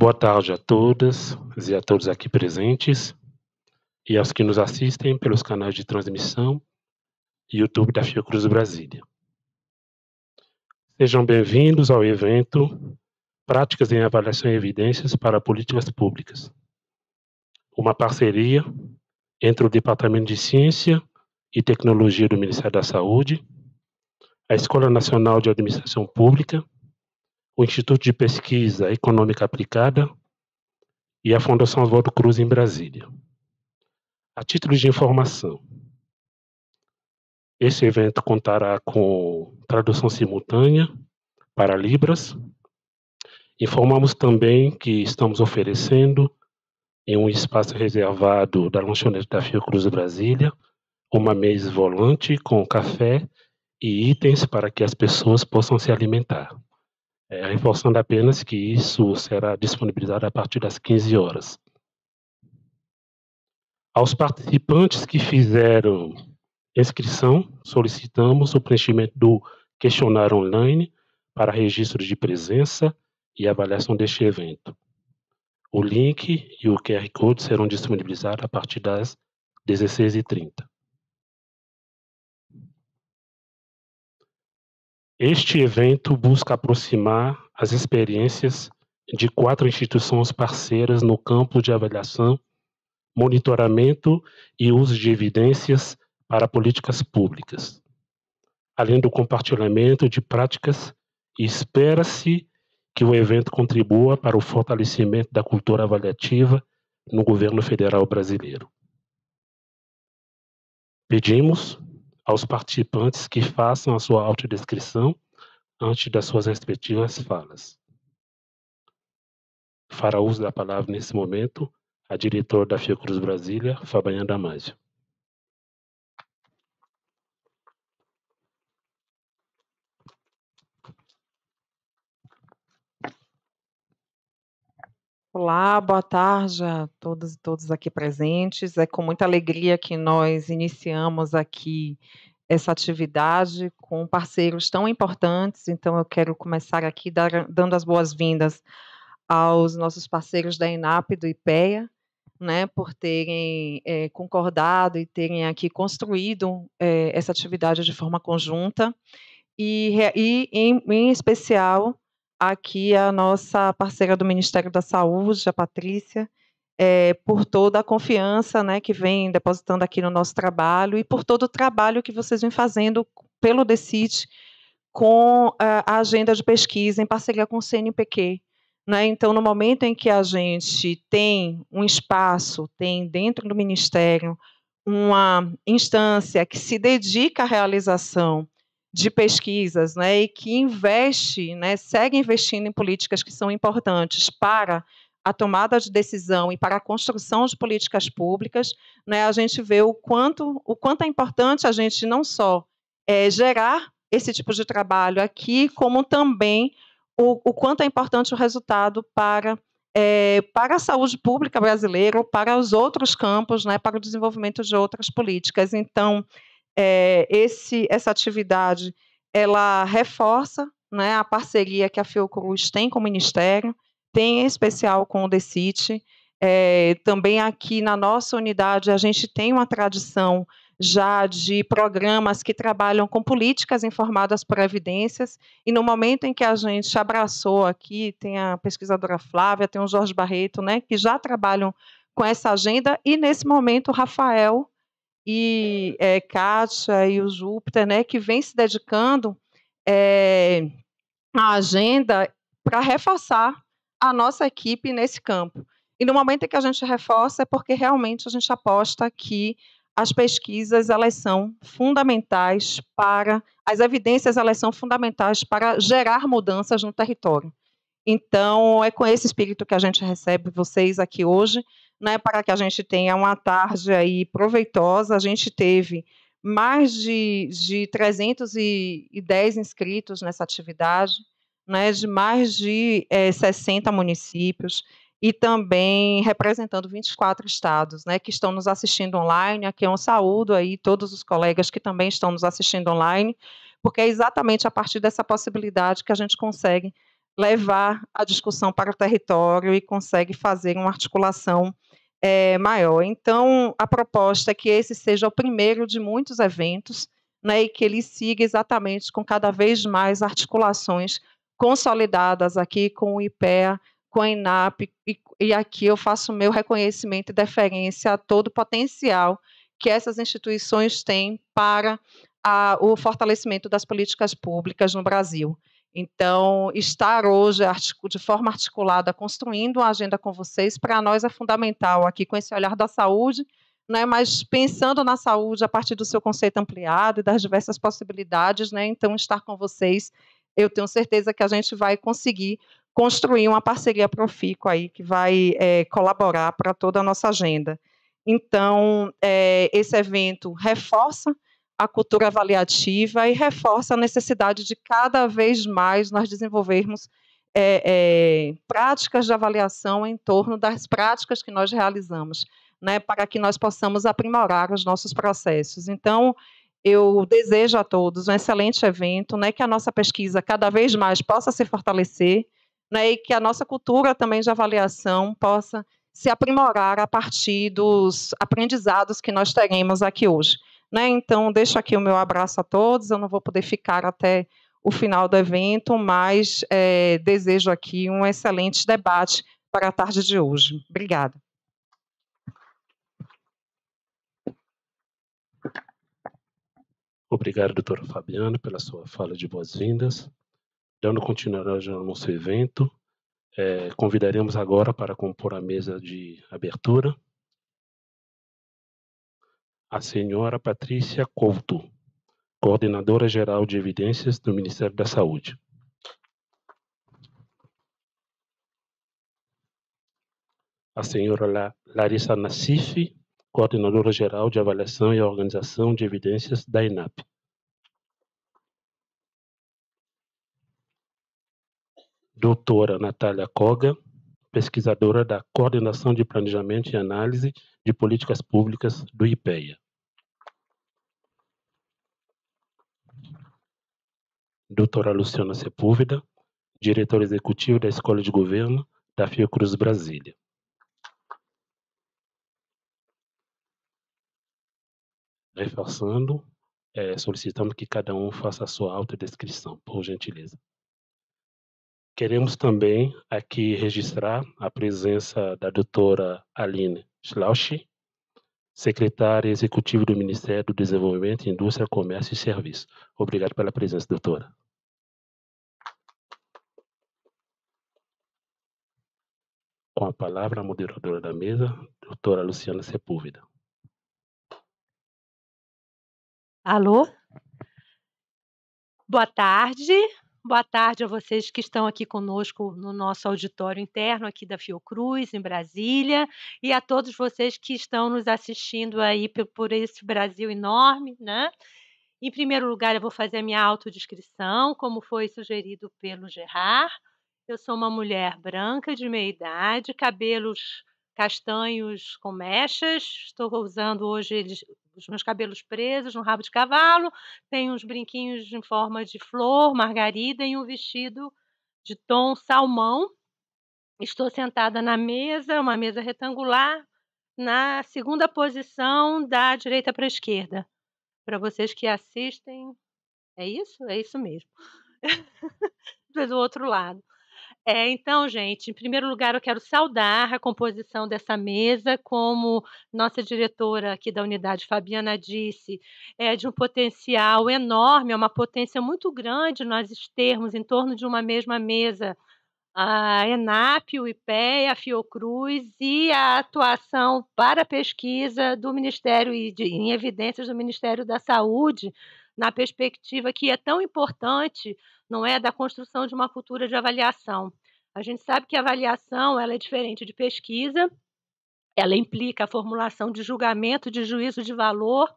Boa tarde a todas e a todos aqui presentes e aos que nos assistem pelos canais de transmissão YouTube da Fiocruz Brasília. Sejam bem-vindos ao evento Práticas em Avaliação e Evidências para Políticas Públicas, uma parceria entre o Departamento de Ciência e Tecnologia do Ministério da Saúde, a Escola Nacional de Administração Pública, o Instituto de Pesquisa Econômica Aplicada e a Fundação Oswaldo Cruz em Brasília. A título de informação, esse evento contará com tradução simultânea para Libras. Informamos também que estamos oferecendo, em um espaço reservado da lanchonete da Fiocruz Brasília, uma mesa volante com café e itens para que as pessoas possam se alimentar. É, reforçando apenas que isso será disponibilizado a partir das 15 horas. Aos participantes que fizeram inscrição, solicitamos o preenchimento do questionário online para registro de presença e avaliação deste evento. O link e o QR Code serão disponibilizados a partir das 16h30. Este evento busca aproximar as experiências de quatro instituições parceiras no campo de avaliação, monitoramento e uso de evidências para políticas públicas, além do compartilhamento de práticas, espera-se que o evento contribua para o fortalecimento da cultura avaliativa no governo federal brasileiro. Pedimos aos participantes que façam a sua autodescrição antes das suas respectivas falas. Fará uso da palavra nesse momento a diretora da Fiocruz Brasília, Fabiana Damasio. Olá, boa tarde a todos e todos aqui presentes. É com muita alegria que nós iniciamos aqui essa atividade com parceiros tão importantes. Então, eu quero começar aqui dar, dando as boas-vindas aos nossos parceiros da ENAP e do IPEA, né, por terem é, concordado e terem aqui construído é, essa atividade de forma conjunta, e, e em, em especial aqui a nossa parceira do Ministério da Saúde, a Patrícia, é, por toda a confiança né, que vem depositando aqui no nosso trabalho e por todo o trabalho que vocês vêm fazendo pelo DECIT com a agenda de pesquisa em parceria com o CNPq. Né? Então, no momento em que a gente tem um espaço, tem dentro do Ministério uma instância que se dedica à realização de pesquisas né, e que investe, né, segue investindo em políticas que são importantes para a tomada de decisão e para a construção de políticas públicas, né, a gente vê o quanto, o quanto é importante a gente não só é, gerar esse tipo de trabalho aqui, como também o, o quanto é importante o resultado para, é, para a saúde pública brasileira ou para os outros campos, né, para o desenvolvimento de outras políticas. Então, é, esse, essa atividade ela reforça né, a parceria que a Fiocruz tem com o Ministério, tem em especial com o DECIT. É, também aqui na nossa unidade a gente tem uma tradição já de programas que trabalham com políticas informadas por evidências, e no momento em que a gente abraçou aqui, tem a pesquisadora Flávia, tem o Jorge Barreto, né, que já trabalham com essa agenda, e nesse momento o Rafael e é, Kátia e o Júpiter, né, que vem se dedicando é, à agenda para reforçar a nossa equipe nesse campo. E no momento em que a gente reforça é porque realmente a gente aposta que as pesquisas elas são fundamentais para as evidências elas são fundamentais para gerar mudanças no território. Então é com esse espírito que a gente recebe vocês aqui hoje, né, para que a gente tenha uma tarde aí proveitosa. A gente teve mais de, de 310 inscritos nessa atividade né, de mais de é, eh, 60 municípios e também representando 24 estados, né, que estão nos assistindo online. Aqui é um saúdo aí todos os colegas que também estão nos assistindo online, porque é exatamente a partir dessa possibilidade que a gente consegue levar a discussão para o território e consegue fazer uma articulação é, maior. Então, a proposta é que esse seja o primeiro de muitos eventos, né, e que ele siga exatamente com cada vez mais articulações consolidadas aqui com o IPEA, com a INAP, e, e aqui eu faço meu reconhecimento e deferência a todo o potencial que essas instituições têm para a, o fortalecimento das políticas públicas no Brasil. Então, estar hoje de forma articulada, construindo uma agenda com vocês, para nós é fundamental aqui com esse olhar da saúde, né, mas pensando na saúde a partir do seu conceito ampliado e das diversas possibilidades, né, então estar com vocês, eu tenho certeza que a gente vai conseguir construir uma parceria profícua aí que vai é, colaborar para toda a nossa agenda. Então, é, esse evento reforça a cultura avaliativa e reforça a necessidade de cada vez mais nós desenvolvermos é, é, práticas de avaliação em torno das práticas que nós realizamos, né, para que nós possamos aprimorar os nossos processos. Então, eu desejo a todos um excelente evento, né, que a nossa pesquisa cada vez mais possa se fortalecer, né, e que a nossa cultura também de avaliação possa se aprimorar a partir dos aprendizados que nós teremos aqui hoje. Né? Então, deixo aqui o meu abraço a todos. Eu não vou poder ficar até o final do evento, mas é, desejo aqui um excelente debate para a tarde de hoje. Obrigada. Obrigado, doutora Fabiana, pela sua fala de boas-vindas. Dando continuidade ao nosso evento, é, convidaremos agora para compor a mesa de abertura a senhora Patrícia Couto, coordenadora geral de evidências do Ministério da Saúde. A senhora Larissa Nassif, coordenadora geral de avaliação e organização de evidências da INAP. Doutora Natália Koga, pesquisadora da Coordenação de Planejamento e Análise de Políticas Públicas do IPEA. Doutora Luciana Sepúlveda, diretora executiva da Escola de Governo da Fiocruz Brasília. Reforçando, é, solicitando que cada um faça a sua autodescrição, por gentileza. Queremos também aqui registrar a presença da doutora Aline Schlausch, secretária executiva do Ministério do Desenvolvimento, Indústria, Comércio e Serviços. Obrigado pela presença, doutora. Com a palavra, a moderadora da mesa, doutora Luciana Sepúlveda. Alô? Boa tarde. Boa tarde a vocês que estão aqui conosco no nosso auditório interno aqui da Fiocruz, em Brasília, e a todos vocês que estão nos assistindo aí por esse Brasil enorme, né? Em primeiro lugar, eu vou fazer a minha autodescrição, como foi sugerido pelo Gerard. Eu sou uma mulher branca de meia idade, cabelos castanhos com mechas. Estou usando hoje eles, os meus cabelos presos no rabo de cavalo. Tenho uns brinquinhos em forma de flor, margarida e um vestido de tom salmão. Estou sentada na mesa, uma mesa retangular, na segunda posição da direita para a esquerda. Para vocês que assistem, é isso? É isso mesmo. Do outro lado. É, então, gente, em primeiro lugar, eu quero saudar a composição dessa mesa, como nossa diretora aqui da unidade, Fabiana, disse, é de um potencial enorme, é uma potência muito grande nós termos em torno de uma mesma mesa a ENAP, o IPEA, a Fiocruz e a atuação para pesquisa do Ministério e de, em evidências do Ministério da Saúde, na perspectiva que é tão importante não é da construção de uma cultura de avaliação. A gente sabe que a avaliação ela é diferente de pesquisa, ela implica a formulação de julgamento, de juízo de valor,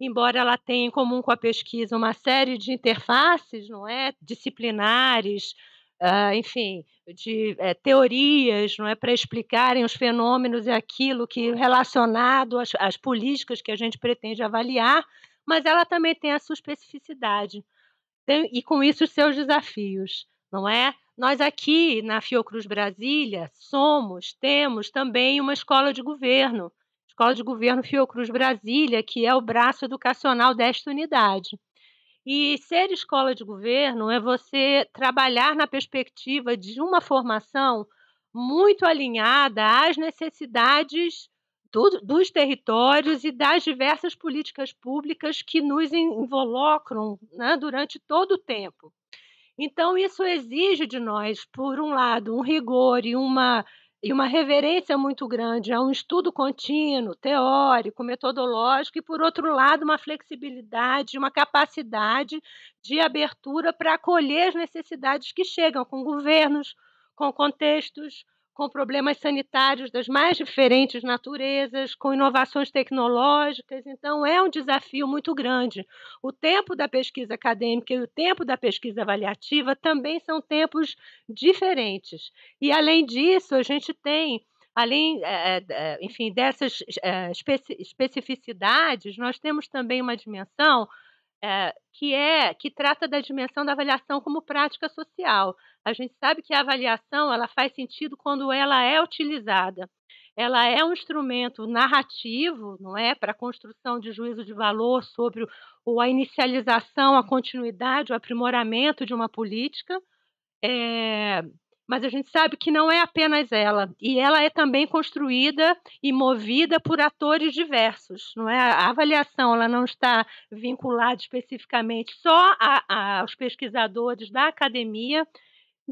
embora ela tenha em comum com a pesquisa uma série de interfaces, não é, disciplinares, uh, enfim, de é, teorias, não é, para explicarem os fenômenos e aquilo que relacionado às, às políticas que a gente pretende avaliar, mas ela também tem a sua especificidade tem, e com isso os seus desafios, não é? Nós aqui na Fiocruz Brasília somos, temos também uma escola de governo, Escola de Governo Fiocruz Brasília, que é o braço educacional desta unidade. E ser escola de governo é você trabalhar na perspectiva de uma formação muito alinhada às necessidades do, dos territórios e das diversas políticas públicas que nos involucram né, durante todo o tempo. Então, isso exige de nós, por um lado, um rigor e uma e uma reverência muito grande a um estudo contínuo, teórico, metodológico, e, por outro lado, uma flexibilidade, uma capacidade de abertura para acolher as necessidades que chegam com governos, com contextos, com problemas sanitários das mais diferentes naturezas, com inovações tecnológicas. Então, é um desafio muito grande. O tempo da pesquisa acadêmica e o tempo da pesquisa avaliativa também são tempos diferentes. E, além disso, a gente tem além, é, enfim, dessas é, especificidades, nós temos também uma dimensão é, que é que trata da dimensão da avaliação como prática social. A gente sabe que a avaliação ela faz sentido quando ela é utilizada. Ela é um instrumento narrativo, não é, para a construção de juízo de valor sobre o, a inicialização, a continuidade, o aprimoramento de uma política. É, mas a gente sabe que não é apenas ela, e ela é também construída e movida por atores diversos, não é? A avaliação ela não está vinculada especificamente só a, a, aos pesquisadores da academia,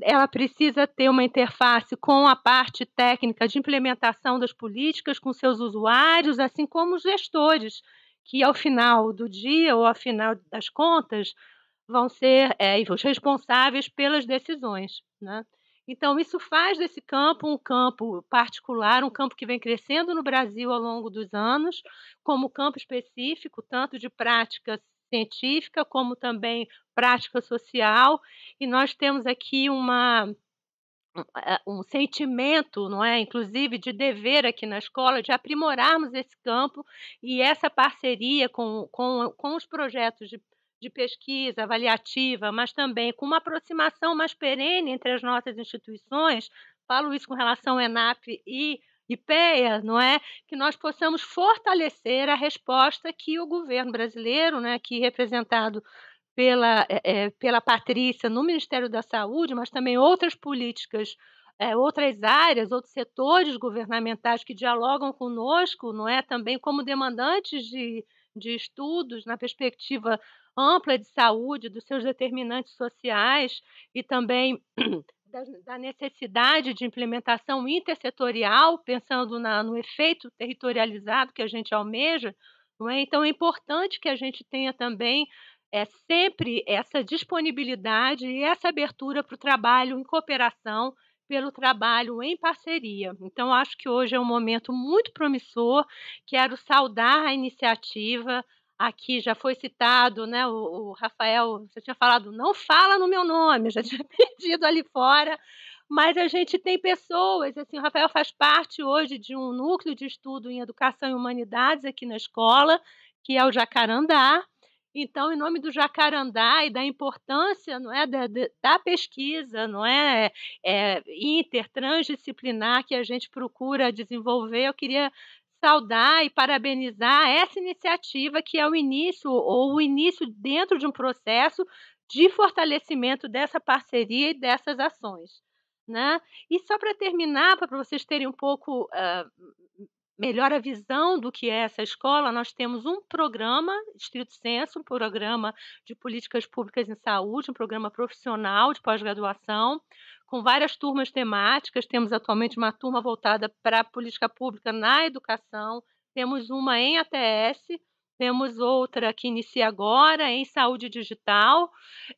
ela precisa ter uma interface com a parte técnica de implementação das políticas, com seus usuários, assim como os gestores, que ao final do dia ou ao final das contas vão ser é, os responsáveis pelas decisões. Né? Então, isso faz desse campo um campo particular, um campo que vem crescendo no Brasil ao longo dos anos, como campo específico, tanto de prática científica como também prática social, e nós temos aqui uma um sentimento, não é, inclusive de dever aqui na escola de aprimorarmos esse campo e essa parceria com, com, com os projetos de de pesquisa avaliativa, mas também com uma aproximação mais perene entre as nossas instituições, falo isso com relação ao ENAP e IPEA, não é? Que nós possamos fortalecer a resposta que o governo brasileiro, né, aqui representado pela, é, pela Patrícia no Ministério da Saúde, mas também outras políticas, é, outras áreas, outros setores governamentais que dialogam conosco, não é? Também como demandantes de, de estudos na perspectiva ampla de saúde, dos seus determinantes sociais e também da, necessidade de implementação intersetorial, pensando na, no efeito territorializado que a gente almeja, é? Então é importante que a gente tenha também é, sempre essa disponibilidade e essa abertura para o trabalho em cooperação, pelo trabalho em parceria. Então, acho que hoje é um momento muito promissor. Quero saudar a iniciativa, aqui já foi citado, né? O, o, Rafael, você tinha falado, não fala no meu nome, já tinha pedido ali fora, mas a gente tem pessoas, assim, o Rafael faz parte hoje de um núcleo de estudo em educação e humanidades aqui na escola, que é o Jacarandá. Então, em nome do Jacarandá e da importância não é, da, da pesquisa não é, é inter, transdisciplinar que a gente procura desenvolver, eu queria saudar e parabenizar essa iniciativa que é o início ou o início dentro de um processo de fortalecimento dessa parceria e dessas ações. Né? E só para terminar, para vocês terem um pouco uh, melhor a visão do que é essa escola, nós temos um programa, estrito senso, um programa de políticas públicas em saúde, um programa profissional de pós-graduação, com várias turmas temáticas. Temos atualmente uma turma voltada para a política pública na educação, temos uma em ATS, temos outra que inicia agora em saúde digital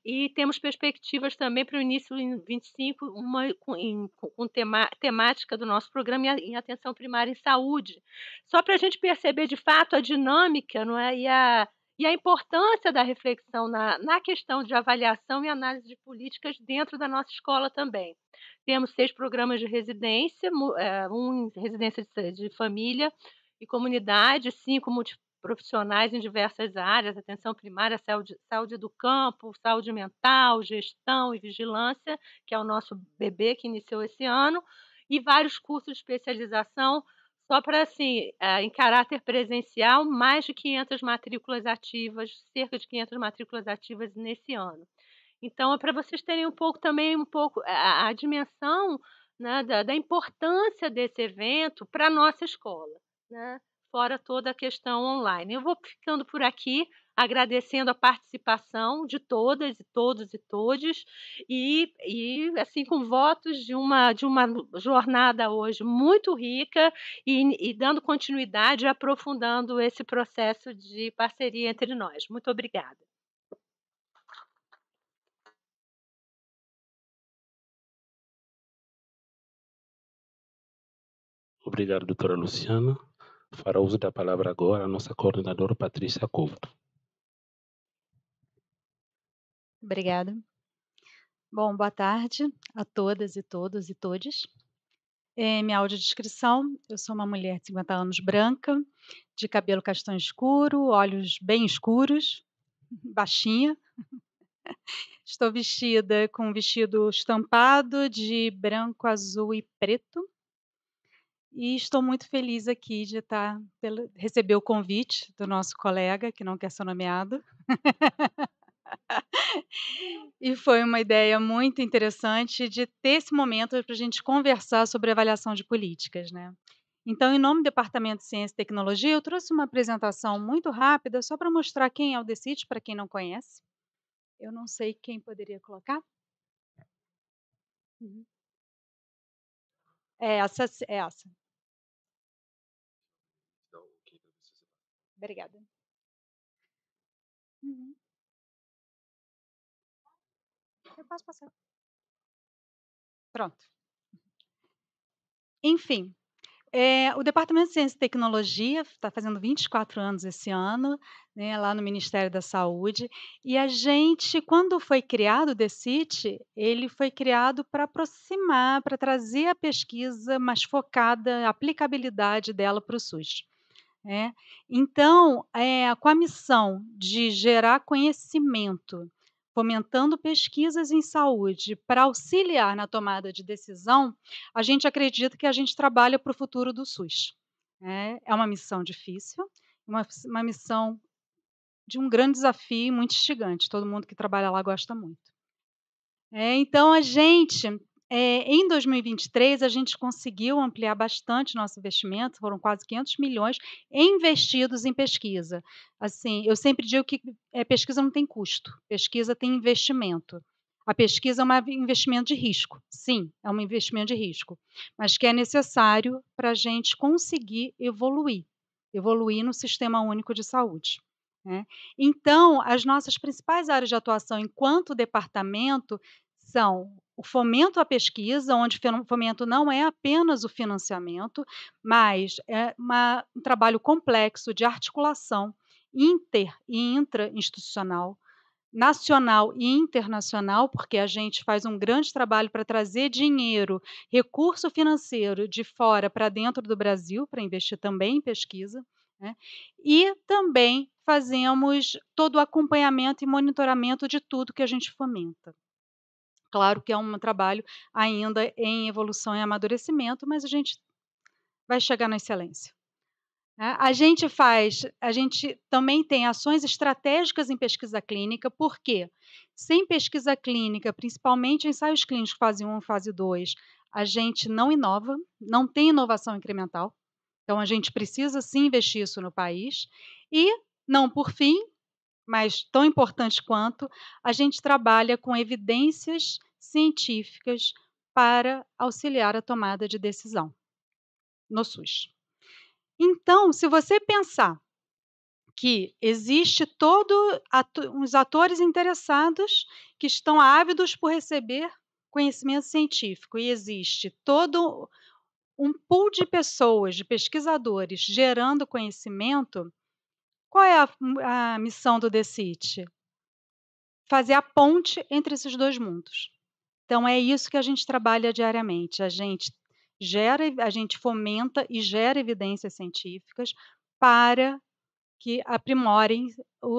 e temos perspectivas também para o início em 25, uma com, em, com tema, temática do nosso programa em atenção primária em saúde. Só para a gente perceber de fato a dinâmica não é? e a e a importância da reflexão na, na questão de avaliação e análise de políticas dentro da nossa escola também. Temos seis programas de residência, eh, um residência de, de família e comunidade, cinco profissionais em diversas áreas, atenção primária, saúde, saúde do campo, saúde mental, gestão e vigilância, que é o nosso bebê que iniciou esse ano, e vários cursos de especialização, só para, assim, eh, em caráter presencial, mais de 500 matrículas ativas, cerca de 500 matrículas ativas nesse ano. Então, é para vocês terem um pouco também, um pouco, a, a dimensão né, da, da importância desse evento para a nossa escola, né? Fora toda a questão online. Eu vou ficando por aqui, agradecendo a participação de todas e todos e todes, e, e assim com votos de uma, de uma jornada hoje muito rica e, e dando continuidade e aprofundando esse processo de parceria entre nós. Muito obrigada. Obrigado, doutora Luciana. Fará uso da palavra agora a nossa coordenadora Patrícia Couto. Obrigada. Bom, boa tarde a todas e todos e todes. É, minha audiodescrição, eu sou uma mulher de 50 anos branca, de cabelo castanho escuro, olhos bem escuros, baixinha. Estou vestida com um vestido estampado de branco, azul e preto. E estou muito feliz aqui de estar pelo, receber o convite do nosso colega, que não quer ser nomeado. e foi uma ideia muito interessante de ter esse momento para a gente conversar sobre avaliação de políticas, né? Então, em nome do Departamento de Ciência e Tecnologia, eu trouxe uma apresentação muito rápida, só para mostrar quem é o DECIT, para quem não conhece. Eu não sei quem poderia colocar. Uhum. É essa, é essa. Obrigada. Uhum. Eu posso passar. Pronto. Enfim, é, o Departamento de Ciência e Tecnologia está fazendo 24 anos esse ano, né, lá no Ministério da Saúde, e a gente, quando foi criado o DECIT, ele foi criado para aproximar, para trazer a pesquisa mais focada, a aplicabilidade dela para o SUS. É. Então, é, com a missão de gerar conhecimento, fomentando pesquisas em saúde para auxiliar na tomada de decisão, a gente acredita que a gente trabalha para o futuro do SUS. É, é uma missão difícil, uma, uma missão de um grande desafio muito instigante. Todo mundo que trabalha lá gosta muito. É, então, a gente é, em 2023, a gente conseguiu ampliar bastante nosso investimento, foram quase 500 milhões investidos em pesquisa. Assim, eu sempre digo que é, pesquisa não tem custo, pesquisa tem investimento. A pesquisa é um investimento de risco, sim, é um investimento de risco, mas que é necessário para a gente conseguir evoluir, evoluir no sistema único de saúde. Né? Então, as nossas principais áreas de atuação enquanto departamento são o fomento à pesquisa, onde o fomento não é apenas o financiamento, mas é uma, um trabalho complexo de articulação inter e intra-institucional, nacional e internacional, porque a gente faz um grande trabalho para trazer dinheiro, recurso financeiro de fora para dentro do Brasil, para investir também em pesquisa. Né? E também fazemos todo o acompanhamento e monitoramento de tudo que a gente fomenta. Claro que é um trabalho ainda em evolução e amadurecimento, mas a gente vai chegar na excelência. Né? A gente faz, a gente também tem ações estratégicas em pesquisa clínica, porque sem pesquisa clínica, principalmente ensaios clínicos fase 1 e fase 2, a gente não inova, não tem inovação incremental. Então, a gente precisa sim investir isso no país. E, não por fim, mas tão importante quanto, a gente trabalha com evidências científicas para auxiliar a tomada de decisão no SUS. Então, se você pensar que existe todos os atores interessados que estão ávidos por receber conhecimento científico e existe todo um pool de pessoas, de pesquisadores gerando conhecimento, qual é a, a missão do DECIT? Fazer a ponte entre esses dois mundos. Então é isso que a gente trabalha diariamente. A gente gera, a gente fomenta e gera evidências científicas para que aprimorem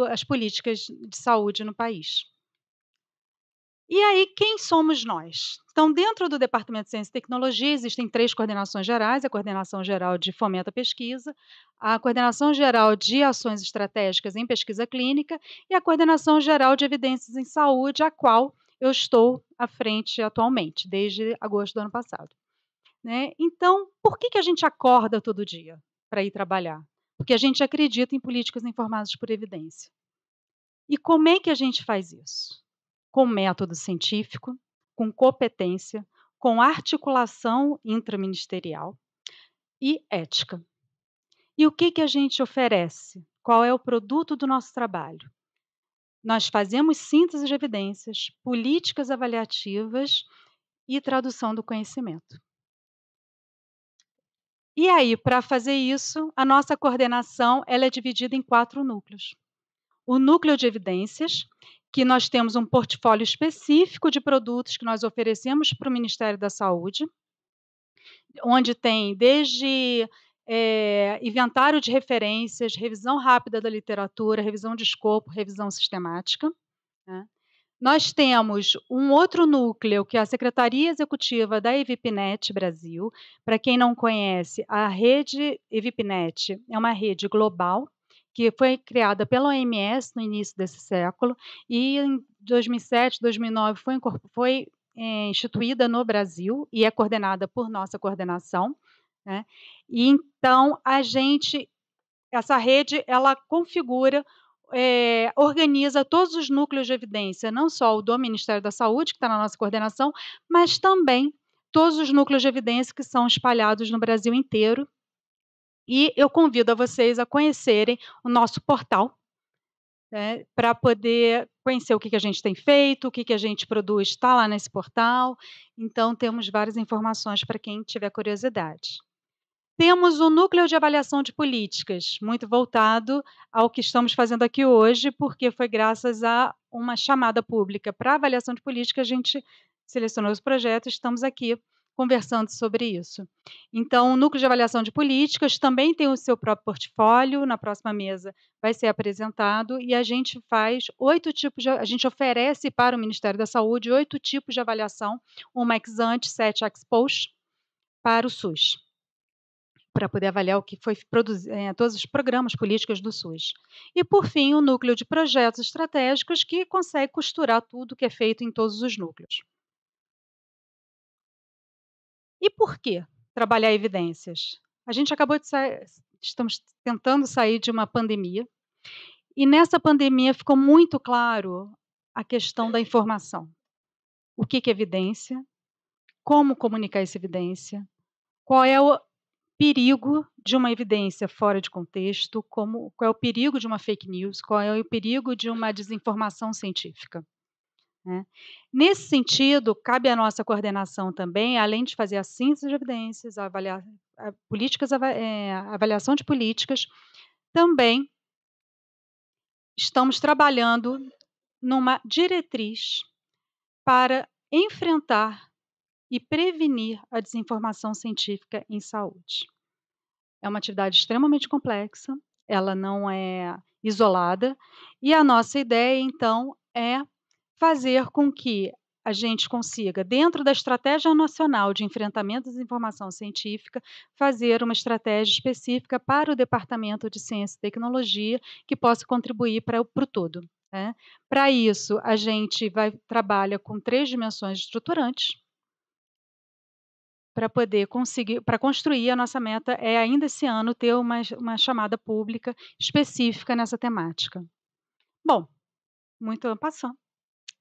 as políticas de saúde no país. E aí, quem somos nós? Então, dentro do Departamento de Ciência e Tecnologia, existem três coordenações gerais: a Coordenação Geral de Fomento à Pesquisa, a Coordenação Geral de Ações Estratégicas em Pesquisa Clínica e a Coordenação Geral de Evidências em Saúde, a qual eu estou à frente atualmente, desde agosto do ano passado. Né? Então, por que, que a gente acorda todo dia para ir trabalhar? Porque a gente acredita em políticas informadas por evidência. E como é que a gente faz isso? Com método científico, com competência, com articulação intraministerial e ética. E o que, que a gente oferece? Qual é o produto do nosso trabalho? Nós fazemos síntese de evidências, políticas avaliativas e tradução do conhecimento. E aí, para fazer isso, a nossa coordenação ela é dividida em quatro núcleos. O núcleo de evidências, que nós temos um portfólio específico de produtos que nós oferecemos para o Ministério da Saúde, onde tem desde é, inventário de referências, revisão rápida da literatura, revisão de escopo, revisão sistemática. Né? Nós temos um outro núcleo, que é a Secretaria Executiva da EVIPNET Brasil. Para quem não conhece, a rede EVIPNET é uma rede global que foi criada pela OMS no início desse século e em 2007, 2009 foi, foi é, instituída no Brasil e é coordenada por nossa coordenação. Né? E então a gente, essa rede, ela configura é, organiza todos os núcleos de evidência, não só o do Ministério da Saúde, que está na nossa coordenação, mas também todos os núcleos de evidência que são espalhados no Brasil inteiro e eu convido a vocês a conhecerem o nosso portal, né, para poder conhecer o que, que a gente tem feito, o que, que a gente produz, está lá nesse portal. Então, temos várias informações para quem tiver curiosidade. Temos um núcleo de avaliação de políticas, muito voltado ao que estamos fazendo aqui hoje, porque foi graças a uma chamada pública para avaliação de política, a gente selecionou os projetos, estamos aqui conversando sobre isso. Então, o Núcleo de Avaliação de Políticas também tem o seu próprio portfólio, na próxima mesa vai ser apresentado, e a gente faz oito tipos de, a gente oferece para o Ministério da Saúde oito tipos de avaliação, uma ex ante, sete ex post, para o SUS para poder avaliar o que foi produzido, é, todos os programas políticos do SUS. E, por fim, o núcleo de projetos estratégicos, que consegue costurar tudo que é feito em todos os núcleos. E por que trabalhar evidências? A gente acabou de sair, estamos tentando sair de uma pandemia, e nessa pandemia ficou muito claro a questão da informação. O que é evidência? Como comunicar essa evidência? Qual é o perigo de uma evidência fora de contexto? Como, qual é o perigo de uma fake news? Qual é o perigo de uma desinformação científica? Né? Nesse sentido, cabe à nossa coordenação também, além de fazer a síntese de evidências, a avaliar, a políticas, a, é, avaliação de políticas, também estamos trabalhando numa diretriz para enfrentar e prevenir a desinformação científica em saúde. É uma atividade extremamente complexa, ela não é isolada, e a nossa ideia, então, é fazer com que a gente consiga, dentro da estratégia nacional de enfrentamento da desinformação científica, fazer uma estratégia específica para o Departamento de Ciência e Tecnologia que possa contribuir para, para o todo. Né? Para isso, a gente vai trabalha com três dimensões estruturantes para poder conseguir, para construir a nossa meta é ainda esse ano ter uma, uma chamada pública específica nessa temática. Bom, muito passando.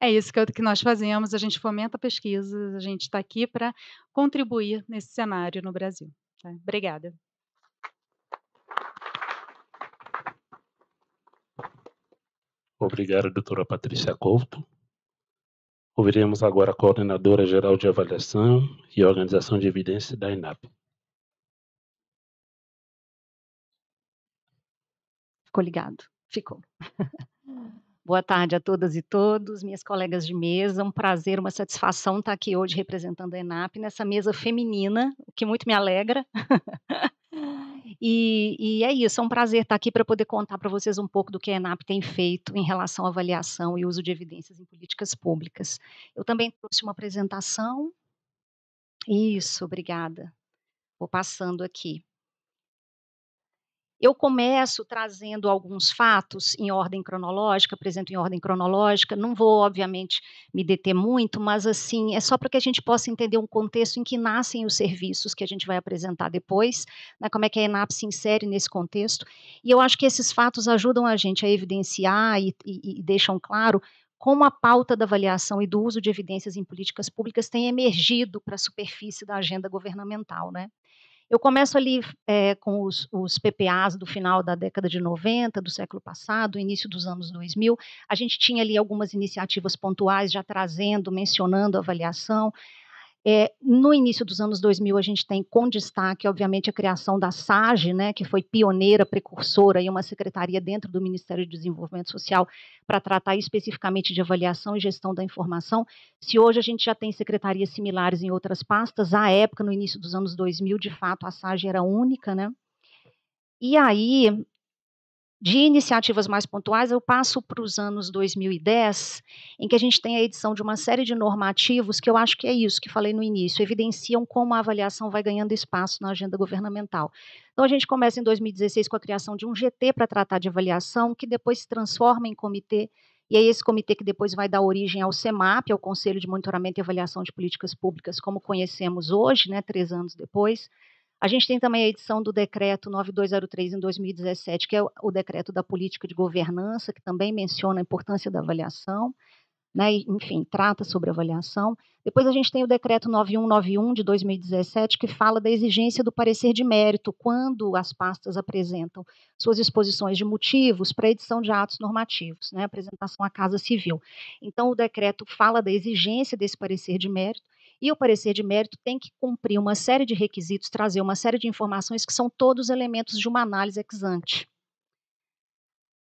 É isso que, que nós fazemos, a gente fomenta a pesquisa, a gente está aqui para contribuir nesse cenário no Brasil. Tá? Obrigada. Obrigado, doutora Patrícia Couto. Ouviremos agora a coordenadora geral de avaliação e organização de evidência da INAP. Ficou ligado? Ficou. Boa tarde a todas e todos, minhas colegas de mesa. Um prazer, uma satisfação estar aqui hoje representando a ENAP nessa mesa feminina, o que muito me alegra. E, e, é isso, é um prazer estar aqui para poder contar para vocês um pouco do que a ENAP tem feito em relação à avaliação e uso de evidências em políticas públicas. Eu também trouxe uma apresentação. Isso, obrigada. Vou passando aqui. Eu começo trazendo alguns fatos em ordem cronológica, apresento em ordem cronológica. Não vou, obviamente, me deter muito, mas assim é só para que a gente possa entender um contexto em que nascem os serviços que a gente vai apresentar depois, né, como é que a ENAP se insere nesse contexto. E eu acho que esses fatos ajudam a gente a evidenciar e, e, e deixam claro como a pauta da avaliação e do uso de evidências em políticas públicas tem emergido para a superfície da agenda governamental, né? Eu começo ali é, com os, os, PPAs do final da década de 90, do século passado, início dos anos 2000. A gente tinha ali algumas iniciativas pontuais já trazendo, mencionando avaliação. É, no início dos anos 2000, a gente tem com destaque, obviamente, a criação da SAGE, né, que foi pioneira, precursora, e uma secretaria dentro do Ministério de Desenvolvimento Social para tratar especificamente de avaliação e gestão da informação. Se hoje a gente já tem secretarias similares em outras pastas, à época, no início dos anos 2000, de fato, a SAGE era única, né? E aí, de iniciativas mais pontuais, eu passo para os anos 2010, em que a gente tem a edição de uma série de normativos que eu acho que é isso que falei no início, evidenciam como a avaliação vai ganhando espaço na agenda governamental. Então, a gente começa em 2016 com a criação de um GT para tratar de avaliação, que depois se transforma em comitê e é esse comitê que depois vai dar origem ao CEMAP, ao Conselho de Monitoramento e Avaliação de Políticas Públicas, como conhecemos hoje, né, três anos depois. A gente tem também a edição do decreto 9203 em 2017, que é o decreto da política de governança, que também menciona a importância da avaliação, né, enfim, trata sobre avaliação. Depois a gente tem o decreto 9191 de 2017, que fala da exigência do parecer de mérito quando as pastas apresentam suas exposições de motivos para edição de atos normativos, né, apresentação à Casa Civil. Então o decreto fala da exigência desse parecer de mérito e o parecer de mérito tem que cumprir uma série de requisitos, trazer uma série de informações que são todos elementos de uma análise ex ante.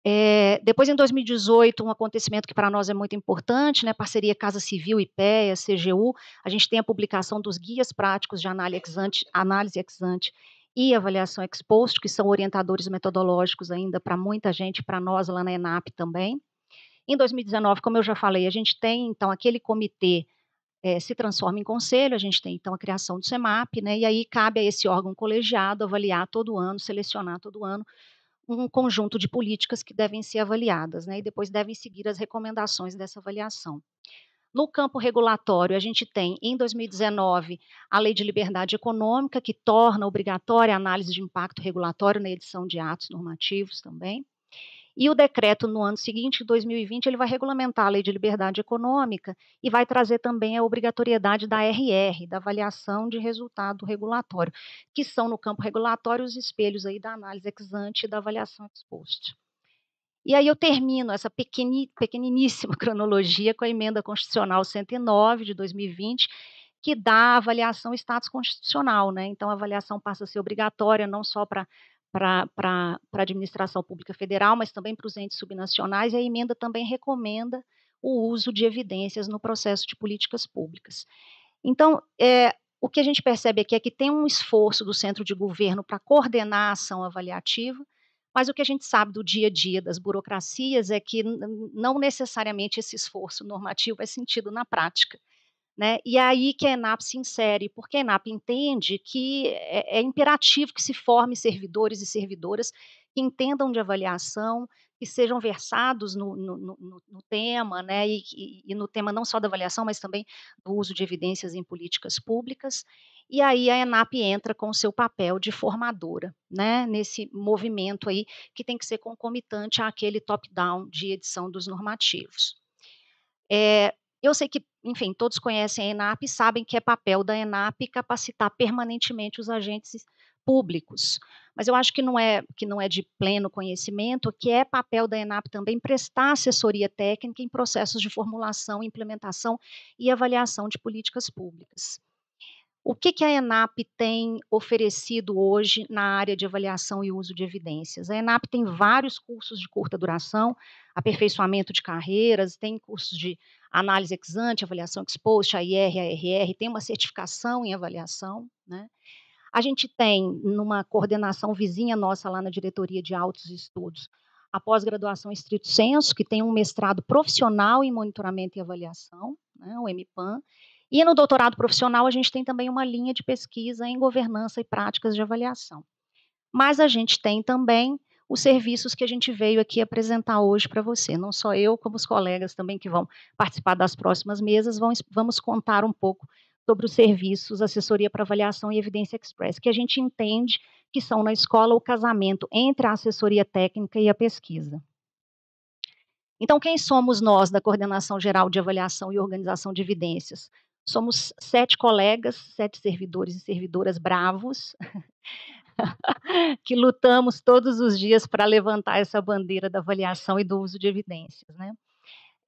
É, depois, em 2018, um acontecimento que para nós é muito importante, né, parceria Casa Civil, IPEA, CGU, a gente tem a publicação dos guias práticos de análise ex ante, análise ex ante e avaliação ex post, que são orientadores metodológicos ainda para muita gente, para nós lá na ENAP também. Em 2019, como eu já falei, a gente tem, então, aquele comitê é, se transforma em conselho, a gente tem então a criação do CEMAP, né, e aí cabe a esse órgão colegiado avaliar todo ano, selecionar todo ano um conjunto de políticas que devem ser avaliadas, né, e depois devem seguir as recomendações dessa avaliação. No campo regulatório, a gente tem, em 2019, a Lei de Liberdade Econômica, que torna obrigatória a análise de impacto regulatório na edição de atos normativos também. E o decreto no ano seguinte, 2020, ele vai regulamentar a lei de liberdade econômica e vai trazer também a obrigatoriedade da RR, da avaliação de resultado regulatório, que são no campo regulatório os espelhos aí da análise ex ante e da avaliação ex post. E aí eu termino essa pequeniníssima cronologia com a emenda constitucional 109 de 2020, que dá a avaliação status constitucional, né? Então a avaliação passa a ser obrigatória não só para para a administração pública federal, mas também para os entes subnacionais, e a emenda também recomenda o uso de evidências no processo de políticas públicas. Então, é, o que a gente percebe aqui é que tem um esforço do centro de governo para coordenar a ação avaliativa, mas o que a gente sabe do dia a dia das burocracias é que não necessariamente esse esforço normativo é sentido na prática. Né? E é aí que a ENAP se insere, porque a ENAP entende que é, é imperativo que se forme servidores e servidoras que entendam de avaliação, que sejam versados no, no, no, no tema, né, e, e, no tema não só da avaliação, mas também do uso de evidências em políticas públicas. E aí a ENAP entra com o seu papel de formadora, né, nesse movimento aí que tem que ser concomitante àquele top-down de edição dos normativos. É, eu sei que, enfim, todos conhecem a ENAP e sabem que é papel da ENAP capacitar permanentemente os agentes públicos. Mas eu acho que não é que não é de pleno conhecimento que é papel da ENAP também prestar assessoria técnica em processos de formulação, implementação e avaliação de políticas públicas. O que, que a ENAP tem oferecido hoje na área de avaliação e uso de evidências? A ENAP tem vários cursos de curta duração, aperfeiçoamento de carreiras, tem cursos de análise ex ante, avaliação ex post, a IR, a RR, tem uma certificação em avaliação, né? A gente tem, numa coordenação vizinha nossa lá na diretoria de altos estudos, a pós-graduação estrito senso, que tem um mestrado profissional em monitoramento e avaliação, né, o MPAN, e no doutorado profissional a gente tem também uma linha de pesquisa em governança e práticas de avaliação. Mas a gente tem também os serviços que a gente veio aqui apresentar hoje para você. Não só eu, como os colegas também que vão participar das próximas mesas, vão, vamos contar um pouco sobre os serviços assessoria para avaliação e evidência express, que a gente entende que são na escola o casamento entre a assessoria técnica e a pesquisa. Então, quem somos nós da Coordenação Geral de Avaliação e Organização de Evidências? Somos sete colegas, sete servidores e servidoras bravos, que lutamos todos os dias para levantar essa bandeira da avaliação e do uso de evidências. Né?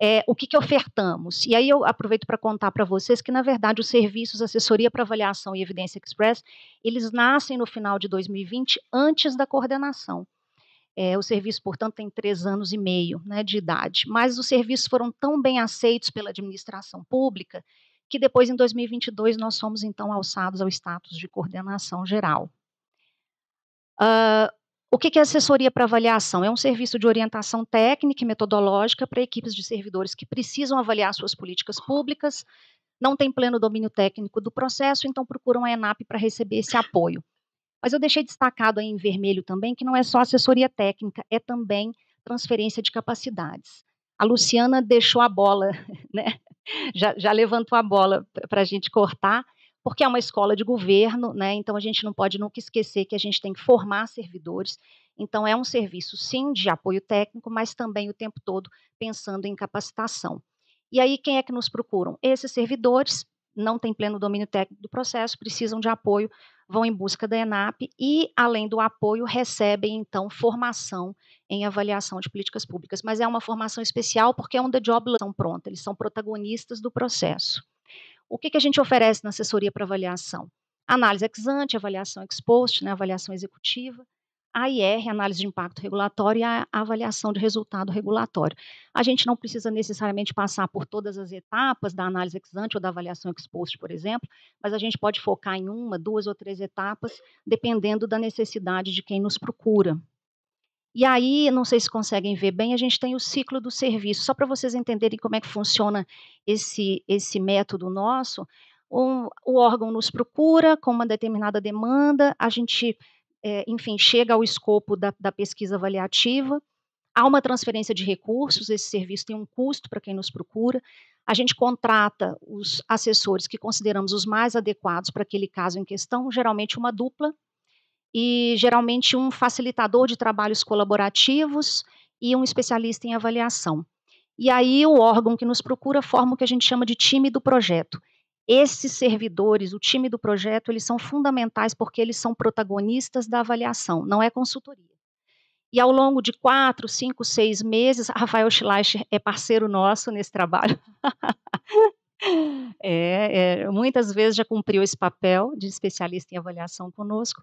É, o que, que ofertamos? E aí eu aproveito para contar para vocês que, na verdade, os serviços Assessoria para Avaliação e Evidência Express, eles nascem no final de 2020, antes da coordenação. É, o serviço, portanto, tem três anos e meio né, de idade, mas os serviços foram tão bem aceitos pela administração pública que depois, em 2022, nós fomos, então, alçados ao status de coordenação geral. Uh, o que é assessoria para avaliação? É um serviço de orientação técnica e metodológica para equipes de servidores que precisam avaliar suas políticas públicas, não têm pleno domínio técnico do processo, então procuram a ENAP para receber esse apoio. Mas eu deixei destacado aí em vermelho também que não é só assessoria técnica, é também transferência de capacidades. A Luciana deixou a bola, né? já, já levantou a bola para a gente cortar, porque é uma escola de governo, né? Então a gente não pode nunca esquecer que a gente tem que formar servidores. Então é um serviço sim de apoio técnico, mas também o tempo todo pensando em capacitação. E aí quem é que nos procuram? Esses servidores não têm pleno domínio técnico do processo, precisam de apoio, vão em busca da ENAP e, além do apoio, recebem então formação em avaliação de políticas públicas. Mas é uma formação especial porque é um the job estão pronto, eles são protagonistas do processo. O que, que a gente oferece na assessoria para avaliação? Análise ex ante, avaliação ex post, né, avaliação executiva, AIR, análise de impacto regulatório, e a avaliação de resultado regulatório. A gente não precisa necessariamente passar por todas as etapas da análise ex ante ou da avaliação ex post, por exemplo, mas a gente pode focar em uma, duas ou três etapas, dependendo da necessidade de quem nos procura. E aí, não sei se conseguem ver bem, a gente tem o ciclo do serviço. Só para vocês entenderem como é que funciona esse, esse método nosso, um, o órgão nos procura com uma determinada demanda, a gente, é, enfim, chega ao escopo da, da pesquisa avaliativa, há uma transferência de recursos, esse serviço tem um custo para quem nos procura, a gente contrata os assessores que consideramos os mais adequados para aquele caso em questão, geralmente uma dupla, e geralmente um facilitador de trabalhos colaborativos e um especialista em avaliação. E aí o órgão que nos procura forma o que a gente chama de time do projeto. Esses servidores, o time do projeto, eles são fundamentais porque eles são protagonistas da avaliação, não é consultoria. E ao longo de quatro, cinco, seis meses, Rafael Schleicher é parceiro nosso nesse trabalho. é, é, muitas vezes já cumpriu esse papel de especialista em avaliação conosco.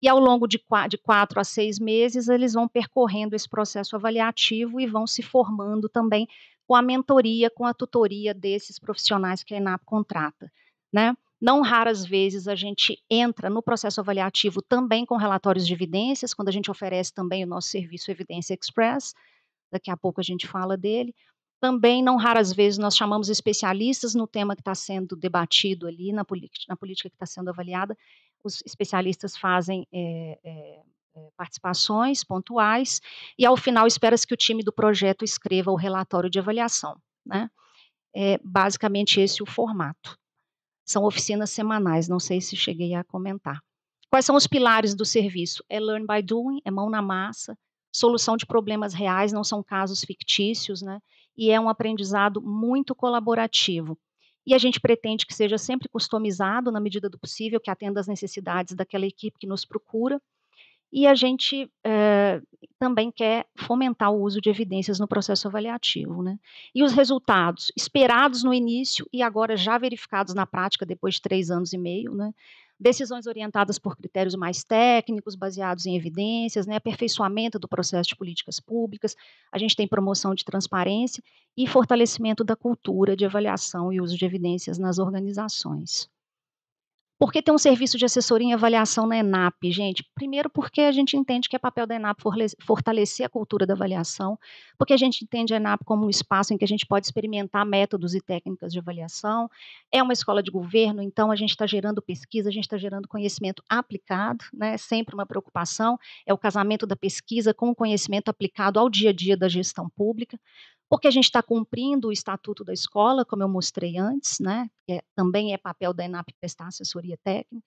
E ao longo de quatro a seis meses, eles vão percorrendo esse processo avaliativo e vão se formando também com a mentoria, com a tutoria desses profissionais que a ENAP contrata. Né? Não raras vezes a gente entra no processo avaliativo também com relatórios de evidências, quando a gente oferece também o nosso serviço Evidência Express, daqui a pouco a gente fala dele. Também, não raras vezes, nós chamamos especialistas no tema que está sendo debatido ali, na, na política que está sendo avaliada, os especialistas fazem é, é, participações pontuais e, ao final, espera-se que o time do projeto escreva o relatório de avaliação. Né? É basicamente esse o formato. São oficinas semanais, não sei se cheguei a comentar. Quais são os pilares do serviço? É learn by doing, é mão na massa, solução de problemas reais, não são casos fictícios, né? E é um aprendizado muito colaborativo e a gente pretende que seja sempre customizado na medida do possível, que atenda às necessidades daquela equipe que nos procura. E a gente é, também quer fomentar o uso de evidências no processo avaliativo. Né? E os resultados esperados no início e agora já verificados na prática depois de três anos e meio, né? decisões orientadas por critérios mais técnicos, baseados em evidências, né, aperfeiçoamento do processo de políticas públicas, a gente tem promoção de transparência e fortalecimento da cultura de avaliação e uso de evidências nas organizações. Por que ter um serviço de assessoria e avaliação na ENAP, gente? Primeiro, porque a gente entende que é papel da ENAP fortalecer a cultura da avaliação, porque a gente entende a ENAP como um espaço em que a gente pode experimentar métodos e técnicas de avaliação. É uma escola de governo, então a gente está gerando pesquisa, a gente está gerando conhecimento aplicado, né? Sempre uma preocupação, é o casamento da pesquisa com o conhecimento aplicado ao dia a dia da gestão pública porque a gente está cumprindo o estatuto da escola, como eu mostrei antes, né? É, também é papel da ENAP prestar assessoria técnica,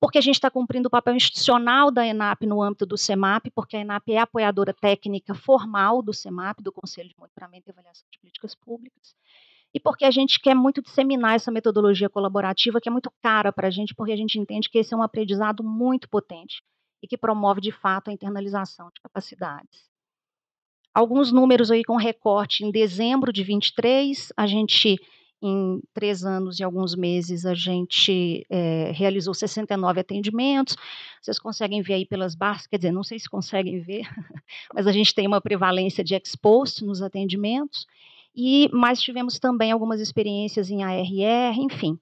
porque a gente está cumprindo o papel institucional da ENAP no âmbito do CEMAP, porque a ENAP é apoiadora técnica formal do CEMAP, do Conselho de Monitoramento e Avaliação de Políticas Públicas, e porque a gente quer muito disseminar essa metodologia colaborativa, que é muito cara para a gente, porque a gente entende que esse é um aprendizado muito potente e que promove, de fato, a internalização de capacidades. Alguns números aí com recorte em dezembro de 23, a gente em três anos e alguns meses a gente é, realizou 69 atendimentos. Vocês conseguem ver aí pelas barras, quer dizer, não sei se conseguem ver, mas a gente tem uma prevalência de expost nos atendimentos. E mais tivemos também algumas experiências em ARR, enfim.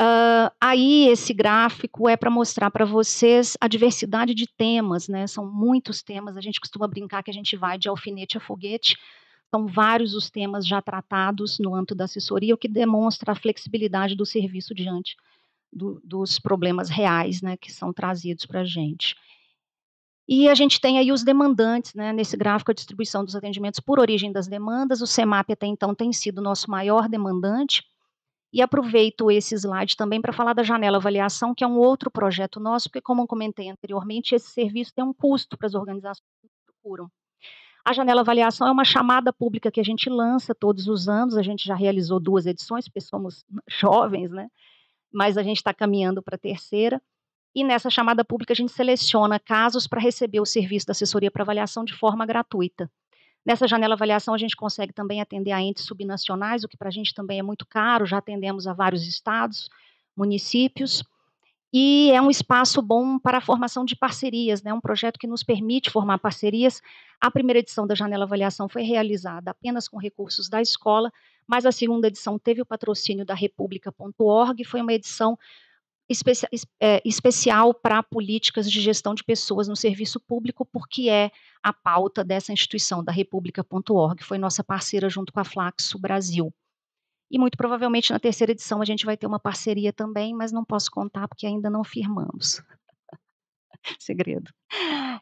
Uh, aí esse gráfico é para mostrar para vocês a diversidade de temas, né? São muitos temas. A gente costuma brincar que a gente vai de alfinete a foguete. São vários os temas já tratados no âmbito da assessoria, o que demonstra a flexibilidade do serviço diante do, dos problemas reais, né, que são trazidos para a gente. E a gente tem aí os demandantes, né, nesse gráfico a distribuição dos atendimentos por origem das demandas. O CEMAP até então tem sido nosso maior demandante e aproveito esse slide também para falar da janela avaliação, que é um outro projeto nosso, porque, como eu comentei anteriormente, esse serviço tem um custo para as organizações que procuram. A janela avaliação é uma chamada pública que a gente lança todos os anos, a gente já realizou duas edições, porque somos jovens, né? Mas a gente está caminhando para a terceira. E nessa chamada pública a gente seleciona casos para receber o serviço da assessoria para avaliação de forma gratuita. Nessa janela avaliação, a gente consegue também atender a entes subnacionais, o que para a gente também é muito caro, já atendemos a vários estados, municípios, e é um espaço bom para a formação de parcerias, né? um projeto que nos permite formar parcerias. A primeira edição da Janela Avaliação foi realizada apenas com recursos da escola, mas a segunda edição teve o patrocínio da República.org, foi uma edição é, especial para políticas de gestão de pessoas no serviço público, porque é a pauta dessa instituição, da República.org, foi nossa parceira junto com a Flaxo Brasil. E muito provavelmente na terceira edição a gente vai ter uma parceria também, mas não posso contar porque ainda não firmamos. Segredo.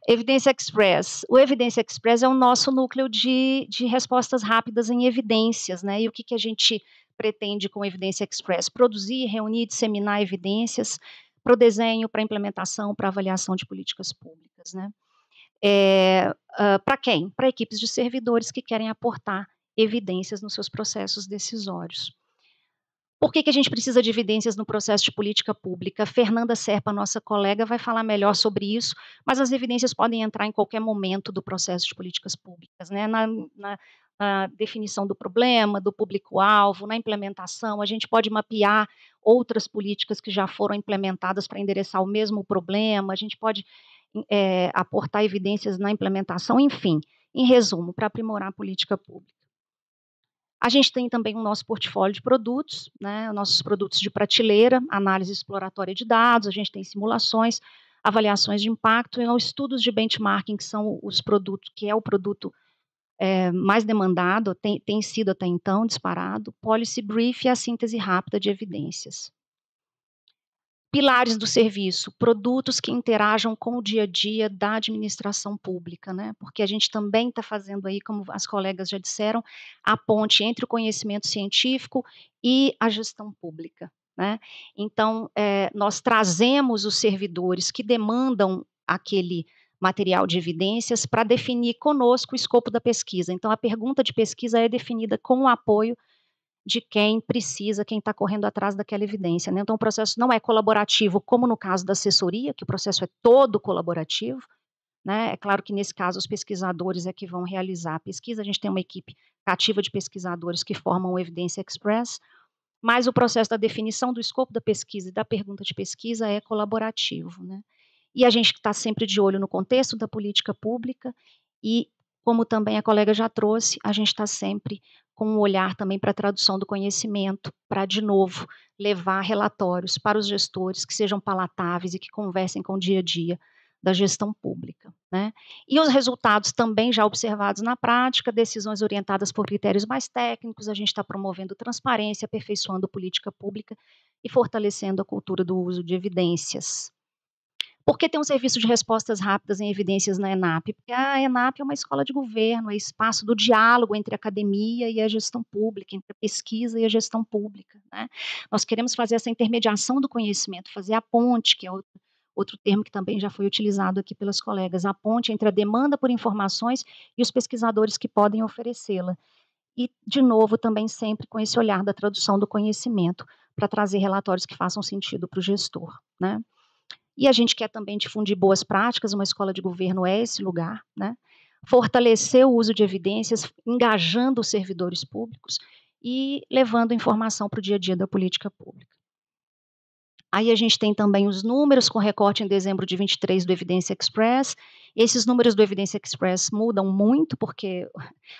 Evidência Express. O Evidência Express é o nosso núcleo de, de respostas rápidas em evidências, né? E o que, que a gente pretende com Evidência Express? Produzir, reunir, disseminar evidências para o desenho, para a implementação, para a avaliação de políticas públicas. Né? É, uh, para quem? Para equipes de servidores que querem aportar evidências nos seus processos decisórios. Por que, que, a gente precisa de evidências no processo de política pública? Fernanda Serpa, nossa colega, vai falar melhor sobre isso, mas as evidências podem entrar em qualquer momento do processo de políticas públicas. Né? Na, na, na definição do problema, do público-alvo, na implementação. A gente pode mapear outras políticas que já foram implementadas para endereçar o mesmo problema, a gente pode é, aportar evidências na implementação, enfim, em resumo, para aprimorar a política pública. A gente tem também o nosso portfólio de produtos, né, nossos produtos de prateleira, análise exploratória de dados, a gente tem simulações, avaliações de impacto e estudos de benchmarking, que são os produtos, que é o produto é, mais demandado, tem, tem sido até então disparado, policy brief e a síntese rápida de evidências. Pilares do serviço, produtos que interajam com o dia a dia da administração pública, né? Porque a gente também está fazendo aí, como as colegas já disseram, a ponte entre o conhecimento científico e a gestão pública. Né? Então, é, nós trazemos os servidores que demandam aquele material de evidências para definir conosco o escopo da pesquisa. Então, a pergunta de pesquisa é definida com o apoio de quem precisa, quem está correndo atrás daquela evidência. Né? Então, o processo não é colaborativo, como no caso da assessoria, que o processo é todo colaborativo. Né? É claro que, nesse caso, os pesquisadores é que vão realizar a pesquisa. A gente tem uma equipe cativa de pesquisadores que formam o Evidência Express, mas o processo da definição do escopo da pesquisa e da pergunta de pesquisa é colaborativo. Né? E a gente está sempre de olho no contexto da política pública e, como também a colega já trouxe, a gente está sempre com um olhar também para a tradução do conhecimento, para, de novo, levar relatórios para os gestores que sejam palatáveis e que conversem com o dia a dia da gestão pública. Né? E os resultados também já observados na prática, decisões orientadas por critérios mais técnicos, a gente está promovendo transparência, aperfeiçoando política pública e fortalecendo a cultura do uso de evidências. Por que tem um serviço de respostas rápidas em evidências na ENAP? Porque a ENAP é uma escola de governo, é espaço do diálogo entre a academia e a gestão pública, entre a pesquisa e a gestão pública. Né? Nós queremos fazer essa intermediação do conhecimento, fazer a ponte, que é outro, outro termo que também já foi utilizado aqui pelos colegas, a ponte entre a demanda por informações e os pesquisadores que podem oferecê-la. E, de novo, também sempre com esse olhar da tradução do conhecimento, para trazer relatórios que façam sentido para o gestor. Né? E a gente quer também difundir boas práticas, uma escola de governo é esse lugar, né? Fortalecer o uso de evidências, engajando os servidores públicos e levando informação para o dia a dia da política pública. Aí a gente tem também os números com recorte em dezembro de 23 do Evidência Express. Esses números do Evidência Express mudam muito porque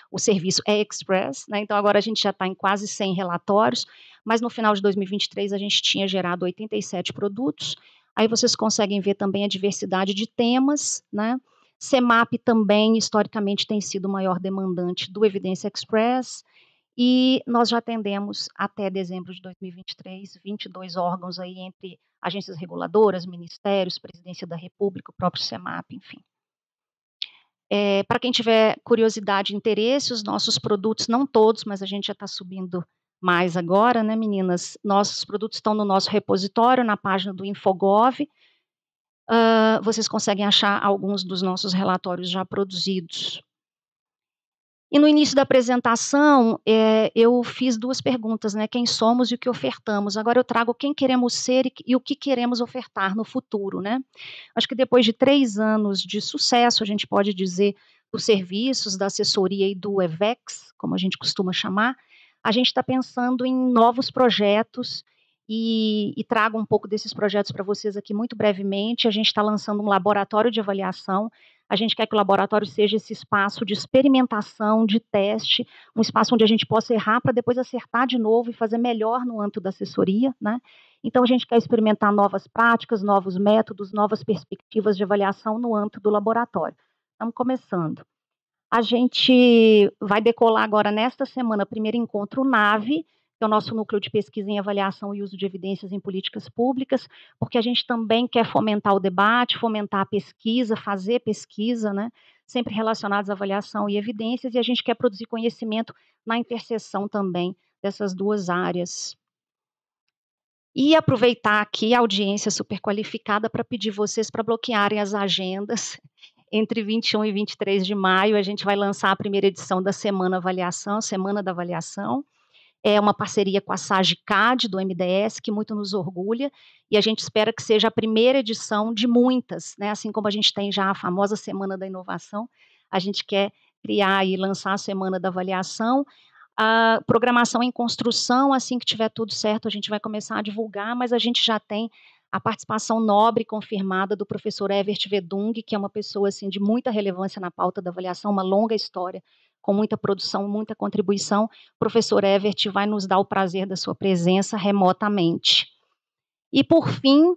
o serviço é Express, né? então agora a gente já está em quase 100 relatórios, mas no final de 2023 a gente tinha gerado 87 produtos, Aí vocês conseguem ver também a diversidade de temas, né? CEMAP também, historicamente, tem sido o maior demandante do Evidência Express, e nós já atendemos até dezembro de 2023 22 órgãos aí entre agências reguladoras, ministérios, Presidência da República, o próprio CEMAP, enfim. É, Para quem tiver curiosidade e interesse, os nossos produtos, não todos, mas a gente já está subindo mais agora, né, meninas? Nossos produtos estão no nosso repositório, na página do Infogov. Uh, vocês conseguem achar alguns dos nossos relatórios já produzidos. E no início da apresentação, é, eu fiz duas perguntas, né? Quem somos e o que ofertamos. Agora eu trago quem queremos ser e, e, o que queremos ofertar no futuro, né? Acho que depois de três anos de sucesso, a gente pode dizer, dos serviços, da assessoria e do EVEX, como a gente costuma chamar, a gente está pensando em novos projetos e, e, trago um pouco desses projetos para vocês aqui muito brevemente. A gente está lançando um laboratório de avaliação. A gente quer que o laboratório seja esse espaço de experimentação, de teste, um espaço onde a gente possa errar para depois acertar de novo e fazer melhor no âmbito da assessoria, né? Então a gente quer experimentar novas práticas, novos métodos, novas perspectivas de avaliação no âmbito do laboratório. Estamos começando. A gente vai decolar agora nesta semana, primeiro encontro NAVE, que é o nosso núcleo de pesquisa em avaliação e uso de evidências em políticas públicas, porque a gente também quer fomentar o debate, fomentar a pesquisa, fazer pesquisa, né? sempre relacionados à avaliação e evidências, e a gente quer produzir conhecimento na interseção também dessas duas áreas. E aproveitar aqui a audiência super qualificada para pedir vocês para bloquearem as agendas entre 21 e 23 de maio, a gente vai lançar a primeira edição da Semana Avaliação, Semana da Avaliação. É uma parceria com a SAGCAD, do MDS, que muito nos orgulha, e a gente espera que seja a primeira edição de muitas, né? assim como a gente tem já a famosa Semana da Inovação, a gente quer criar e lançar a Semana da Avaliação, a programação em construção, assim que tiver tudo certo, a gente vai começar a divulgar, mas a gente já tem a participação nobre confirmada do professor Evert Vedung, que é uma pessoa assim de muita relevância na pauta da avaliação, uma longa história, com muita produção, muita contribuição. O professor Evert vai nos dar o prazer da sua presença remotamente. E por fim,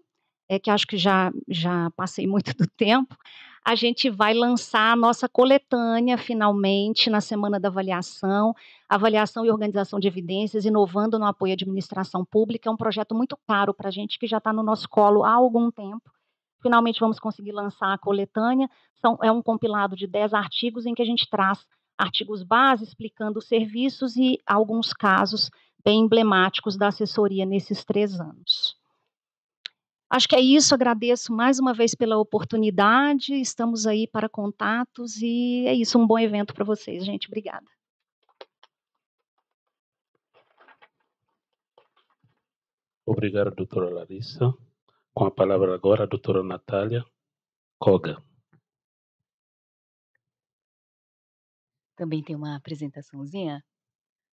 é que acho que já já passei muito do tempo, a gente vai lançar a nossa coletânea finalmente na semana da avaliação, avaliação e organização de evidências, inovando no apoio à administração pública. É um projeto muito caro para a gente que já está no nosso colo há algum tempo. Finalmente vamos conseguir lançar a coletânea. São, é um compilado de 10 artigos em que a gente traz artigos base explicando os serviços e alguns casos bem emblemáticos da assessoria nesses três anos. Acho que é isso, agradeço mais uma vez pela oportunidade, estamos aí para contatos e é isso, um bom evento para vocês, gente. Obrigada. Obrigado, doutora Larissa. Com a palavra agora, a doutora Natália Koga. Também tem uma apresentaçãozinha.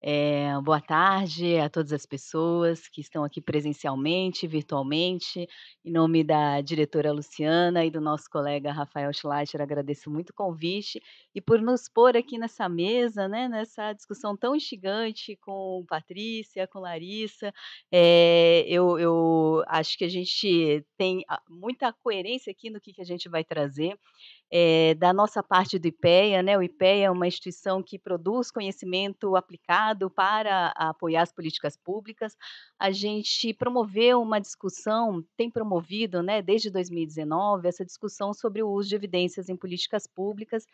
É, boa tarde a todas as pessoas que estão aqui presencialmente, virtualmente. Em nome da diretora Luciana e do nosso colega Rafael Schleicher, agradeço muito o convite e por nos pôr aqui nessa mesa, né, nessa discussão tão instigante com Patrícia, com Larissa. É, eu, eu acho que a gente tem muita coerência aqui no que, que a gente vai trazer é, da nossa parte do IPEA, né? O IPEA é uma instituição que produz conhecimento aplicado para apoiar as políticas públicas. A gente promoveu uma discussão, tem promovido, né, desde 2019, essa discussão sobre o uso de evidências em políticas públicas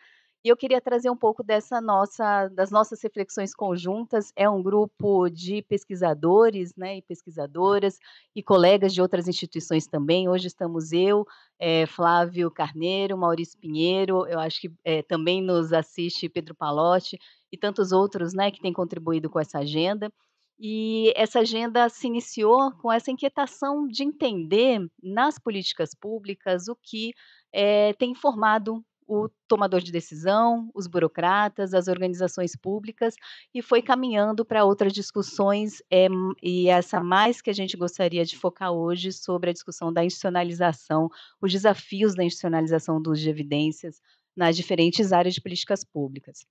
e eu queria trazer um pouco dessa nossa, das nossas reflexões conjuntas. É um grupo de pesquisadores, né, e pesquisadoras e colegas de outras instituições também. Hoje estamos eu, é, Flávio Carneiro, Maurício Pinheiro. Eu acho que é, também nos assiste Pedro Palotti e tantos outros, né, que têm contribuído com essa agenda. E essa agenda se iniciou com essa inquietação de entender nas políticas públicas o que é, tem formado o tomador de decisão, os burocratas, as organizações públicas, e foi caminhando para outras discussões, é, e essa mais que a gente gostaria de focar hoje sobre a discussão da institucionalização, os desafios da institucionalização dos de evidências nas diferentes áreas de políticas públicas.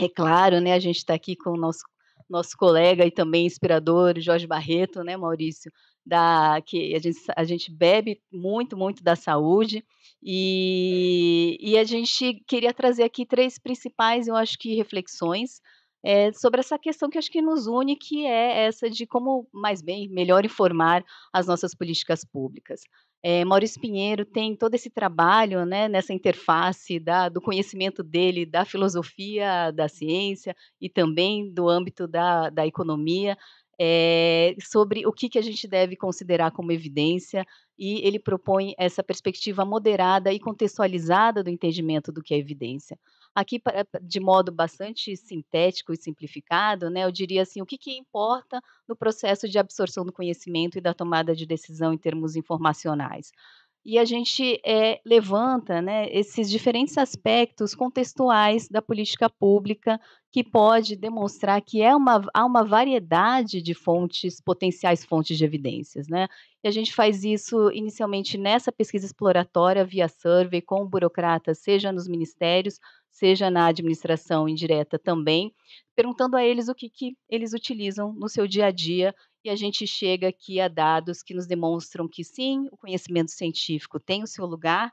É claro, né, a gente está aqui com o nosso, nosso colega e também inspirador, Jorge Barreto, né, Maurício, da, que a gente, a gente bebe muito, muito da saúde, e, e a gente queria trazer aqui três principais, eu acho que, reflexões é, sobre essa questão que acho que nos une, que é essa de como, mais bem, melhor informar as nossas políticas públicas. É, Maurício Pinheiro tem todo esse trabalho né, nessa interface da, do conhecimento dele da filosofia da ciência e também do âmbito da, da economia, é, sobre o que, que a gente deve considerar como evidência, e ele propõe essa perspectiva moderada e contextualizada do entendimento do que é evidência. Aqui, de modo bastante sintético e simplificado, né, eu diria assim, o que, que importa no processo de absorção do conhecimento e da tomada de decisão em termos informacionais e a gente é, levanta né, esses diferentes aspectos contextuais da política pública que pode demonstrar que é uma, há uma variedade de fontes, potenciais fontes de evidências. Né? E a gente faz isso inicialmente nessa pesquisa exploratória via survey com burocratas, seja nos ministérios, seja na administração indireta também, perguntando a eles o que, que eles utilizam no seu dia a dia e a gente chega aqui a dados que nos demonstram que sim, o conhecimento científico tem o seu lugar,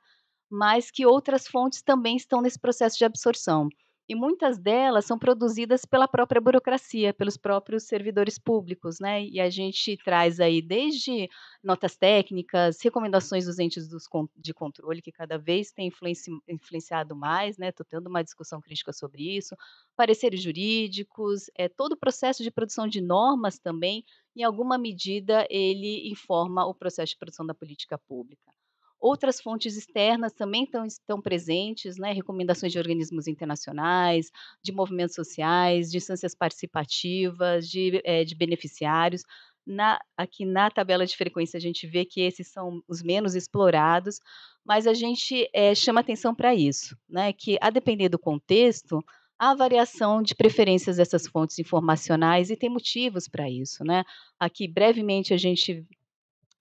mas que outras fontes também estão nesse processo de absorção e muitas delas são produzidas pela própria burocracia, pelos próprios servidores públicos, né? E a gente traz aí desde notas técnicas, recomendações dos entes dos, de controle, que cada vez tem influenci, influenciado mais, né? Estou tendo uma discussão crítica sobre isso, pareceres jurídicos, é, todo o processo de produção de normas também, em alguma medida, ele informa o processo de produção da política pública. Outras fontes externas também estão, estão presentes, né? recomendações de organismos internacionais, de movimentos sociais, de instâncias participativas, de, é, de beneficiários. Na, aqui na tabela de frequência a gente vê que esses são os menos explorados, mas a gente é, chama atenção para isso, né? que a depender do contexto, há variação de preferências dessas fontes informacionais e tem motivos para isso. Né? Aqui, brevemente, a gente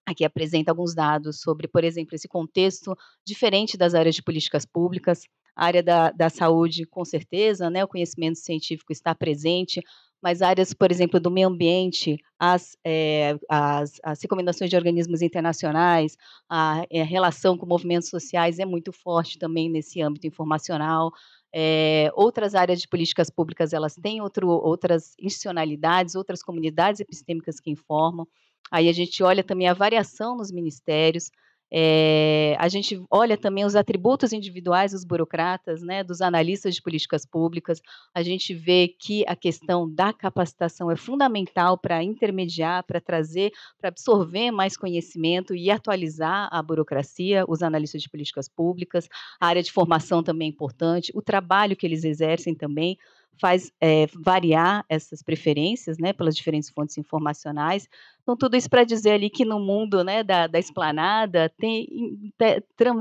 Aqui apresenta alguns dados sobre, por exemplo, esse contexto diferente das áreas de políticas públicas. A área da, da saúde, com certeza, né, o conhecimento científico está presente, mas áreas, por exemplo, do meio ambiente, as, é, as, as recomendações de organismos internacionais, a, a, relação com movimentos sociais é muito forte também nesse âmbito informacional. É, outras áreas de políticas públicas, elas têm outro, outras institucionalidades, outras comunidades epistêmicas que informam. Aí a gente olha também a variação nos ministérios, é, a gente olha também os atributos individuais dos burocratas, né, dos analistas de políticas públicas. A gente vê que a questão da capacitação é fundamental para intermediar, para trazer, para absorver mais conhecimento e atualizar a burocracia, os analistas de políticas públicas. A área de formação também é importante, o trabalho que eles exercem também faz é, variar essas preferências, né, pelas diferentes fontes informacionais. Então, tudo isso para dizer ali que no mundo né, da, da esplanada tem,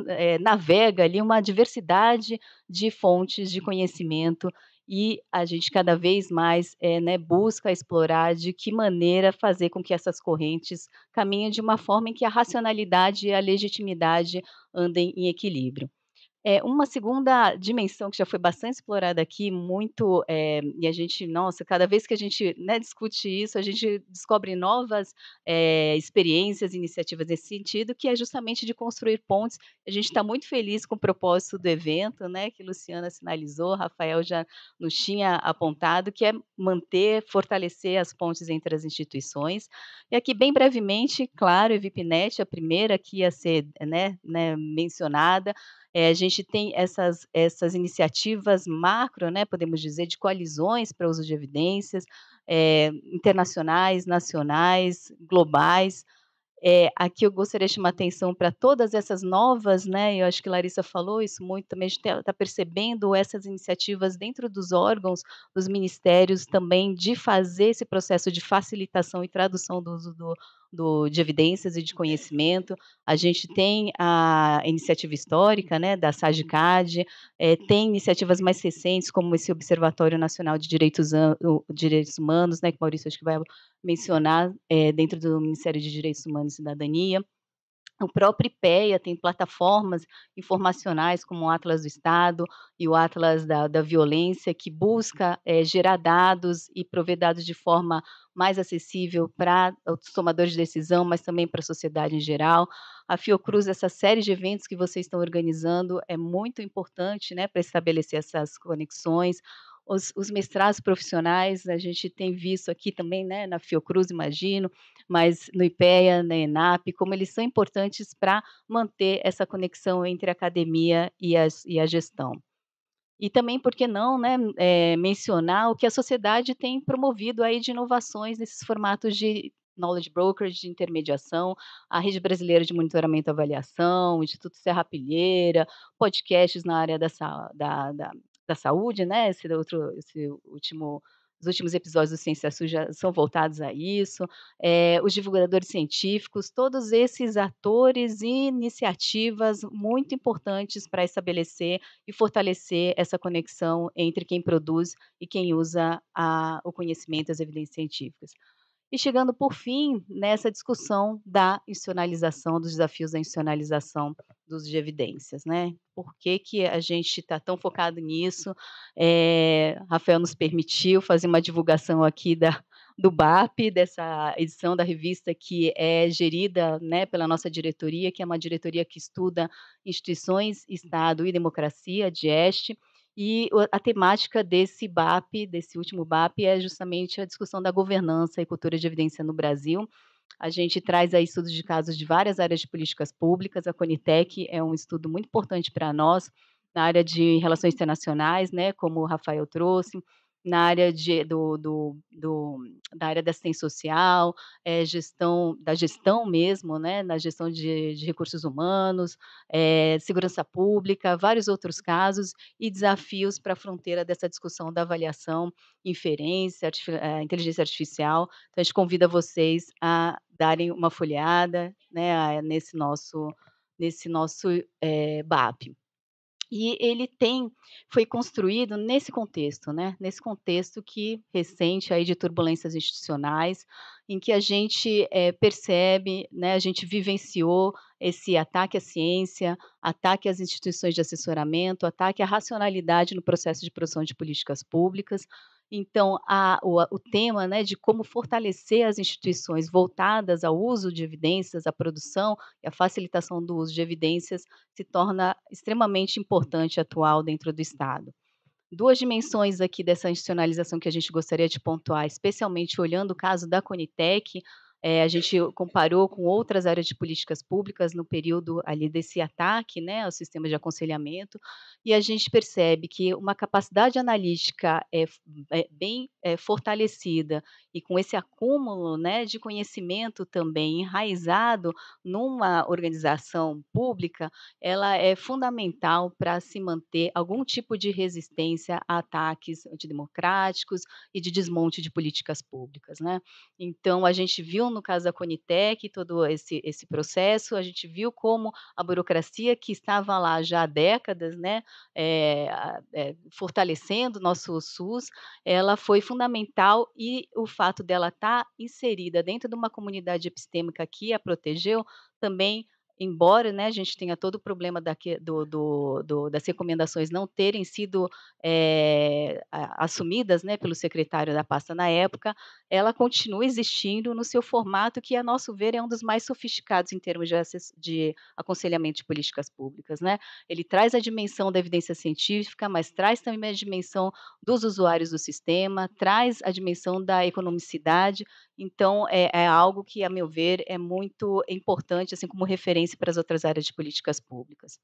é, navega ali uma diversidade de fontes de conhecimento e a gente cada vez mais é, né, busca explorar de que maneira fazer com que essas correntes caminhem de uma forma em que a racionalidade e a legitimidade andem em equilíbrio. É, uma segunda dimensão que já foi bastante explorada aqui, muito, eh, e a gente, nossa, cada vez que a gente, né, discute isso, a gente descobre novas, eh, experiências, iniciativas nesse sentido, que é justamente de construir pontes. A gente está muito feliz com o propósito do evento, né, que Luciana sinalizou, Rafael já nos tinha apontado, que é manter, fortalecer as pontes entre as instituições. E aqui, bem brevemente, claro, a VIPNet, a primeira que ia ser, né, né, mencionada, é, a gente tem essas, essas iniciativas macro, né, podemos dizer, de coalizões para uso de evidências, é, internacionais, nacionais, globais, é, aqui eu gostaria de chamar atenção para todas essas novas, né, eu acho que Larissa falou isso muito também, a gente está percebendo essas iniciativas dentro dos órgãos, dos ministérios também, de fazer esse processo de facilitação e tradução do uso do, do, de evidências e de conhecimento. A gente tem a iniciativa histórica, né, da SAGCAD, é, tem iniciativas mais recentes, como esse Observatório Nacional de Direitos, Direitos Humanos, né, que Maurício acho que vai mencionar, é, dentro do Ministério de Direitos Humanos e Cidadania. O próprio IPEA tem plataformas informacionais como o Atlas do Estado e o Atlas da, da Violência, que busca é, gerar dados e prover dados de forma mais acessível para os tomadores de decisão, mas também para a sociedade em geral. A Fiocruz, essa série de eventos que vocês estão organizando é muito importante né, para estabelecer essas conexões os, os, mestrados profissionais, a gente tem visto aqui também, né, na Fiocruz, imagino, mas no IPEA, na ENAP, como eles são importantes para manter essa conexão entre a academia e, as, e a gestão. E também, por que não, né, é, mencionar o que a sociedade tem promovido aí de inovações nesses formatos de knowledge brokers de intermediação, a Rede Brasileira de Monitoramento e Avaliação, o Instituto Serra Pilheira, podcasts na área da, da, da, da saúde, né? Esse outro, esse último os últimos episódios do Ciência Suja são voltados a isso, é, os divulgadores científicos, todos esses atores e iniciativas muito importantes para estabelecer e fortalecer essa conexão entre quem produz e quem usa a, o conhecimento as evidências científicas. E chegando por fim nessa discussão da institucionalização, dos desafios da institucionalização dos de evidências, né? Por que, que a gente está tão focado nisso? É, Rafael nos permitiu fazer uma divulgação aqui da, do BAP, dessa edição da revista que é gerida né, pela nossa diretoria, que é uma diretoria que estuda instituições, Estado e democracia, DIEST, e a temática desse BAP, desse último BAP, é justamente a discussão da governança e cultura de evidência no Brasil. A gente traz aí estudos de casos de várias áreas de políticas públicas. A Conitec é um estudo muito importante para nós na área de relações internacionais, né, como o Rafael trouxe, na área de, do, do, do, da área da assistência social, é, gestão da gestão mesmo, né, na gestão de, de recursos humanos, é, segurança pública, vários outros casos e desafios para a fronteira dessa discussão da avaliação, inferência, é, inteligência artificial. Então, a gente convida vocês a darem uma folhada né, nesse nosso nesse nosso BAP. E ele tem foi construído nesse contexto, né, nesse contexto que recente aí de turbulências institucionais, em que a gente, eh, percebe, né, a gente vivenciou esse ataque à ciência, ataque às instituições de assessoramento, ataque à racionalidade no processo de produção de políticas públicas, então, a, o, o, tema né, de como fortalecer as instituições voltadas ao uso de evidências, à produção e à facilitação do uso de evidências se torna extremamente importante atual dentro do Estado. Duas dimensões aqui dessa institucionalização que a gente gostaria de pontuar, especialmente olhando o caso da Conitec, é, a gente comparou com outras áreas de políticas públicas no período ali desse ataque, né, ao sistema de aconselhamento, e a gente percebe que uma capacidade analítica é, é bem é, fortalecida e com esse acúmulo, né, de conhecimento também enraizado numa organização pública, ela é fundamental para se manter algum tipo de resistência a ataques antidemocráticos e de desmonte de políticas públicas, né? Então a gente viu no caso da Conitec, todo esse esse processo, a gente viu como a burocracia que estava lá já há décadas, né, eh, eh, fortalecendo nosso SUS, ela foi fundamental e o fato dela estar inserida dentro de uma comunidade epistêmica que a protegeu, também embora, né, a gente tenha todo o problema daqui do do do das recomendações não terem sido, a assumidas, né, pelo secretário da pasta na época, ela continua existindo no seu formato que, a nosso ver, é um dos mais sofisticados em termos de de aconselhamento de políticas públicas, né. Ele traz a dimensão da evidência científica, mas traz também a dimensão dos usuários do sistema, traz a dimensão da economicidade, então é é algo que, a meu ver, é muito importante, assim, como referência para as outras áreas de políticas públicas.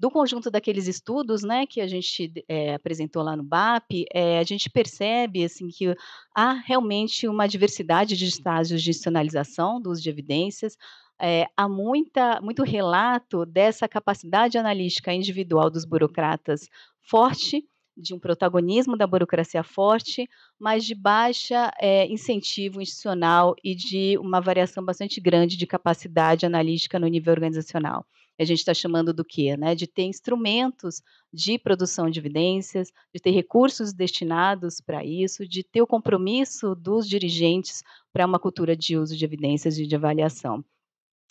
Do conjunto daqueles estudos, né, que a gente, eh, apresentou lá no BAP, eh, a gente percebe, assim, que há realmente uma diversidade de estágios de institucionalização do uso de evidências, eh, há muita muito relato dessa capacidade analítica individual dos burocratas forte, de um protagonismo da burocracia forte, mas de baixa, eh, incentivo institucional e de uma variação bastante grande de capacidade analítica no nível organizacional. A gente está chamando do quê, né, de ter instrumentos de produção de evidências, de ter recursos destinados para isso, de ter o compromisso dos dirigentes para uma cultura de uso de evidências e de avaliação.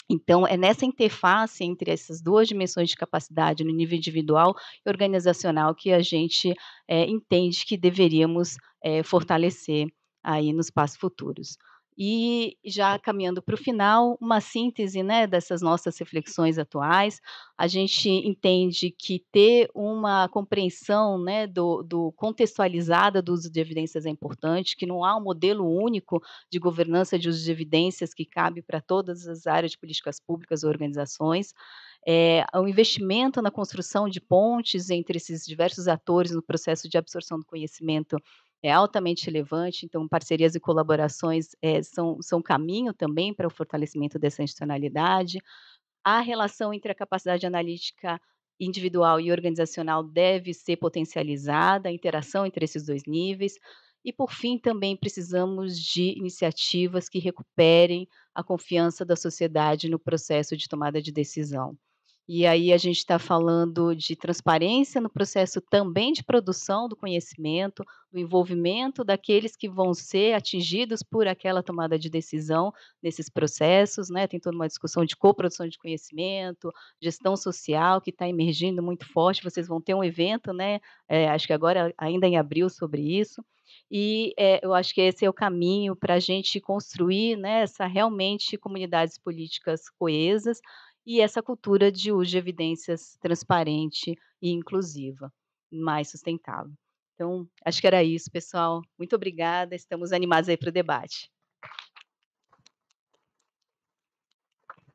Então, é nessa interface entre essas 2 dimensões de capacidade no nível individual e organizacional que a gente, eh, entende que deveríamos, eh, fortalecer aí nos passos futuros. E já caminhando para o final, uma síntese, né, dessas nossas reflexões atuais, a gente entende que ter uma compreensão, né, do do contextualizada do uso de evidências é importante, que não há um modelo único de governança de uso de evidências que cabe para todas as áreas de políticas públicas ou organizações. Eh, o investimento na construção de pontes entre esses diversos atores no processo de absorção do conhecimento é altamente relevante, então parcerias e colaborações, eh, são são caminho também para o fortalecimento dessa institucionalidade. A relação entre a capacidade analítica individual e organizacional deve ser potencializada, a interação entre esses 2 níveis. E, por fim, também precisamos de iniciativas que recuperem a confiança da sociedade no processo de tomada de decisão. E aí a gente está falando de transparência no processo também de produção do conhecimento, do envolvimento daqueles que vão ser atingidos por aquela tomada de decisão nesses processos, né, tem toda uma discussão de coprodução de conhecimento, gestão social que está emergindo muito forte, vocês vão ter um evento, né, eh, acho que agora ainda em abril sobre isso, e, eh, eu acho que esse é o caminho para a gente construir, né, essa realmente comunidades políticas coesas, e essa cultura de uso de evidências transparente e inclusiva, mais sustentável. Então, acho que era isso pessoal, muito obrigada, estamos animados aí para o debate.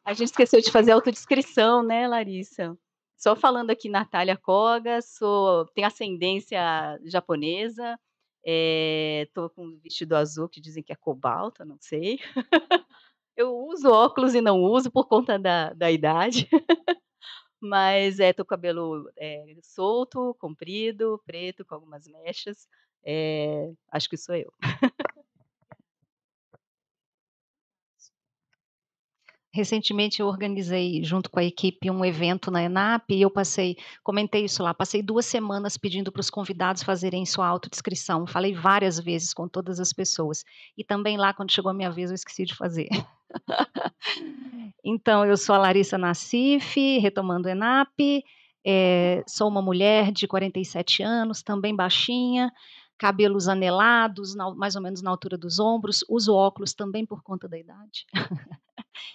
A gente esqueceu de fazer autodescrição, né, Larissa. Só falando aqui Natália Koga, sou tenho ascendência japonesa, eh, estou com um vestido azul que dizem que é cobalto, não sei. Eu uso óculos e não uso por conta da da idade, mas, eh, estou com o cabelo, eh, solto, comprido, preto, com algumas mechas, eh, acho que sou eu. Recentemente eu organizei, junto com a equipe, um evento na ENAP e eu passei comentei isso lá, passei 2 semanas pedindo para os convidados fazerem sua autodescrição, falei várias vezes com todas as pessoas, e também lá quando chegou a minha vez eu esqueci de fazer. Então, eu sou a Larissa Nassif, retomando ENAP, eh, sou uma mulher de 47 anos, também baixinha, cabelos anelados, na mais ou menos na altura dos ombros, uso óculos também por conta da idade.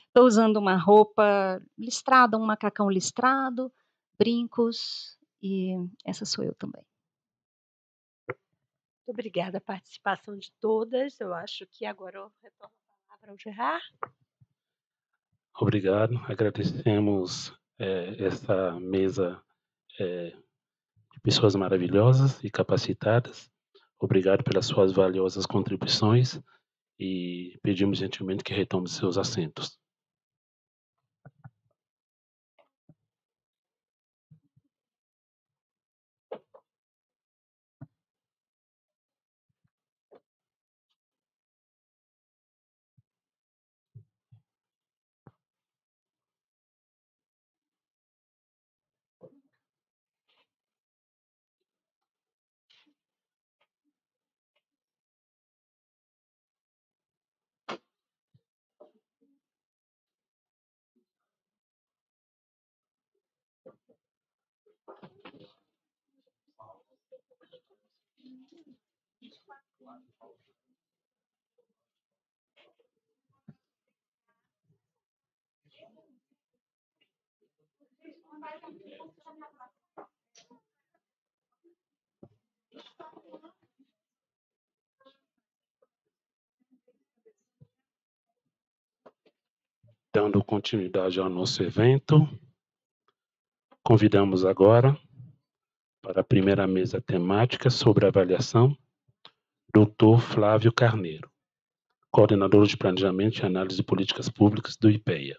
Estou usando uma roupa listrada, um macacão listrado, brincos, e essa sou eu também. Muito obrigada a participação de todas, eu acho que agora eu retorno a palavra ao Gerard. Obrigado, agradecemos, eh, essa mesa, eh, de pessoas maravilhosas e capacitadas. Obrigado pelas suas valiosas contribuições, e pedimos gentilmente que retome seus assentos. Dando continuidade ao nosso evento, convidamos agora para a primeira mesa temática sobre avaliação, Dr. Flávio Carneiro, coordenador de Planejamento e Análise de Políticas Públicas do IPEA.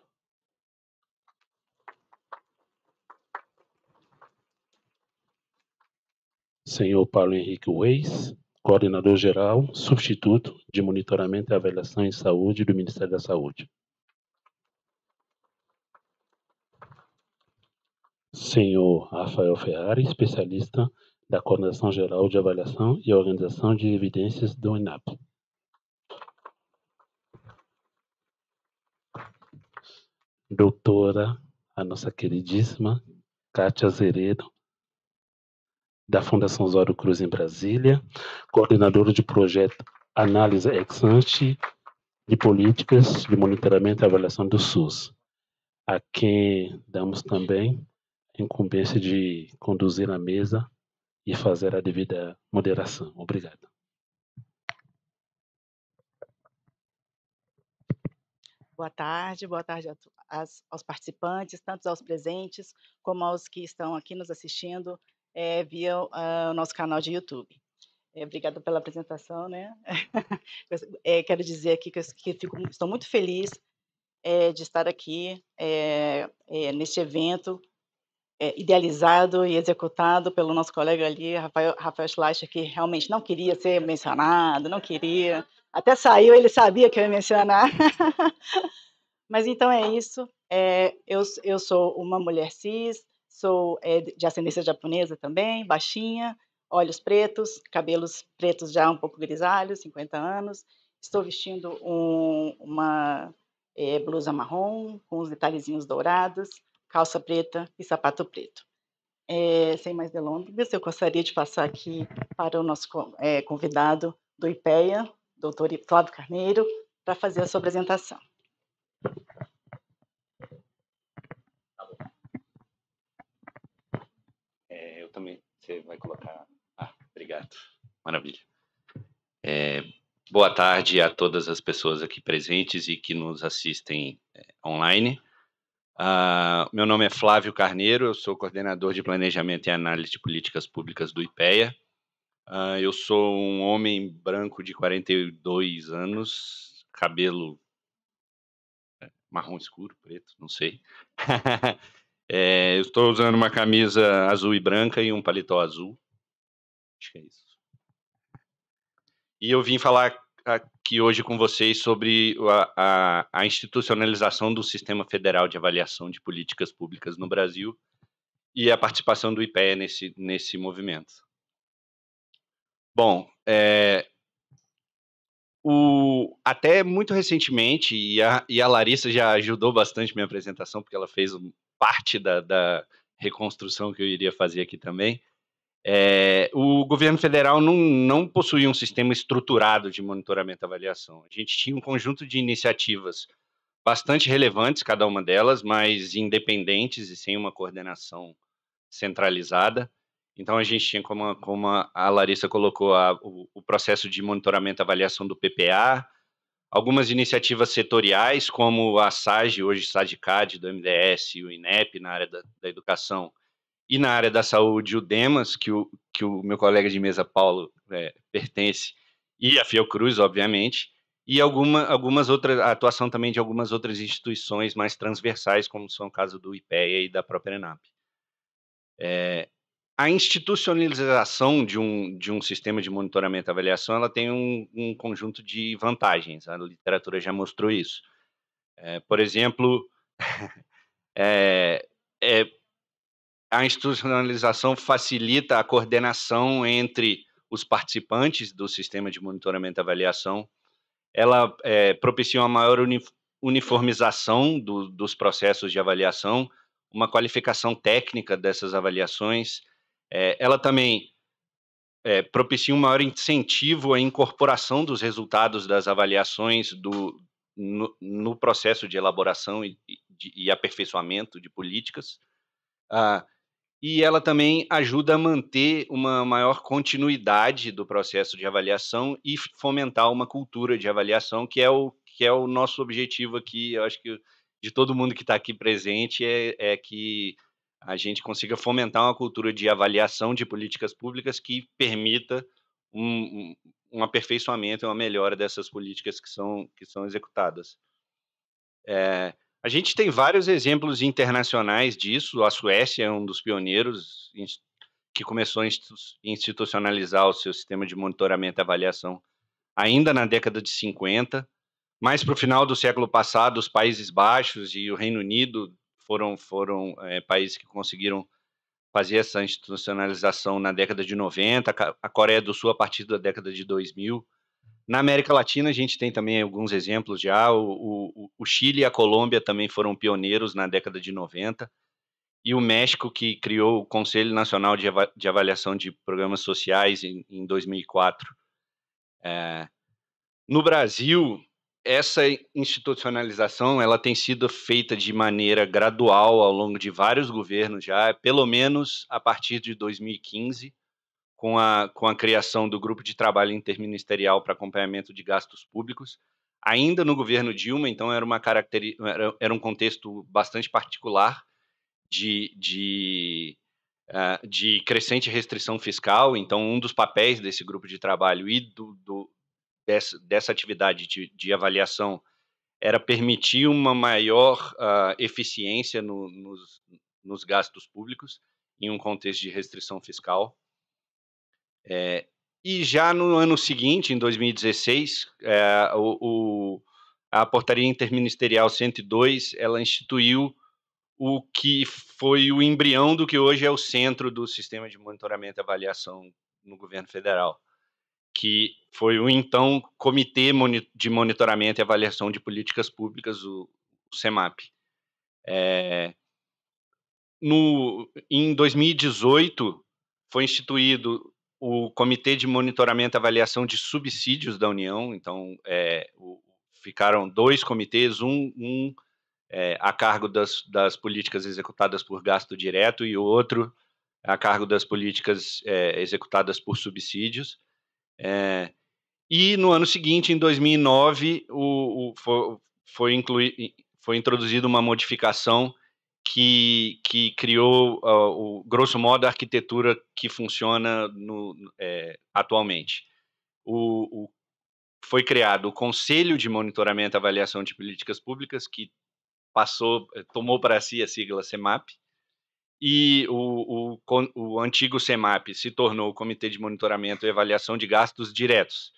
Senhor Paulo Henrique Weiss, coordenador geral, substituto de monitoramento e avaliação em saúde do Ministério da Saúde. Senhor Rafael Ferrari, especialista da Coordenação Geral de Avaliação e Organização de Evidências do INAP. Doutora, a nossa queridíssima Kátia Zeredo, da Fundação Osório Cruz em Brasília, coordenadora de projeto Análise ex ante de Políticas de Monitoramento e Avaliação do SUS, a quem damos também a incumbência de conduzir a mesa e fazer a devida moderação. Obrigado. Boa tarde, boa tarde aos participantes, tanto aos presentes como aos que estão aqui nos assistindo é, via uh, o nosso canal de YouTube. É, obrigada pela apresentação, né? é, quero dizer aqui que, que fico, estou muito feliz é, de estar aqui neste evento idealizado e executado pelo nosso colega ali, Rafael, Rafael Schleicher, que realmente não queria ser mencionado, não queria. Até saiu, ele sabia que eu ia mencionar. Mas então é isso. eu, eu sou uma mulher cis, Sou é, de ascendência japonesa também, baixinha, olhos pretos, cabelos pretos já um pouco grisalhos, 50 anos. Estou vestindo um, uma é, blusa marrom com os detalhezinhos dourados, calça preta e sapato preto. É, sem mais delongas, eu gostaria de passar aqui para o nosso é, convidado do IPEA, doutor Flávio Carneiro, para fazer a sua apresentação. também você vai colocar. Ah, obrigado. Maravilha. É, boa tarde a todas as pessoas aqui presentes e que nos assistem é, online. Uh, meu nome é Flávio Carneiro, eu sou coordenador de Planejamento e Análise de Políticas Públicas do IPEA. Uh, eu sou um homem branco de 42 anos, cabelo é, marrom escuro, preto, não sei. É, eu estou usando uma camisa azul e branca e um paletó azul. Acho que é isso. E eu vim falar aqui hoje com vocês sobre a, a, a institucionalização do Sistema Federal de Avaliação de Políticas Públicas no Brasil e a participação do IPEA nesse, nesse movimento. Bom, é, o, até muito recentemente, e a, e a Larissa já ajudou bastante minha apresentação, porque ela fez parte da, da reconstrução que eu iria fazer aqui também. É, o governo federal não, não possuía um sistema estruturado de monitoramento e avaliação. A gente tinha um conjunto de iniciativas bastante relevantes, cada uma delas, mas independentes e sem uma coordenação centralizada. Então, a gente tinha, como, como a Larissa colocou, a, o, o, processo de monitoramento e avaliação do PPA, algumas iniciativas setoriais, como a SAGE, hoje SAGCAD, do MDS, e o INEP, na área da, da, educação, e na área da saúde, o DEMAS, que o, que o meu colega de mesa, Paulo, é, pertence, e a Fiocruz, obviamente, e alguma, algumas outras, a atuação também de algumas outras instituições mais transversais, como são o caso do IPEA e da própria ENAP. É, a institucionalização de um, de um sistema de monitoramento e avaliação ela tem um, um conjunto de vantagens. A literatura já mostrou isso. É, por exemplo, é, é, a institucionalização facilita a coordenação entre os participantes do sistema de monitoramento e avaliação. Ela é, propicia uma maior uniformização do, dos processos de avaliação, uma qualificação técnica dessas avaliações. É, ela também é, propicia um maior incentivo à incorporação dos resultados das avaliações do, no, no processo de elaboração e, de, e aperfeiçoamento de políticas. Ah, e ela também ajuda a manter uma maior continuidade do processo de avaliação e fomentar uma cultura de avaliação, que é o, que é o nosso objetivo aqui, eu acho que de todo mundo que está aqui presente, é, é que a gente consiga fomentar uma cultura de avaliação de políticas públicas que permita um, um aperfeiçoamento e uma melhora dessas políticas que são, que são executadas. É, a gente tem vários exemplos internacionais disso. A Suécia é um dos pioneiros que começou a institucionalizar o seu sistema de monitoramento e avaliação ainda na década de 50. Mais para o final do século passado, os Países Baixos e o Reino Unido foram, foram é, países que conseguiram fazer essa institucionalização na década de 90, a Coreia do Sul a partir da década de 2000. Na América Latina, a gente tem também alguns exemplos já. O, o, o, Chile e a Colômbia também foram pioneiros na década de 90. E o México, que criou o Conselho Nacional de, de Avaliação de Programas Sociais em, em 2004. É, no Brasil, essa institucionalização ela tem sido feita de maneira gradual ao longo de vários governos já, pelo menos a partir de 2015 com a, com a criação do Grupo de Trabalho Interministerial para Acompanhamento de Gastos Públicos, ainda no governo Dilma, então era, uma caracteri era, era um contexto bastante particular de, de, uh, de crescente restrição fiscal, então um dos papéis desse grupo de trabalho e do, do dessa, dessa atividade de, de avaliação era permitir uma maior uh, eficiência no, nos, nos gastos públicos em um contexto de restrição fiscal. É, e já no ano seguinte, em 2016, é, o, o, a Portaria Interministerial 102, ela instituiu o que foi o embrião do que hoje é o centro do sistema de monitoramento e avaliação no governo federal, que foi o então Comitê de Monitoramento e Avaliação de Políticas Públicas, o, CEMAP. É, no, em 2018, foi instituído o Comitê de Monitoramento e Avaliação de Subsídios da União, então é, o, ficaram dois comitês, um, um é, a cargo das, das, políticas executadas por gasto direto e o outro a cargo das políticas é, executadas por subsídios. É, e no ano seguinte, em 2009, o, o foi, foi, inclui, foi introduzida uma modificação que, que criou, uh, o, grosso modo, a arquitetura que funciona no, é, atualmente. O, o, foi criado o Conselho de Monitoramento e Avaliação de Políticas Públicas, que passou, eh, tomou para si a sigla CEMAP, e o, o, o antigo CEMAP se tornou o Comitê de Monitoramento e Avaliação de Gastos Diretos.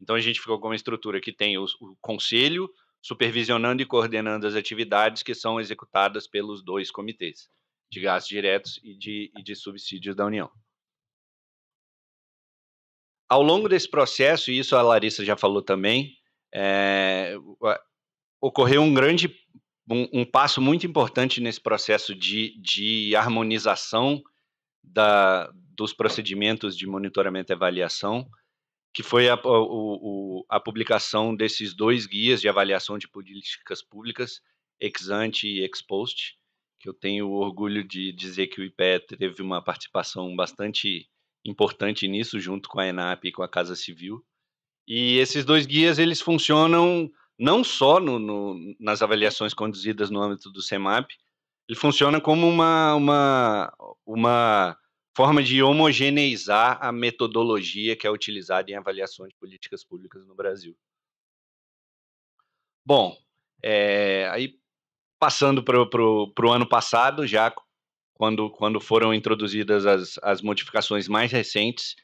Então a gente ficou com uma estrutura que tem o, o Conselho, supervisionando e coordenando as atividades que são executadas pelos dois comitês, de gastos diretos e de, e de subsídios da União. Ao longo desse processo, e isso a Larissa já falou também, é, ocorreu um grande, um, um, passo muito importante nesse processo de, de harmonização da, dos procedimentos de monitoramento e avaliação, que foi a, o, a publicação desses dois guias de avaliação de políticas públicas, ex ante e ex post, que eu tenho orgulho de dizer que o IPE teve uma participação bastante importante nisso, junto com a ENAP e com a Casa Civil. E esses dois guias, eles funcionam não só no, no, nas avaliações conduzidas no âmbito do CEMAP, ele funciona como uma, uma, uma forma de homogeneizar a metodologia que é utilizada em avaliação de políticas públicas no Brasil. Bom, é, aí passando para o ano passado, já quando, quando foram introduzidas as, as modificações mais recentes,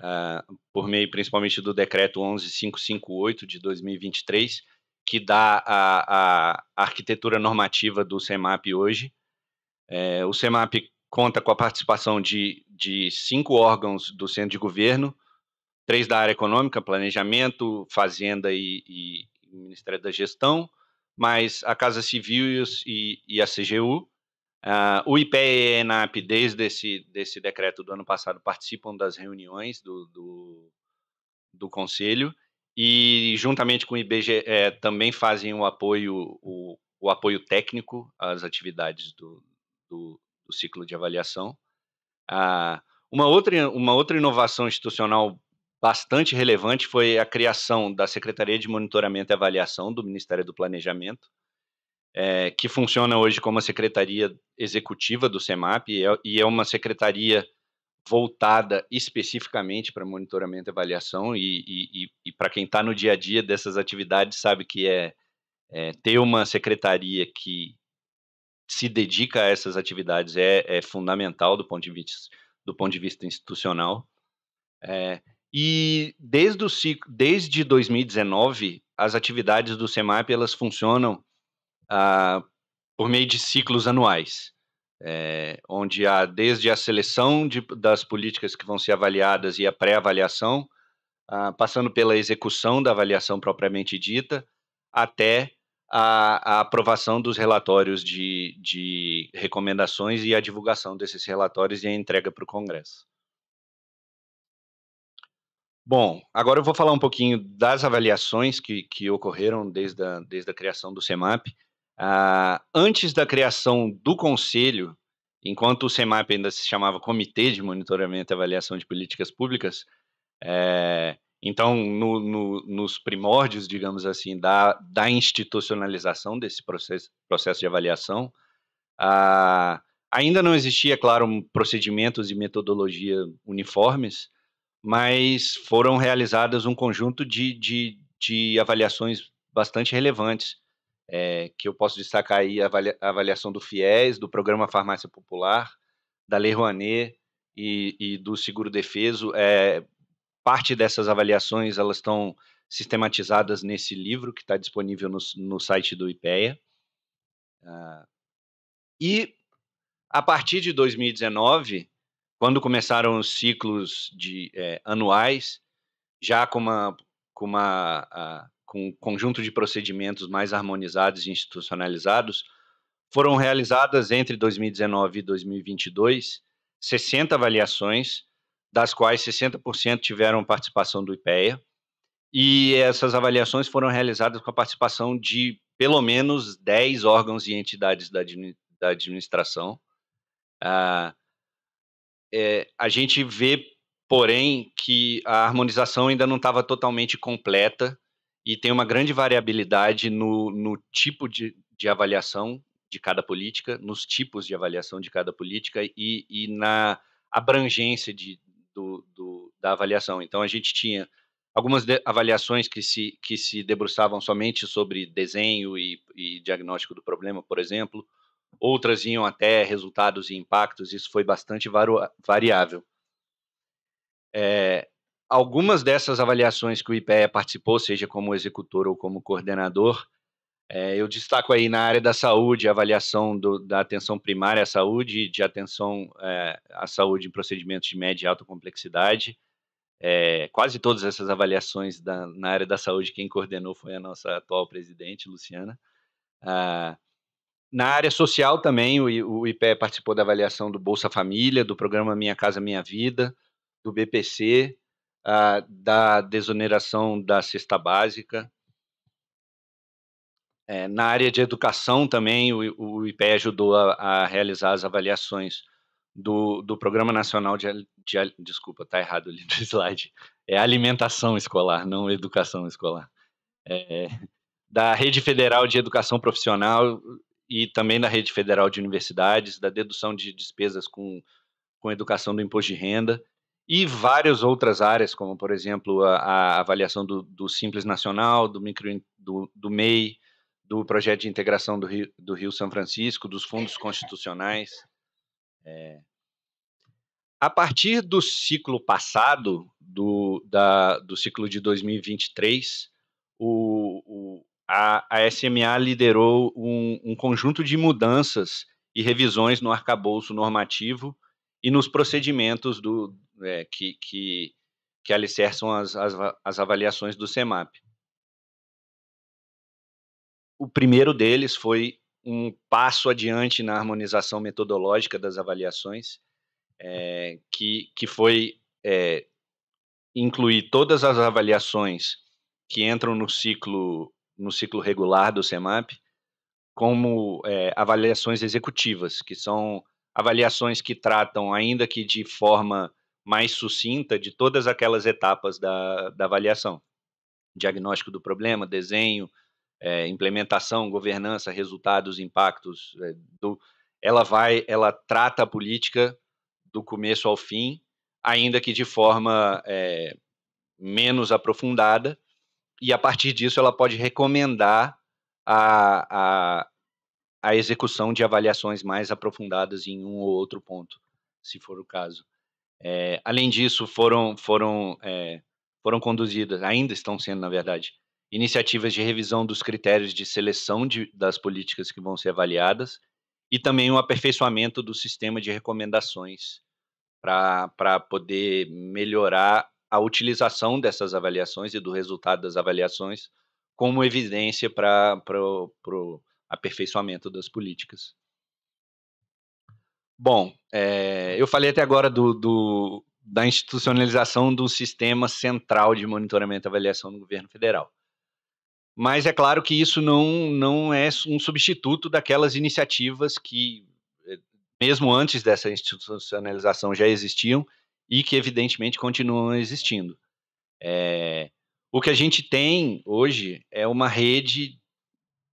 uh, por meio principalmente do decreto 11558 de 2023, que dá a, a arquitetura normativa do CEMAP hoje. É, o CEMAP conta com a participação de, de cinco órgãos do centro de governo, três da área econômica, planejamento, fazenda e, e Ministério da Gestão, mais a Casa Civil e, e a CGU, Uh, o IPE e a ENAP, desde esse desse decreto do ano passado, participam das reuniões do, do, do Conselho e, juntamente com o IBGE, é, também fazem o apoio, o, o apoio técnico às atividades do, do, do ciclo de avaliação. Uh, uma, outra, uma outra inovação institucional bastante relevante foi a criação da Secretaria de Monitoramento e Avaliação do Ministério do Planejamento, é, que funciona hoje como a secretaria executiva do CEMAP e é, e é uma secretaria voltada especificamente para monitoramento e avaliação e, e, e para quem está no dia a dia dessas atividades sabe que é, é, ter uma secretaria que se dedica a essas atividades é, é fundamental do ponto de vista, do ponto de vista institucional. É, e desde, o, desde 2019, as atividades do CEMAP elas funcionam ah, por meio de ciclos anuais, é, onde há desde a seleção de, das políticas que vão ser avaliadas e a pré-avaliação, ah, passando pela execução da avaliação propriamente dita, até a, a aprovação dos relatórios de, de recomendações e a divulgação desses relatórios e a entrega para o Congresso. Bom, agora eu vou falar um pouquinho das avaliações que, que ocorreram desde a, desde a criação do CEMAP. Uh, antes da criação do conselho, enquanto o CEMAP ainda se chamava Comitê de Monitoramento e Avaliação de Políticas Públicas, é, então, no, no, nos primórdios, digamos assim, da, da institucionalização desse processo, processo de avaliação, uh, ainda não existia, claro, procedimentos e metodologia uniformes, mas foram realizadas um conjunto de, de, de avaliações bastante relevantes é, que eu posso destacar aí a avaliação do FIES, do Programa Farmácia Popular, da Lei Rouanet e, e do Seguro Defeso. É, parte dessas avaliações elas estão sistematizadas nesse livro que está disponível no, no, site do IPEA. Uh, e a partir de 2019, quando começaram os ciclos de é, anuais, já com uma, com uma com um conjunto de procedimentos mais harmonizados e institucionalizados, foram realizadas entre 2019 e 2022 60 avaliações, das quais 60% tiveram participação do IPEA, e essas avaliações foram realizadas com a participação de pelo menos 10 órgãos e entidades da, administração. Ah, é, a gente vê, porém, que a harmonização ainda não estava totalmente completa e tem uma grande variabilidade no, no tipo de, de avaliação de cada política, nos tipos de avaliação de cada política e, e na abrangência de, do, do, da avaliação. Então, a gente tinha algumas avaliações que se, que se debruçavam somente sobre desenho e, e diagnóstico do problema, por exemplo, outras iam até resultados e impactos, isso foi bastante variável. É, algumas dessas avaliações que o IPEA participou, seja como executor ou como coordenador, é, eu destaco aí na área da saúde, avaliação do, da atenção primária à saúde, de atenção é, à saúde em procedimentos de média e alta complexidade. É, quase todas essas avaliações da, na área da saúde, quem coordenou foi a nossa atual presidente, Luciana. Ah, na área social também, o, o IPE participou da avaliação do Bolsa Família, do programa Minha Casa Minha Vida, do BPC, ah, da desoneração da cesta básica. É, na área de educação também, o, o IPE ajudou a, a, realizar as avaliações do, do Programa Nacional de, de Desculpa, está errado ali no slide. É alimentação escolar, não educação escolar. É, da Rede Federal de Educação Profissional e também da Rede Federal de Universidades, da dedução de despesas com, com educação do imposto de renda e várias outras áreas, como, por exemplo, a, a avaliação do, do, Simples Nacional, do, micro, do, do MEI, do projeto de integração do Rio, do Rio São Francisco, dos fundos constitucionais. É. A partir do ciclo passado, do, da, do ciclo de 2023, o, o, a, a SMA liderou um, um conjunto de mudanças e revisões no arcabouço normativo e nos procedimentos do, é, que, que, que alicerçam as, as, as avaliações do CEMAP. O primeiro deles foi um passo adiante na harmonização metodológica das avaliações, é, que, que foi é, incluir todas as avaliações que entram no ciclo, no ciclo regular do CEMAP, como é, avaliações executivas, que são avaliações que tratam, ainda que de forma mais sucinta, de todas aquelas etapas da, da avaliação. Diagnóstico do problema, desenho, é, implementação, governança, resultados, impactos. É, do, ela vai, ela trata a política do começo ao fim, ainda que de forma é, menos aprofundada, e a partir disso ela pode recomendar a, a, a execução de avaliações mais aprofundadas em um ou outro ponto, se for o caso. É, além disso, foram, foram, é, foram conduzidas, ainda estão sendo, na verdade, iniciativas de revisão dos critérios de seleção de, das políticas que vão ser avaliadas e também um aperfeiçoamento do sistema de recomendações para poder melhorar a utilização dessas avaliações e do resultado das avaliações como evidência para o aperfeiçoamento das políticas. Bom, é, eu falei até agora do, do, da institucionalização do sistema central de monitoramento e avaliação no governo federal. Mas é claro que isso não, não é um substituto daquelas iniciativas que, eh, mesmo antes dessa institucionalização, já existiam e que, evidentemente, continuam existindo. É, o que a gente tem hoje é uma rede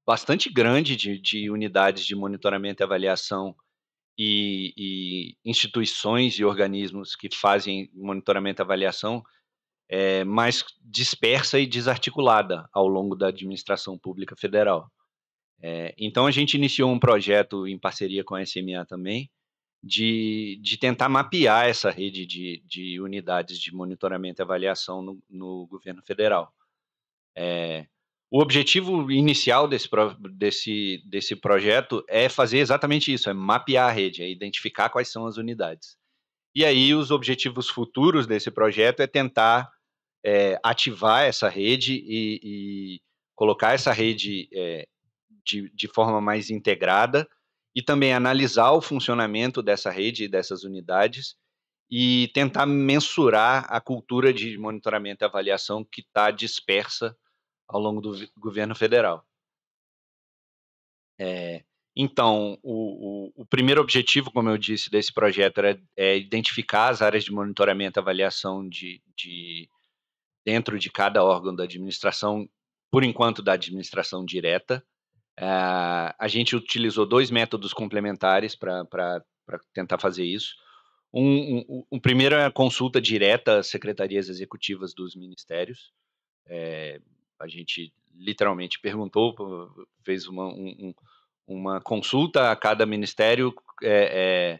bastante grande de, de unidades de monitoramento e avaliação e, e, instituições e organismos que fazem monitoramento e avaliação é, mais dispersa e desarticulada ao longo da administração pública federal. É, então, a gente iniciou um projeto em parceria com a SMA também, de, de tentar mapear essa rede de, de unidades de monitoramento e avaliação no, no governo federal. É, o objetivo inicial desse, desse, desse projeto é fazer exatamente isso, é mapear a rede, é identificar quais são as unidades. E aí os objetivos futuros desse projeto é tentar é, ativar essa rede e, e, colocar essa rede é, de, de forma mais integrada e também analisar o funcionamento dessa rede e dessas unidades e tentar mensurar a cultura de monitoramento e avaliação que está dispersa ao longo do governo federal. É, então, o, o, o, primeiro objetivo, como eu disse, desse projeto era, é identificar as áreas de monitoramento e avaliação de, de, dentro de cada órgão da administração, por enquanto da administração direta. Uh, a gente utilizou dois métodos complementares para tentar fazer isso. Um, um, um, primeiro é a consulta direta às secretarias executivas dos ministérios. É, a gente literalmente perguntou, fez uma, um, uma consulta a cada ministério é, é,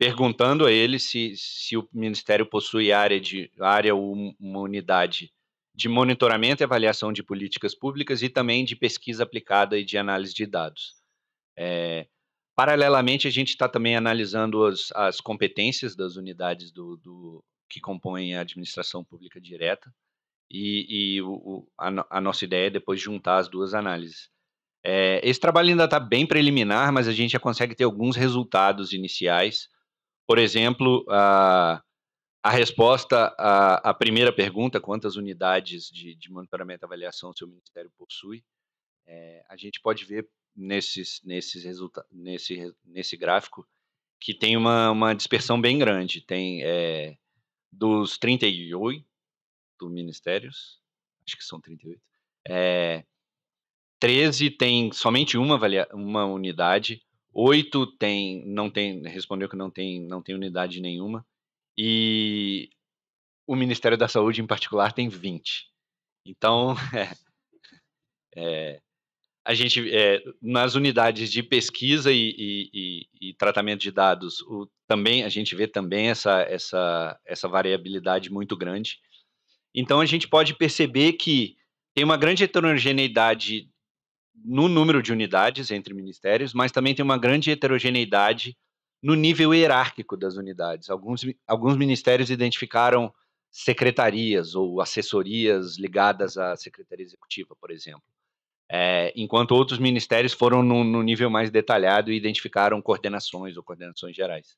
perguntando a ele se, se o Ministério possui área, de, área ou uma unidade de monitoramento e avaliação de políticas públicas e também de pesquisa aplicada e de análise de dados. É, paralelamente, a gente está também analisando as, as, competências das unidades do, do, que compõem a administração pública direta e, e o, a, a, nossa ideia é depois juntar as duas análises. É, esse trabalho ainda está bem preliminar, mas a gente já consegue ter alguns resultados iniciais por exemplo, a, a resposta à, à, primeira pergunta, quantas unidades de, de monitoramento e avaliação o seu ministério possui, é, a gente pode ver nesses, nesses resulta nesse, nesse gráfico que tem uma, uma dispersão bem grande. Tem é, dos 38 ministérios, acho que são 38, é, 13 tem somente uma, uma unidade, Oito tem, não tem, respondeu que não tem, não tem unidade nenhuma. E o Ministério da Saúde, em particular, tem 20. Então, é, é, a gente, é, nas unidades de pesquisa e, e, e, e tratamento de dados, o, também a gente vê também essa, essa, essa variabilidade muito grande. Então, a gente pode perceber que tem uma grande heterogeneidade no número de unidades entre ministérios, mas também tem uma grande heterogeneidade no nível hierárquico das unidades. Alguns, alguns ministérios identificaram secretarias ou assessorias ligadas à secretaria executiva, por exemplo. é, enquanto outros ministérios foram no, no, nível mais detalhado e identificaram coordenações ou coordenações gerais.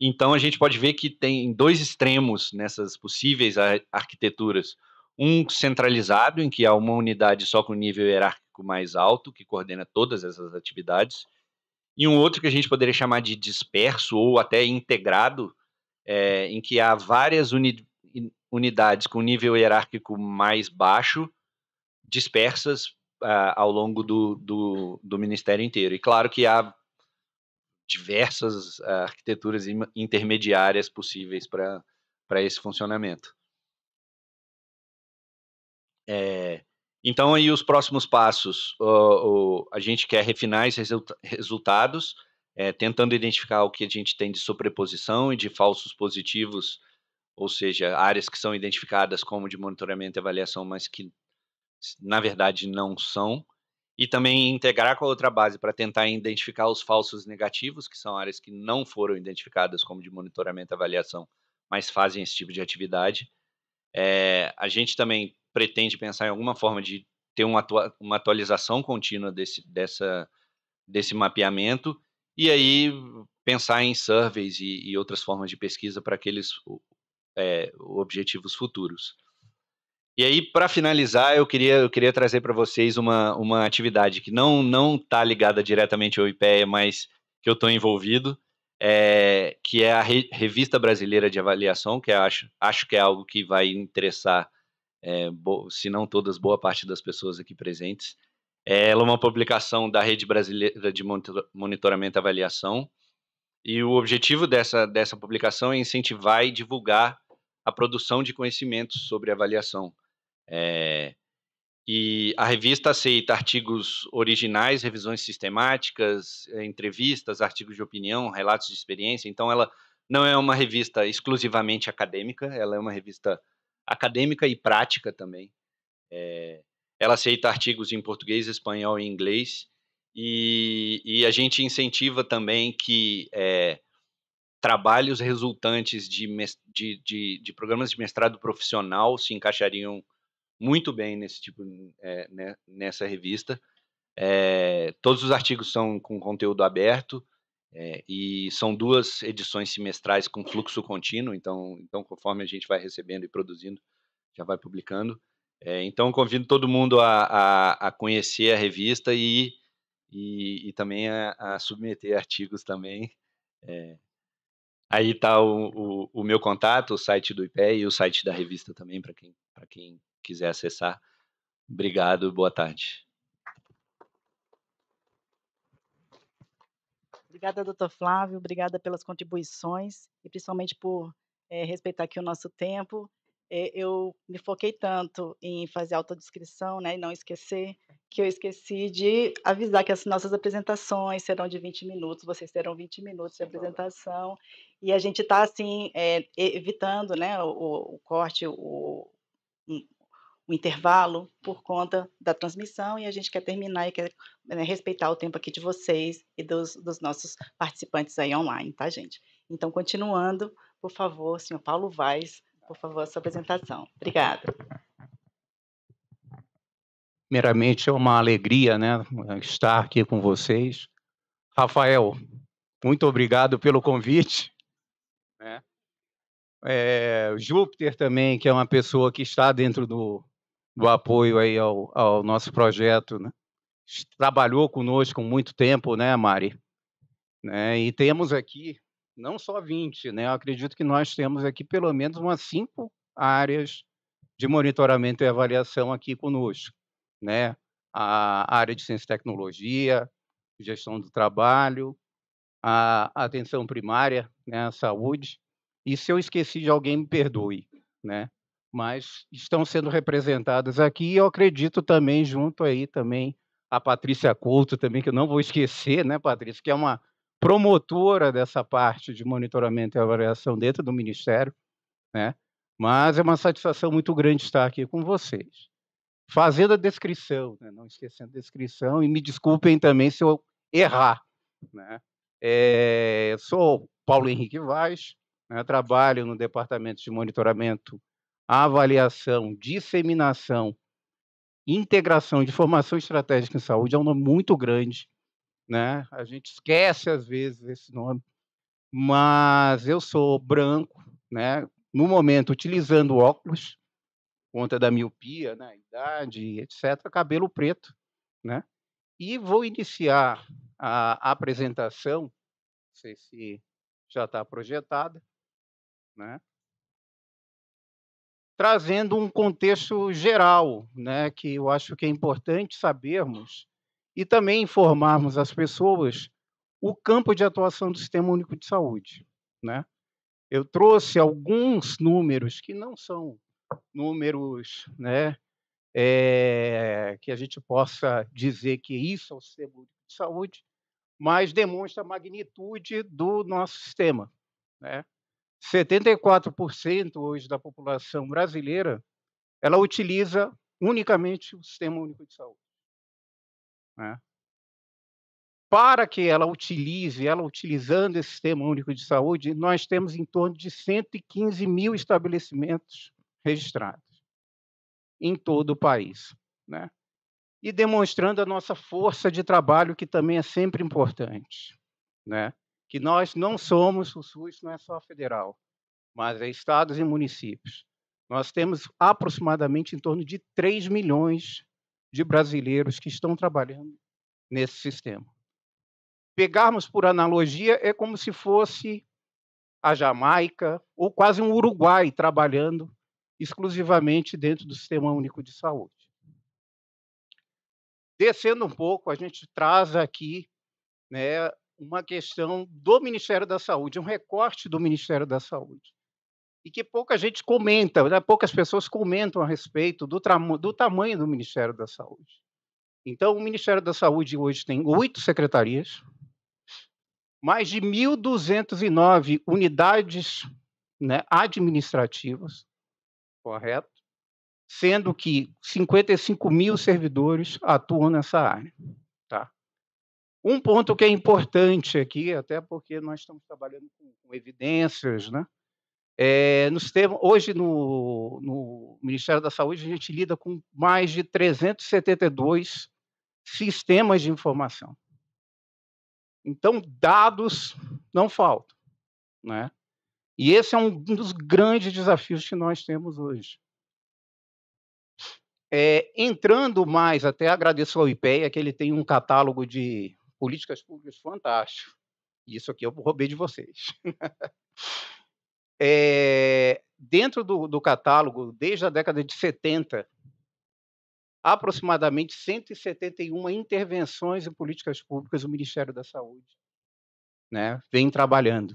Então a gente pode ver que tem dois extremos nessas possíveis ar arquiteturas. Um centralizado, em que há uma unidade só com nível hierárquico mais alto, que coordena todas essas atividades, e um outro que a gente poderia chamar de disperso ou até integrado, é, em que há várias uni unidades com nível hierárquico mais baixo, dispersas uh, ao longo do, do, do, ministério inteiro. E claro que há diversas uh, arquiteturas intermediárias possíveis para esse funcionamento. É, então, aí os próximos passos, a gente quer refinar esses resultados, é, tentando identificar o que a gente tem de sobreposição e de falsos positivos, ou seja, áreas que são identificadas como de monitoramento e avaliação, mas que na verdade não são, e também integrar com a outra base para tentar identificar os falsos negativos, que são áreas que não foram identificadas como de monitoramento e avaliação, mas fazem esse tipo de atividade. É, a gente também pretende pensar em alguma forma de ter uma, atua uma atualização contínua desse, dessa, desse mapeamento e aí pensar em surveys e, e outras formas de pesquisa para aqueles é, objetivos futuros. E aí, para finalizar, eu queria, eu queria trazer para vocês uma, uma atividade que não não está ligada diretamente ao IPEA, mas que eu estou envolvido, é, que é a Re Revista Brasileira de Avaliação, que acho, acho que é algo que vai interessar é, se não todas, boa parte das pessoas aqui presentes. Ela é uma publicação da Rede Brasileira de Monitoramento e Avaliação, e o objetivo dessa, dessa publicação é incentivar e divulgar a produção de conhecimentos sobre avaliação. É, e a revista aceita artigos originais, revisões sistemáticas, entrevistas, artigos de opinião, relatos de experiência. Então, ela não é uma revista exclusivamente acadêmica, ela é uma revista acadêmica e prática também. É, ela aceita artigos em português, espanhol e inglês, e, e a gente incentiva também que é, trabalhos resultantes de, de, de, de, programas de mestrado profissional se encaixariam muito bem nesse tipo, é, né, nessa revista. É, todos os artigos são com conteúdo aberto, é, e são duas edições semestrais com fluxo contínuo, então, então conforme a gente vai recebendo e produzindo, já vai publicando. É, então, convido todo mundo a, a, a conhecer a revista e, e, e também a, a, submeter artigos também. É, aí está o, o, o, meu contato, o site do IPE e o site da revista também, para quem, quem quiser acessar. Obrigado, boa tarde. Obrigada, doutor Flávio, obrigada pelas contribuições e principalmente por é, respeitar aqui o nosso tempo. É, eu me foquei tanto em fazer autodescrição né, e não esquecer, que eu esqueci de avisar que as nossas apresentações serão de 20 minutos, vocês terão 20 minutos de apresentação, e a gente está, assim, é, evitando né, o, o corte, o, o intervalo por conta da transmissão e a gente quer terminar e quer né, respeitar o tempo aqui de vocês e dos, dos, nossos participantes aí online, tá, gente? Então, continuando, por favor, senhor Paulo Vaz, por favor, a sua apresentação. Obrigada. Primeiramente, é uma alegria né, estar aqui com vocês. Rafael, muito obrigado pelo convite. Né? É, Júpiter também, que é uma pessoa que está dentro do, do apoio aí ao, ao nosso projeto, né? Trabalhou conosco muito tempo, né, Mari? Né? E temos aqui não só 20, né? Eu acredito que nós temos aqui pelo menos umas cinco áreas de monitoramento e avaliação aqui conosco, né? A área de ciência e tecnologia, gestão do trabalho, a atenção primária, né, a saúde. E se eu esqueci de alguém, me perdoe, né? Mas estão sendo representadas aqui. E eu acredito também, junto aí também, a Patrícia Couto, também, que eu não vou esquecer, né, Patrícia, que é uma promotora dessa parte de monitoramento e avaliação dentro do Ministério, né? Mas é uma satisfação muito grande estar aqui com vocês. Fazendo a descrição, né? não esquecendo a descrição, e me desculpem também se eu errar. Né? É, sou Paulo Henrique Vaz, né? trabalho no Departamento de Monitoramento avaliação, disseminação integração de formação estratégica em saúde é um nome muito grande, né? A gente esquece às vezes esse nome, mas eu sou branco, né? No momento utilizando óculos, conta da miopia, né? idade, etc. Cabelo preto, né? E vou iniciar a apresentação, não sei se já está projetada, né? Trazendo um contexto geral, né, que eu acho que é importante sabermos e também informarmos as pessoas o campo de atuação do Sistema Único de Saúde. Né? Eu trouxe alguns números que não são números né, é, que a gente possa dizer que isso é o Sistema Único de Saúde, mas demonstra a magnitude do nosso sistema. Né? 74% hoje da população brasileira, ela utiliza unicamente o Sistema Único de Saúde. Né? Para que ela utilize, ela utilizando esse Sistema Único de Saúde, nós temos em torno de 115 mil estabelecimentos registrados em todo o país. Né? E demonstrando a nossa força de trabalho, que também é sempre importante. Né? Que nós não somos, o SUS não é só federal, mas é estados e municípios. Nós temos aproximadamente em torno de 3 milhões de brasileiros que estão trabalhando nesse sistema. Pegarmos por analogia, é como se fosse a Jamaica ou quase um Uruguai trabalhando exclusivamente dentro do Sistema Único de Saúde. Descendo um pouco, a gente traz aqui né, uma questão do Ministério da Saúde, um recorte do Ministério da Saúde. E que pouca gente comenta, né? poucas pessoas comentam a respeito do, do tamanho do Ministério da Saúde. Então, o Ministério da Saúde hoje tem oito secretarias, mais de 1.209 unidades né, administrativas, correto? Sendo que 55 mil servidores atuam nessa área. Um ponto que é importante aqui, até porque nós estamos trabalhando com, com evidências, né? É, nos hoje, no, no, Ministério da Saúde, a gente lida com mais de 372 sistemas de informação. Então, dados não faltam. Né? E esse é um dos grandes desafios que nós temos hoje. É, entrando mais, até agradeço ao IPEA, que ele tem um catálogo de políticas públicas fantástico. Isso aqui eu roubei de vocês. é, dentro do, do catálogo, desde a década de 70, aproximadamente 171 intervenções em políticas públicas do Ministério da Saúde né, vem trabalhando.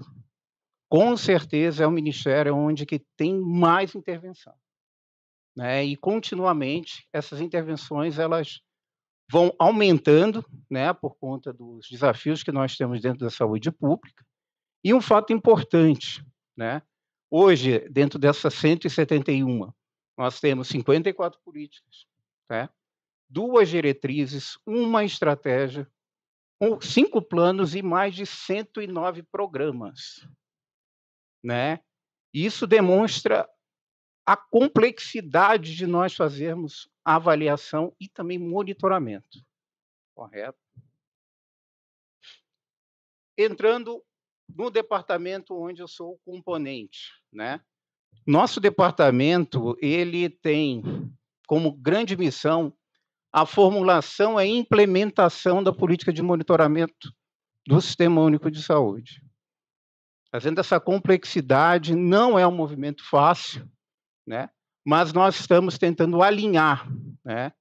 Com certeza é o ministério onde que tem mais intervenção. Né, e continuamente essas intervenções elas vão aumentando, né, por conta dos desafios que nós temos dentro da saúde pública. E um fato importante, né, hoje, dentro dessas 171, nós temos 54 políticas, né, duas diretrizes, uma estratégia, cinco planos e mais de 109 programas. Né? Isso demonstra a complexidade de nós fazermos avaliação e também monitoramento. Correto? Entrando no departamento onde eu sou componente, né? Nosso departamento, ele tem como grande missão a formulação e implementação da política de monitoramento do Sistema Único de Saúde. Fazendo essa complexidade, não é um movimento fácil, né? Mas nós estamos tentando alinhar, né,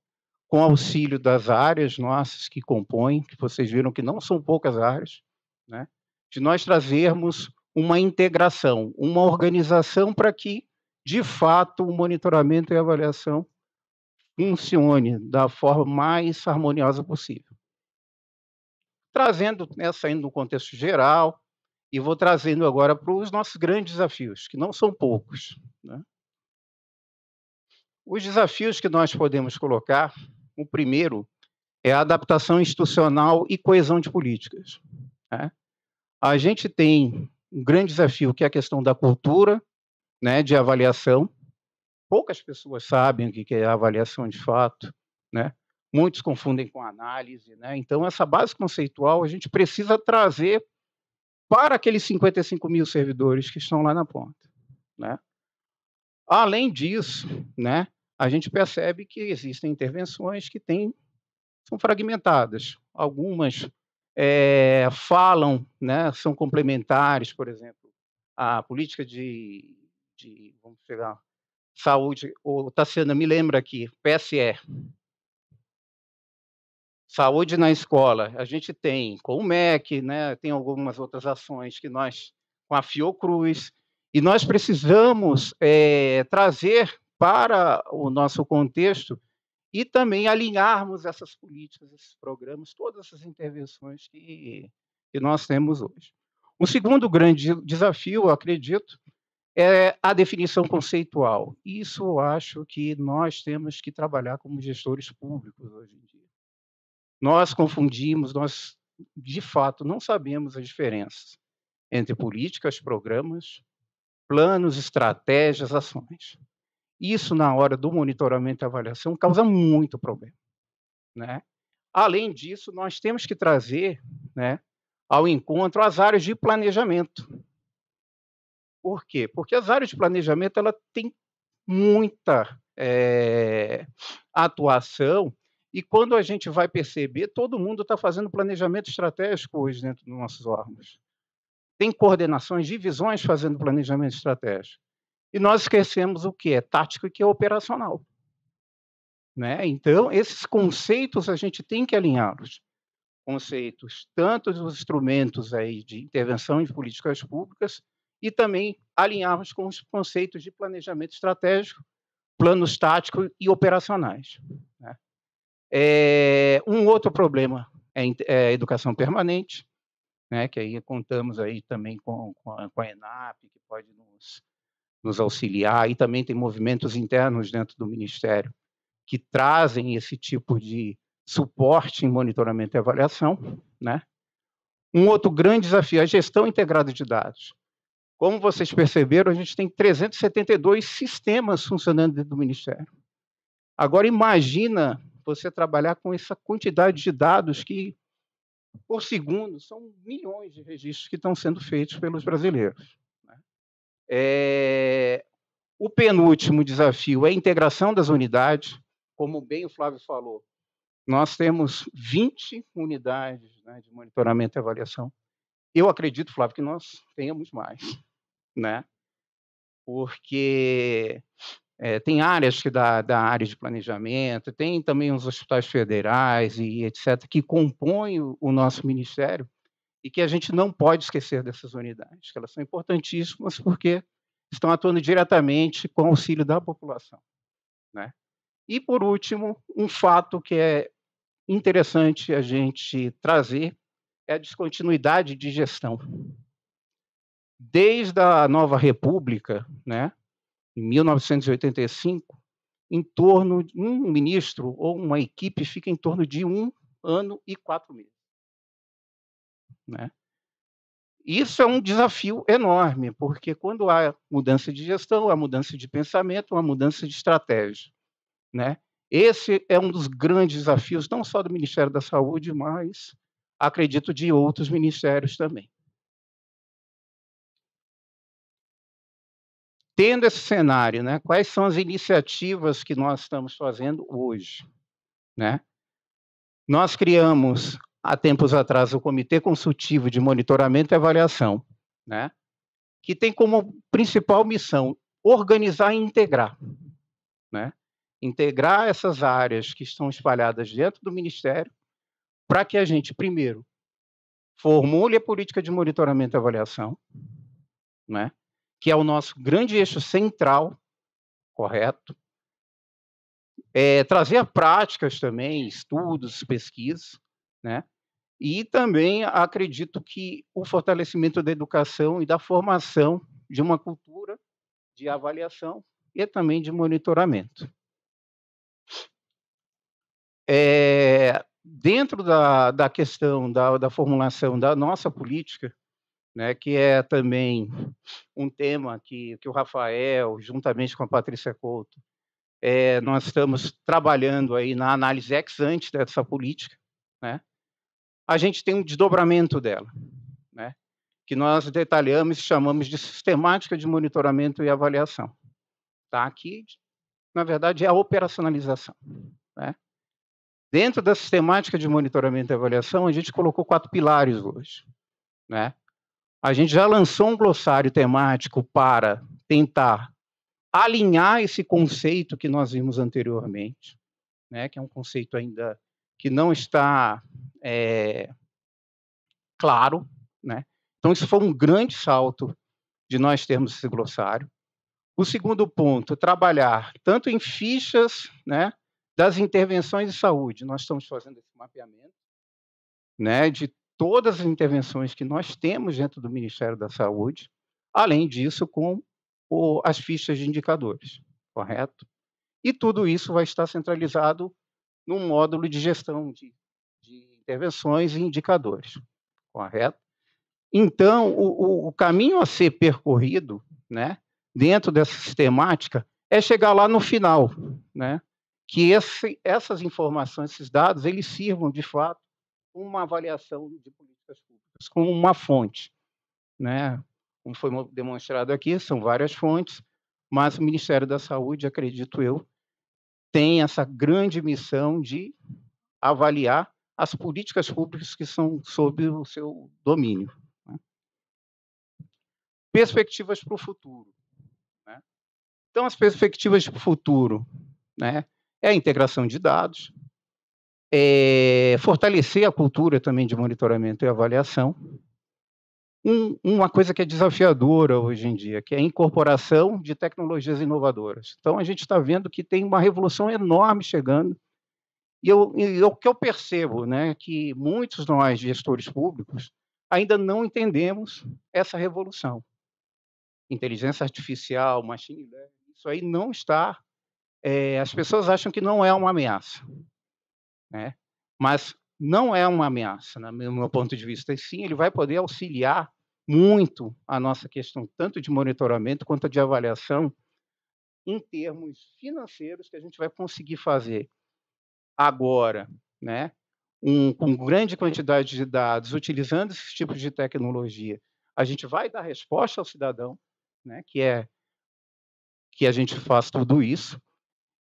com auxílio das áreas nossas que compõem, que vocês viram que não são poucas áreas, né, de nós trazermos uma integração, uma organização para que, de fato, o monitoramento e a avaliação funcione da forma mais harmoniosa possível. Trazendo, né, saindo do contexto geral, e vou trazendo agora para os nossos grandes desafios, que não são poucos. Né? Os desafios que nós podemos colocar, o primeiro é a adaptação institucional e coesão de políticas. Né? A gente tem um grande desafio que é a questão da cultura, né, de avaliação. Poucas pessoas sabem o que é avaliação de fato, né? Muitos confundem com análise, né? Então, essa base conceitual a gente precisa trazer para aqueles 55 mil servidores que estão lá na ponta, né? Além disso, né, a gente percebe que existem intervenções que têm, são fragmentadas. Algumas é, falam, né, são complementares, por exemplo, a política de, de vamos pegar, saúde, o Tassiana me lembra aqui, PSE, Saúde na escola, a gente tem com o MEC, né, tem algumas outras ações que nós, com a Fiocruz, e nós precisamos é, trazer para o nosso contexto e também alinharmos essas políticas, esses programas, todas essas intervenções que, que nós temos hoje. O segundo grande desafio, acredito, é a definição conceitual. Isso eu acho que nós temos que trabalhar como gestores públicos hoje em dia. Nós confundimos, nós, de fato, não sabemos as diferenças entre políticas, programas, planos, estratégias, ações. Isso, na hora do monitoramento e avaliação, causa muito problema. Né? Além disso, nós temos que trazer né, ao encontro as áreas de planejamento. Por quê? Porque as áreas de planejamento ela tem muita é, atuação e quando a gente vai perceber, todo mundo está fazendo planejamento estratégico hoje dentro dos nossos órgãos. Tem coordenações, divisões fazendo planejamento estratégico. E nós esquecemos o que é tático e o que é operacional. Né? Então, esses conceitos a gente tem que alinhá-los. Conceitos tanto dos instrumentos aí de intervenção em políticas públicas e também alinharmos com os conceitos de planejamento estratégico, planos táticos e operacionais. Né? É, um outro problema é, é a educação permanente, né, que aí contamos aí também com, com, a, com a ENAP, que pode nos, nos auxiliar, e também tem movimentos internos dentro do Ministério que trazem esse tipo de suporte em monitoramento e avaliação. Né? Um outro grande desafio é a gestão integrada de dados. Como vocês perceberam, a gente tem 372 sistemas funcionando dentro do Ministério. Agora, imagina você trabalhar com essa quantidade de dados que, por segundo, são milhões de registros que estão sendo feitos pelos brasileiros. É, o penúltimo desafio é a integração das unidades. Como bem o Flávio falou, nós temos 20 unidades né, de monitoramento e avaliação. Eu acredito, Flávio, que nós tenhamos mais, né? Porque é, tem áreas que da, da área de planejamento, tem também os hospitais federais e etc., que compõem o, o nosso ministério e que a gente não pode esquecer dessas unidades, que elas são importantíssimas porque estão atuando diretamente com o auxílio da população. Né? E, por último, um fato que é interessante a gente trazer é a descontinuidade de gestão. Desde a nova república, né, em 1985, em torno de um ministro ou uma equipe fica em torno de um ano e quatro meses. Né? Isso é um desafio enorme, porque quando há mudança de gestão, há mudança de pensamento, há mudança de estratégia. Né? Esse é um dos grandes desafios, não só do Ministério da Saúde, mas acredito de outros ministérios também. Tendo esse cenário, né, quais são as iniciativas que nós estamos fazendo hoje? Né? Nós criamos, há tempos atrás, o Comitê Consultivo de Monitoramento e Avaliação, né, que tem como principal missão organizar e integrar. Né? Integrar essas áreas que estão espalhadas dentro do Ministério, para que a gente, primeiro, formule a política de monitoramento e avaliação, né? que é o nosso grande eixo central, correto? É, trazer práticas também, estudos, pesquisas, né? E também acredito que o fortalecimento da educação e da formação de uma cultura de avaliação e também de monitoramento. É, dentro da, da questão da, da formulação da nossa política, né, que é também um tema que, que o Rafael, juntamente com a Patrícia Couto, é, nós estamos trabalhando aí na análise ex ante dessa política, né? A gente tem um desdobramento dela, né? Que nós detalhamos e chamamos de sistemática de monitoramento e avaliação. Tá aqui, na verdade, é a operacionalização, né? Dentro da sistemática de monitoramento e avaliação, a gente colocou quatro pilares hoje, né? A gente já lançou um glossário temático para tentar alinhar esse conceito que nós vimos anteriormente, né, que é um conceito ainda que não está é, claro, né? Então isso foi um grande salto de nós termos esse glossário. O segundo ponto, trabalhar tanto em fichas, né, das intervenções de saúde. Nós estamos fazendo esse mapeamento, né, de todas as intervenções que nós temos dentro do Ministério da Saúde, além disso com ou as fichas de indicadores, correto? E tudo isso vai estar centralizado num módulo de gestão de, de intervenções e indicadores, correto? Então, o, o, caminho a ser percorrido, né, dentro dessa sistemática, é chegar lá no final, né, que esse, essas informações, esses dados, eles sirvam de fato uma avaliação de políticas públicas como uma fonte, né? como foi demonstrado aqui, são várias fontes, mas o Ministério da Saúde, acredito eu, tem essa grande missão de avaliar as políticas públicas que são sob o seu domínio. Né? Perspectivas para o futuro. Né? Então, as perspectivas para o futuro né, é a integração de dados, é fortalecer a cultura também de monitoramento e avaliação, um, uma coisa que é desafiadora hoje em dia, que é a incorporação de tecnologias inovadoras. Então, a gente está vendo que tem uma revolução enorme chegando, e, eu, o que eu percebo, né, que muitos nós, gestores públicos, ainda não entendemos essa revolução. Inteligência artificial, machine learning, isso aí não está... É, as pessoas acham que não é uma ameaça, né? mas não é uma ameaça, no meu ponto de vista. E sim, ele vai poder auxiliar muito a nossa questão, tanto de monitoramento quanto de avaliação, em termos financeiros, que a gente vai conseguir fazer agora, né? Um, com grande quantidade de dados, utilizando esses tipos de tecnologia, a gente vai dar resposta ao cidadão, né? Que é que a gente faz tudo isso.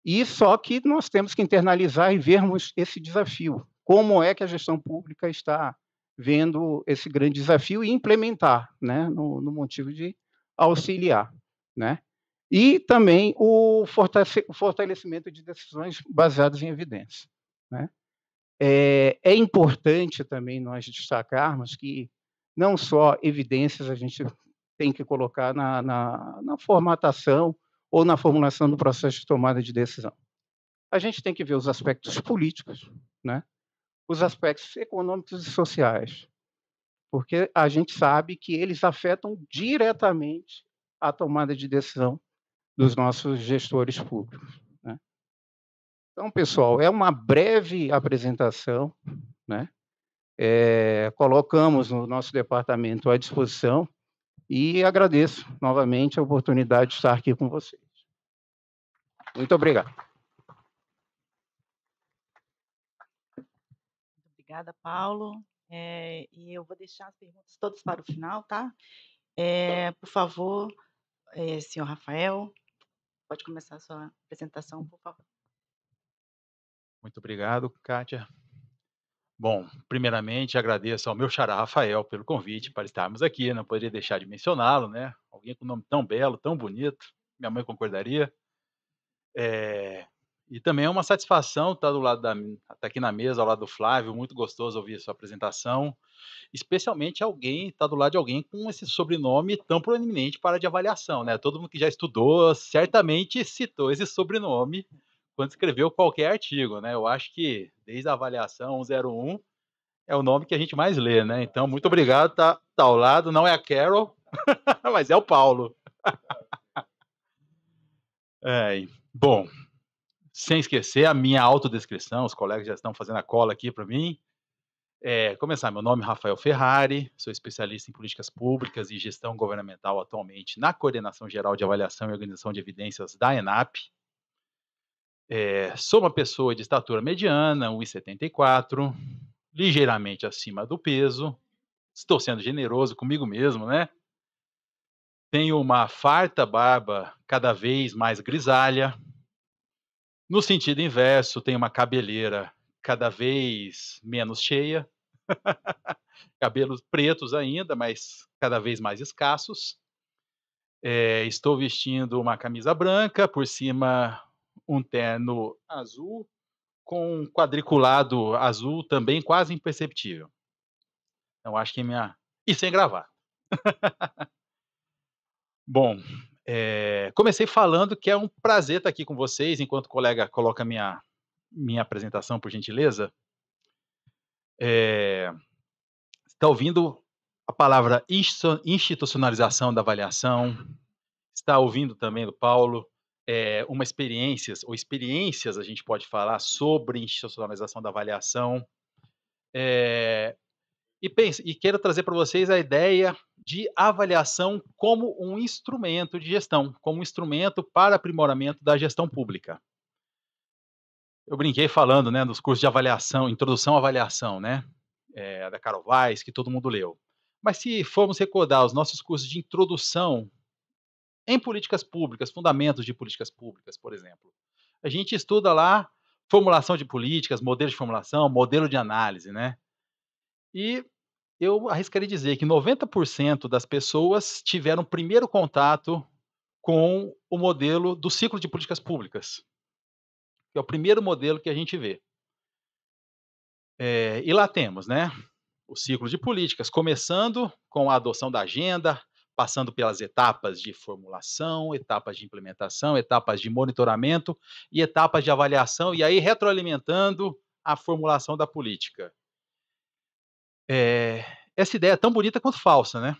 E só que nós temos que internalizar e vermos esse desafio, como é que a gestão pública está vendo esse grande desafio e implementar, né, no, no motivo de auxiliar, né? E também o fortalecimento de decisões baseadas em evidência, né? É, é importante também nós destacarmos que não só evidências a gente tem que colocar na, na, na formatação ou na formulação do processo de tomada de decisão. A gente tem que ver os aspectos políticos, né? Os aspectos econômicos e sociais, porque a gente sabe que eles afetam diretamente a tomada de decisão dos nossos gestores públicos. Né? Então, pessoal, é uma breve apresentação, né? É, colocamos o nosso departamento à disposição e agradeço novamente a oportunidade de estar aqui com vocês. Muito obrigado. Obrigada, Paulo. É, e eu vou deixar as perguntas todas para o final, tá? É, por favor, é, senhor Rafael, pode começar a sua apresentação, por favor. Muito obrigado, Kátia. Bom, primeiramente agradeço ao meu xará Rafael pelo convite para estarmos aqui, não poderia deixar de mencioná-lo, né? Alguém com um nome tão belo, tão bonito, minha mãe concordaria. É, e também é uma satisfação estar do lado da, estar aqui na mesa, ao lado do Flávio, muito gostoso ouvir a sua apresentação, especialmente alguém, estar do lado de alguém com esse sobrenome tão proeminente para de avaliação, né? Todo mundo que já estudou certamente citou esse sobrenome quando escreveu qualquer artigo, né? Eu acho que desde a avaliação 101 é o nome que a gente mais lê, né? Então, muito obrigado, tá, tá ao lado, não é a Carol, mas é o Paulo. é, bom, sem esquecer a minha autodescrição, os colegas já estão fazendo a cola aqui para mim. É, começar, meu nome é Rafael Ferrari, sou especialista em políticas públicas e gestão governamental atualmente na Coordenação Geral de Avaliação e Organização de Evidências da ENAP. É, sou uma pessoa de estatura mediana, 1,74, ligeiramente acima do peso. Estou sendo generoso comigo mesmo, né? Tenho uma farta barba cada vez mais grisalha. No sentido inverso, tenho uma cabeleira cada vez menos cheia. Cabelos pretos ainda, mas cada vez mais escassos. É, estou vestindo uma camisa branca, por cima um terno azul, com um quadriculado azul também quase imperceptível. Então acho que minha. E sem gravar. Bom, é, comecei falando que é um prazer estar aqui com vocês, enquanto o colega coloca minha, minha apresentação, por gentileza. É, está ouvindo a palavra institucionalização da avaliação, está ouvindo também do Paulo é, uma experiências, ou experiências a gente pode falar sobre institucionalização da avaliação. É, e, pense, e quero trazer para vocês a ideia de avaliação como um instrumento de gestão, como um instrumento para aprimoramento da gestão pública. Eu brinquei falando, né, dos cursos de avaliação, introdução à avaliação, né, é, da Carol Weiss, que todo mundo leu. Mas se formos recordar os nossos cursos de introdução em políticas públicas, fundamentos de políticas públicas, por exemplo, a gente estuda lá formulação de políticas, modelo de formulação, modelo de análise, né? E eu arriscaria dizer que 90% das pessoas tiveram primeiro contato com o modelo do ciclo de políticas públicas, que é o primeiro modelo que a gente vê. É, e lá temos, né? o ciclo de políticas, começando com a adoção da agenda, passando pelas etapas de formulação, etapas de implementação, etapas de monitoramento e etapas de avaliação, e aí retroalimentando a formulação da política. É, essa ideia é tão bonita quanto falsa, né?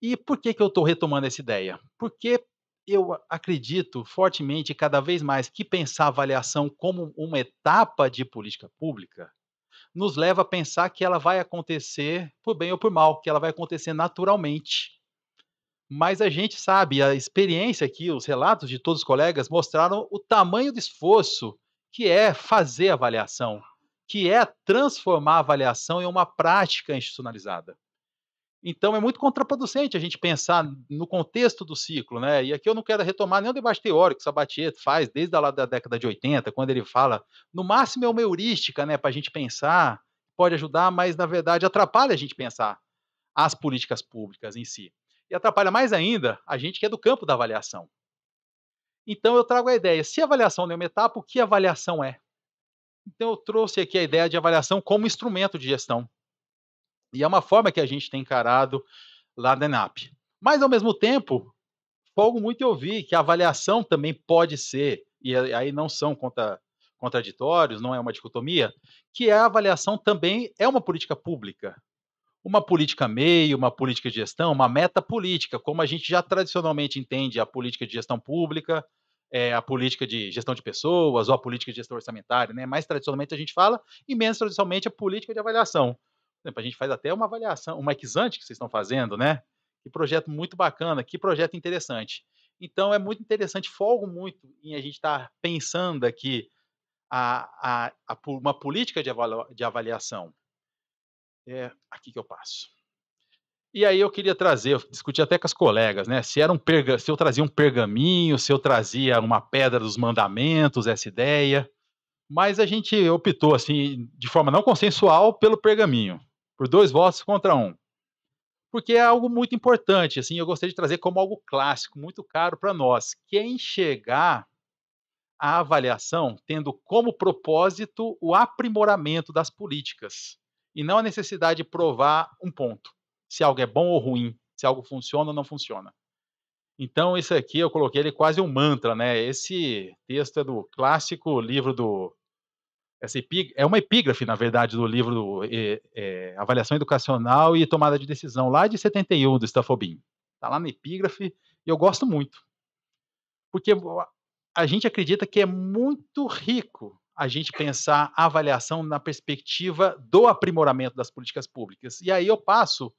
E por que, que eu estou retomando essa ideia? Porque eu acredito fortemente, cada vez mais, que pensar avaliação como uma etapa de política pública nos leva a pensar que ela vai acontecer por bem ou por mal, que ela vai acontecer naturalmente. Mas a gente sabe, a experiência aqui, os relatos de todos os colegas mostraram o tamanho do esforço que é fazer avaliação, que é transformar a avaliação em uma prática institucionalizada. Então é muito contraproducente a gente pensar no contexto do ciclo, né? E aqui eu não quero retomar nenhum debate teórico que Sabatier faz desde a da década de 80, quando ele fala, no máximo é uma heurística, né, para a gente pensar, pode ajudar, mas na verdade atrapalha a gente pensar as políticas públicas em si. E atrapalha mais ainda a gente que é do campo da avaliação. Então eu trago a ideia, se avaliação não é uma etapa, o que avaliação é? Então eu trouxe aqui a ideia de avaliação como instrumento de gestão. E é uma forma que a gente tem encarado lá na ENAP. Mas, ao mesmo tempo, folgo muito em ouvir que a avaliação também pode ser, e aí não são contra, contraditórios, não é uma dicotomia, que a avaliação também é uma política pública. Uma política meio, uma política de gestão, uma meta política, como a gente já tradicionalmente entende a política de gestão pública, é, a política de gestão de pessoas ou a política de gestão orçamentária, né? Mais tradicionalmente a gente fala, e menos tradicionalmente a política de avaliação exemplo, a gente faz até uma avaliação, uma ex-ante que vocês estão fazendo, né? Que projeto muito bacana, que projeto interessante. Então é muito interessante, folgo muito em a gente estar tá pensando aqui a, a, a, uma política de, de avaliação. É aqui que eu passo. E aí eu queria trazer, eu discuti até com as colegas, né? Se era um perga, se eu trazia um pergaminho, se eu trazia uma pedra dos mandamentos, essa ideia. Mas a gente optou assim, de forma não consensual, pelo pergaminho por dois votos contra um. Porque é algo muito importante, assim, eu gostaria de trazer como algo clássico, muito caro para nós, que é enxergar a avaliação tendo como propósito o aprimoramento das políticas e não a necessidade de provar um ponto, se algo é bom ou ruim, se algo funciona ou não funciona. Então, isso aqui eu coloquei ele quase um mantra, né? Esse texto é do clássico livro do essa é uma epígrafe, na verdade, do livro é, é, Avaliação Educacional e Tomada de Decisão, lá de 71, do Staffobin. Está lá na epígrafe e eu gosto muito. Porque a gente acredita que é muito rico a gente pensar a avaliação na perspectiva do aprimoramento das políticas públicas. E aí eu passo,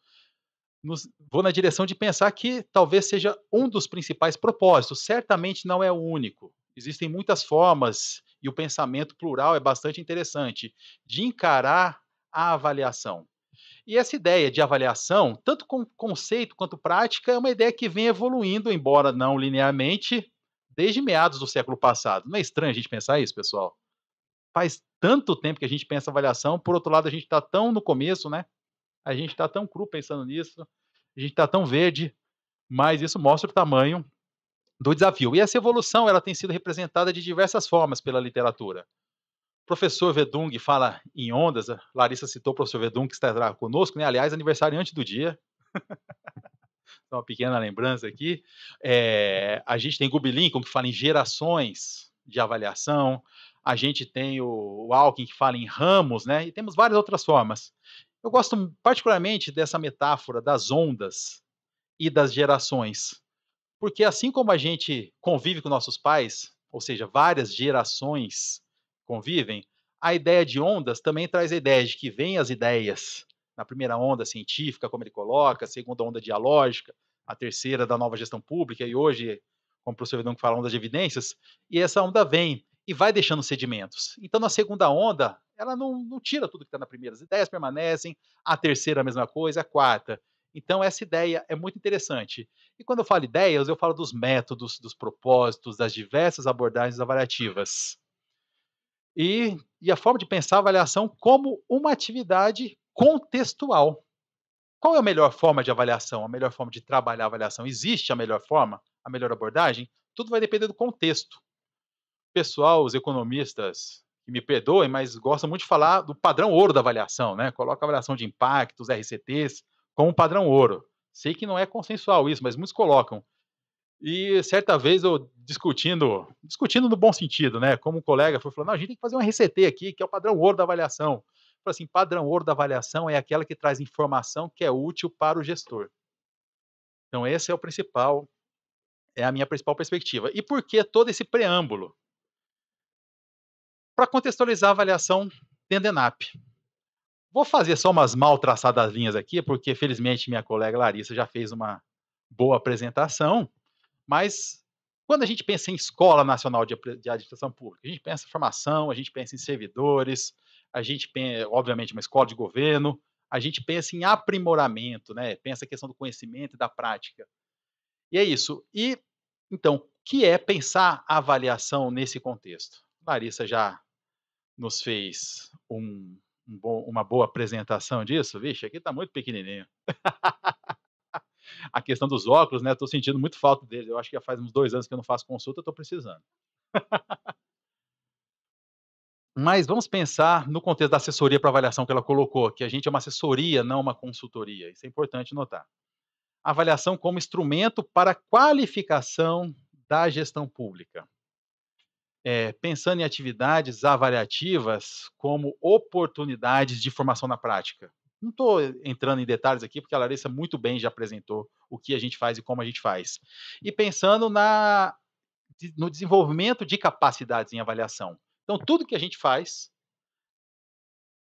nos, vou na direção de pensar que talvez seja um dos principais propósitos, certamente não é o único. Existem muitas formas, e o pensamento plural é bastante interessante, de encarar a avaliação. E essa ideia de avaliação, tanto com conceito quanto prática, é uma ideia que vem evoluindo, embora não linearmente, desde meados do século passado. Não é estranho a gente pensar isso, pessoal? Faz tanto tempo que a gente pensa avaliação, por outro lado, a gente está tão no começo, né? A gente está tão cru pensando nisso, a gente está tão verde, mas isso mostra o tamanho do desafio. E essa evolução ela tem sido representada de diversas formas pela literatura. O professor Vedung fala em ondas, a Larissa citou o professor Vedung que estará conosco, né? aliás, aniversário antes do dia. uma pequena lembrança aqui. É, a gente tem Gubilin, que fala em gerações de avaliação. A gente tem o, o Alkin, que fala em ramos, né? E temos várias outras formas. Eu gosto particularmente dessa metáfora das ondas e das gerações. Porque assim como a gente convive com nossos pais, ou seja, várias gerações convivem, a ideia de ondas também traz a ideia de que vem as ideias na primeira onda científica, como ele coloca, a segunda onda dialógica, a terceira da nova gestão pública, e hoje, como o professor Vedão que fala, onda de evidências, e essa onda vem e vai deixando sedimentos. Então, na segunda onda, ela não, não tira tudo que está na primeira. As ideias permanecem, a terceira a mesma coisa, a quarta. Então, essa ideia é muito interessante. E quando eu falo ideias, eu falo dos métodos, dos propósitos, das diversas abordagens avaliativas. E, e a forma de pensar a avaliação como uma atividade contextual. Qual é a melhor forma de avaliação, a melhor forma de trabalhar a avaliação? Existe a melhor forma, a melhor abordagem? Tudo vai depender do contexto. Pessoal, os economistas que me perdoem, mas gostam muito de falar do padrão ouro da avaliação, né? Coloca a avaliação de impactos, RCTs, como padrão ouro. Sei que não é consensual isso, mas muitos colocam. E certa vez eu discutindo, discutindo no bom sentido, né? Como um colega foi falando, não, a gente tem que fazer um RCT aqui, que é o padrão ouro da avaliação. Eu falei assim, padrão ouro da avaliação é aquela que traz informação que é útil para o gestor. Então esse é o principal, é a minha principal perspectiva. E por que todo esse preâmbulo? Para contextualizar a avaliação dentro da ENAP. Vou fazer só umas mal traçadas linhas aqui, porque felizmente minha colega Larissa já fez uma boa apresentação, mas quando a gente pensa em Escola Nacional de, de Administração Pública, a gente pensa em formação, a gente pensa em servidores, a gente pensa, obviamente, uma escola de governo, a gente pensa em aprimoramento, né? Pensa a questão do conhecimento e da prática. E é isso. E então, o que é pensar a avaliação nesse contexto? Larissa já nos fez um, um uma boa apresentação disso. Vixe, aqui está muito pequenininho. a questão dos óculos, né? Estou sentindo muito falta deles. Eu acho que já faz uns dois anos que eu não faço consulta, estou precisando. Mas vamos pensar no contexto da assessoria para avaliação que ela colocou, que a gente é uma assessoria, não uma consultoria. Isso é importante notar. Avaliação como instrumento para qualificação da gestão pública é, pensando em atividades avaliativas como oportunidades de formação na prática. Não estou entrando em detalhes aqui, porque a Larissa muito bem já apresentou o que a gente faz e como a gente faz. E pensando na, no desenvolvimento de capacidades em avaliação. Então, tudo que a gente faz,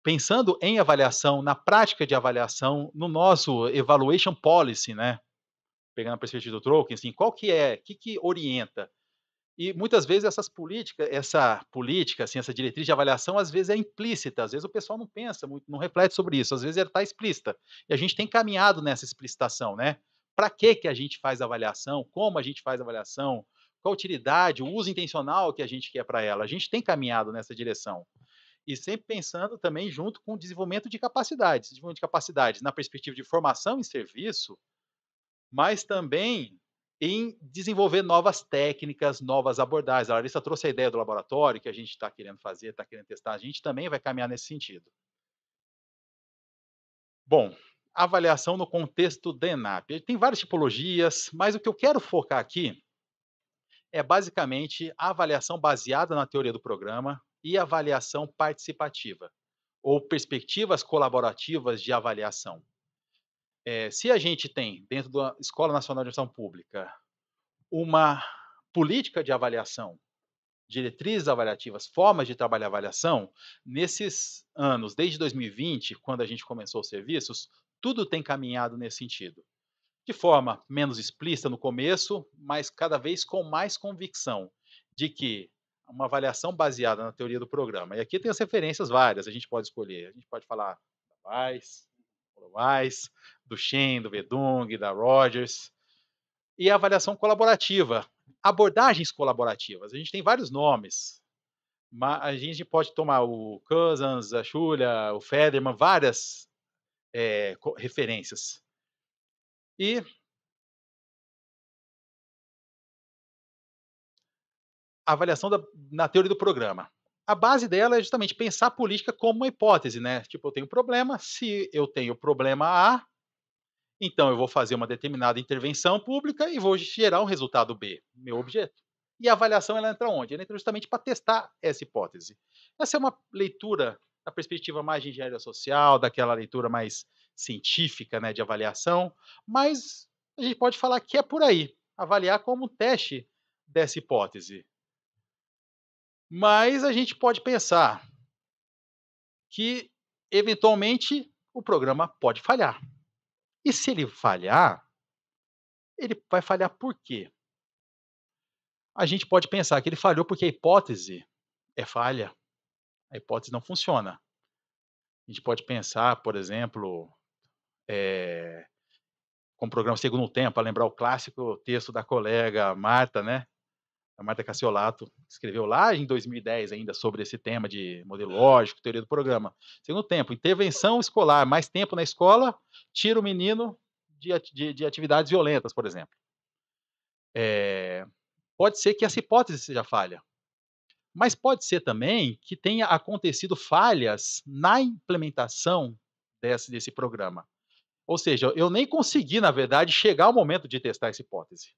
pensando em avaliação, na prática de avaliação, no nosso evaluation policy, né? Pegando a perspectiva do Tolkien, assim, qual que é, o que, que orienta? E muitas vezes essas políticas, essa política, assim, essa diretriz de avaliação, às vezes é implícita, às vezes o pessoal não pensa muito, não reflete sobre isso, às vezes ela está explícita. E a gente tem caminhado nessa explicitação, né? Para que que a gente faz avaliação? Como a gente faz avaliação? Qual a utilidade, o uso intencional que a gente quer para ela? A gente tem caminhado nessa direção. E sempre pensando também junto com o desenvolvimento de capacidades, desenvolvimento de capacidades na perspectiva de formação em serviço, mas também em desenvolver novas técnicas, novas abordagens. A Larissa trouxe a ideia do laboratório que a gente está querendo fazer, está querendo testar. A gente também vai caminhar nesse sentido. Bom, avaliação no contexto da ENAP. Tem várias tipologias, mas o que eu quero focar aqui é basicamente a avaliação baseada na teoria do programa e avaliação participativa, ou perspectivas colaborativas de avaliação. É, se a gente tem, dentro da Escola Nacional de Gestão Pública, uma política de avaliação, diretrizes avaliativas, formas de trabalhar avaliação, nesses anos, desde 2020, quando a gente começou os serviços, tudo tem caminhado nesse sentido. De forma menos explícita no começo, mas cada vez com mais convicção de que uma avaliação baseada na teoria do programa, e aqui tem as referências várias, a gente pode escolher, a gente pode falar da Weiss, Weiss, do Shen, do Vedung, da Rogers, e a avaliação colaborativa, abordagens colaborativas. A gente tem vários nomes, mas a gente pode tomar o Cousins, a Schuller, o Federman, várias é, referências. E avaliação da, na teoria do programa. A base dela é justamente pensar a política como uma hipótese, né? Tipo, eu tenho um problema, se eu tenho problema A, então eu vou fazer uma determinada intervenção pública e vou gerar um resultado B, meu objeto. E a avaliação ela entra onde? Ela entra justamente para testar essa hipótese. Essa é uma leitura da perspectiva mais de engenharia social, daquela leitura mais científica, né, de avaliação, mas a gente pode falar que é por aí, avaliar como um teste dessa hipótese. Mas a gente pode pensar que, eventualmente, o programa pode falhar. E se ele falhar, ele vai falhar por quê? A gente pode pensar que ele falhou porque a hipótese é falha. A hipótese não funciona. A gente pode pensar, por exemplo, é, com o programa Segundo Tempo, para lembrar o clássico texto da colega Marta, né? A Marta Cassiolato escreveu lá em 2010 ainda sobre esse tema de modelo lógico, teoria do programa. Segundo tempo, intervenção escolar, mais tempo na escola, tira o menino de, de, de atividades violentas, por exemplo. É, pode ser que essa hipótese seja falha, mas pode ser também que tenha acontecido falhas na implementação desse, desse programa. Ou seja, eu nem consegui, na verdade, chegar ao momento de testar essa hipótese.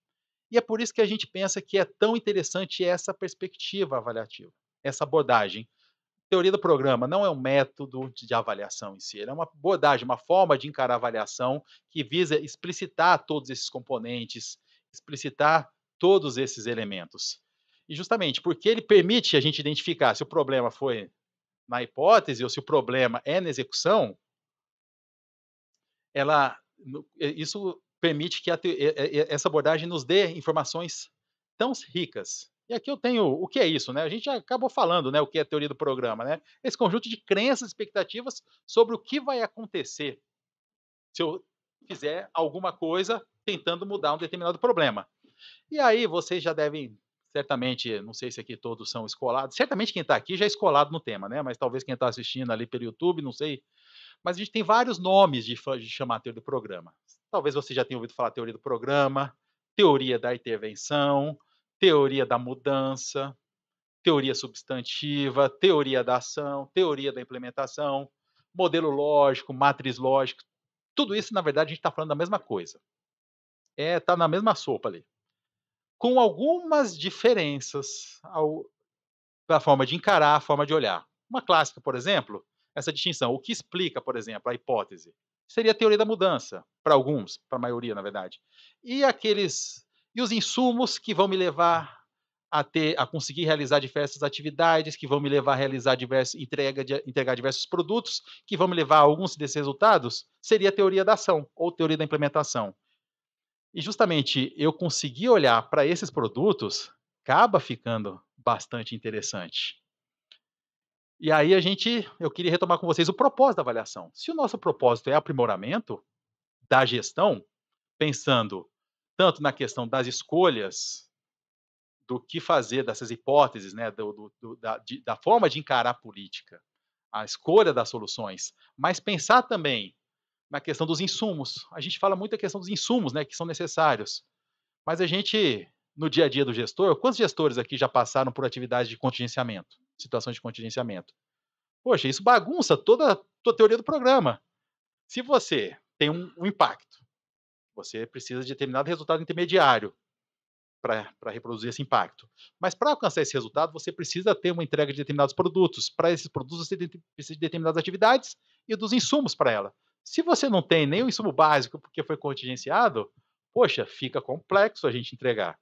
E é por isso que a gente pensa que é tão interessante essa perspectiva avaliativa, essa abordagem. teoria do programa não é um método de avaliação em si, é uma abordagem, uma forma de encarar a avaliação que visa explicitar todos esses componentes, explicitar todos esses elementos. E justamente porque ele permite a gente identificar se o problema foi na hipótese ou se o problema é na execução, ela isso permite que essa abordagem nos dê informações tão ricas. E aqui eu tenho o que é isso, né? A gente acabou falando, né, o que é a teoria do programa, né? Esse conjunto de crenças e expectativas sobre o que vai acontecer se eu fizer alguma coisa tentando mudar um determinado problema. E aí vocês já devem certamente, não sei se aqui todos são escolados, certamente quem está aqui já é escolado no tema, né? Mas talvez quem está assistindo ali pelo YouTube, não sei. Mas a gente tem vários nomes de, de chamar teoria do programa. Talvez você já tenha ouvido falar teoria do programa, teoria da intervenção, teoria da mudança, teoria substantiva, teoria da ação, teoria da implementação, modelo lógico, matriz lógica. Tudo isso, na verdade, a gente está falando da mesma coisa. É, está na mesma sopa ali. Com algumas diferenças ao, da forma de encarar, a forma de olhar. Uma clássica, por exemplo, essa distinção. O que explica, por exemplo, a hipótese? Seria a teoria da mudança, para alguns, para a maioria, na verdade. E aqueles e os insumos que vão me levar a ter a conseguir realizar diversas atividades, que vão me levar a realizar diversos entrega de, entregar diversos produtos, que vão me levar a alguns desses resultados, seria a teoria da ação ou teoria da implementação. E justamente eu conseguir olhar para esses produtos acaba ficando bastante interessante. E aí a gente, eu queria retomar com vocês o propósito da avaliação. Se o nosso propósito é aprimoramento da gestão, pensando tanto na questão das escolhas, do que fazer dessas hipóteses, né, do, do, da, de, da forma de encarar a política, a escolha das soluções, mas pensar também na questão dos insumos. A gente fala muito da questão dos insumos, né, que são necessários. Mas a gente, no dia a dia do gestor, quantos gestores aqui já passaram por atividades de contingenciamento? Situações de contingenciamento. Poxa, isso bagunça toda a teoria do programa. Se você tem um, um impacto, você precisa de determinado resultado intermediário para reproduzir esse impacto. Mas para alcançar esse resultado, você precisa ter uma entrega de determinados produtos. Para esses produtos, você precisa de determinadas atividades e dos insumos para ela. Se você não tem nem o insumo básico porque foi contingenciado, poxa, fica complexo a gente entregar.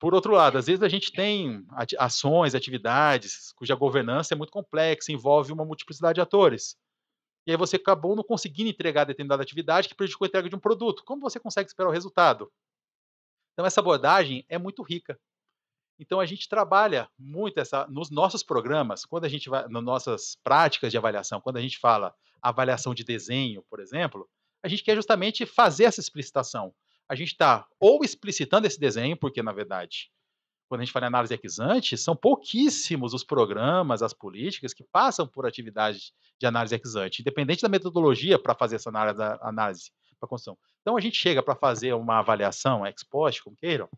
Por outro lado, às vezes a gente tem ações, atividades cuja governança é muito complexa, envolve uma multiplicidade de atores. E aí você acabou não conseguindo entregar determinada atividade que prejudicou a entrega de um produto. Como você consegue esperar o resultado? Então essa abordagem é muito rica. Então a gente trabalha muito essa nos nossos programas, quando a gente vai nas nossas práticas de avaliação, quando a gente fala avaliação de desenho, por exemplo, a gente quer justamente fazer essa explicitação. A gente está ou explicitando esse desenho, porque na verdade, quando a gente fala em análise ex-ante, são pouquíssimos os programas, as políticas que passam por atividades de análise ex-ante, independente da metodologia para fazer essa análise, para construção. Então a gente chega para fazer uma avaliação ex post, como queiram,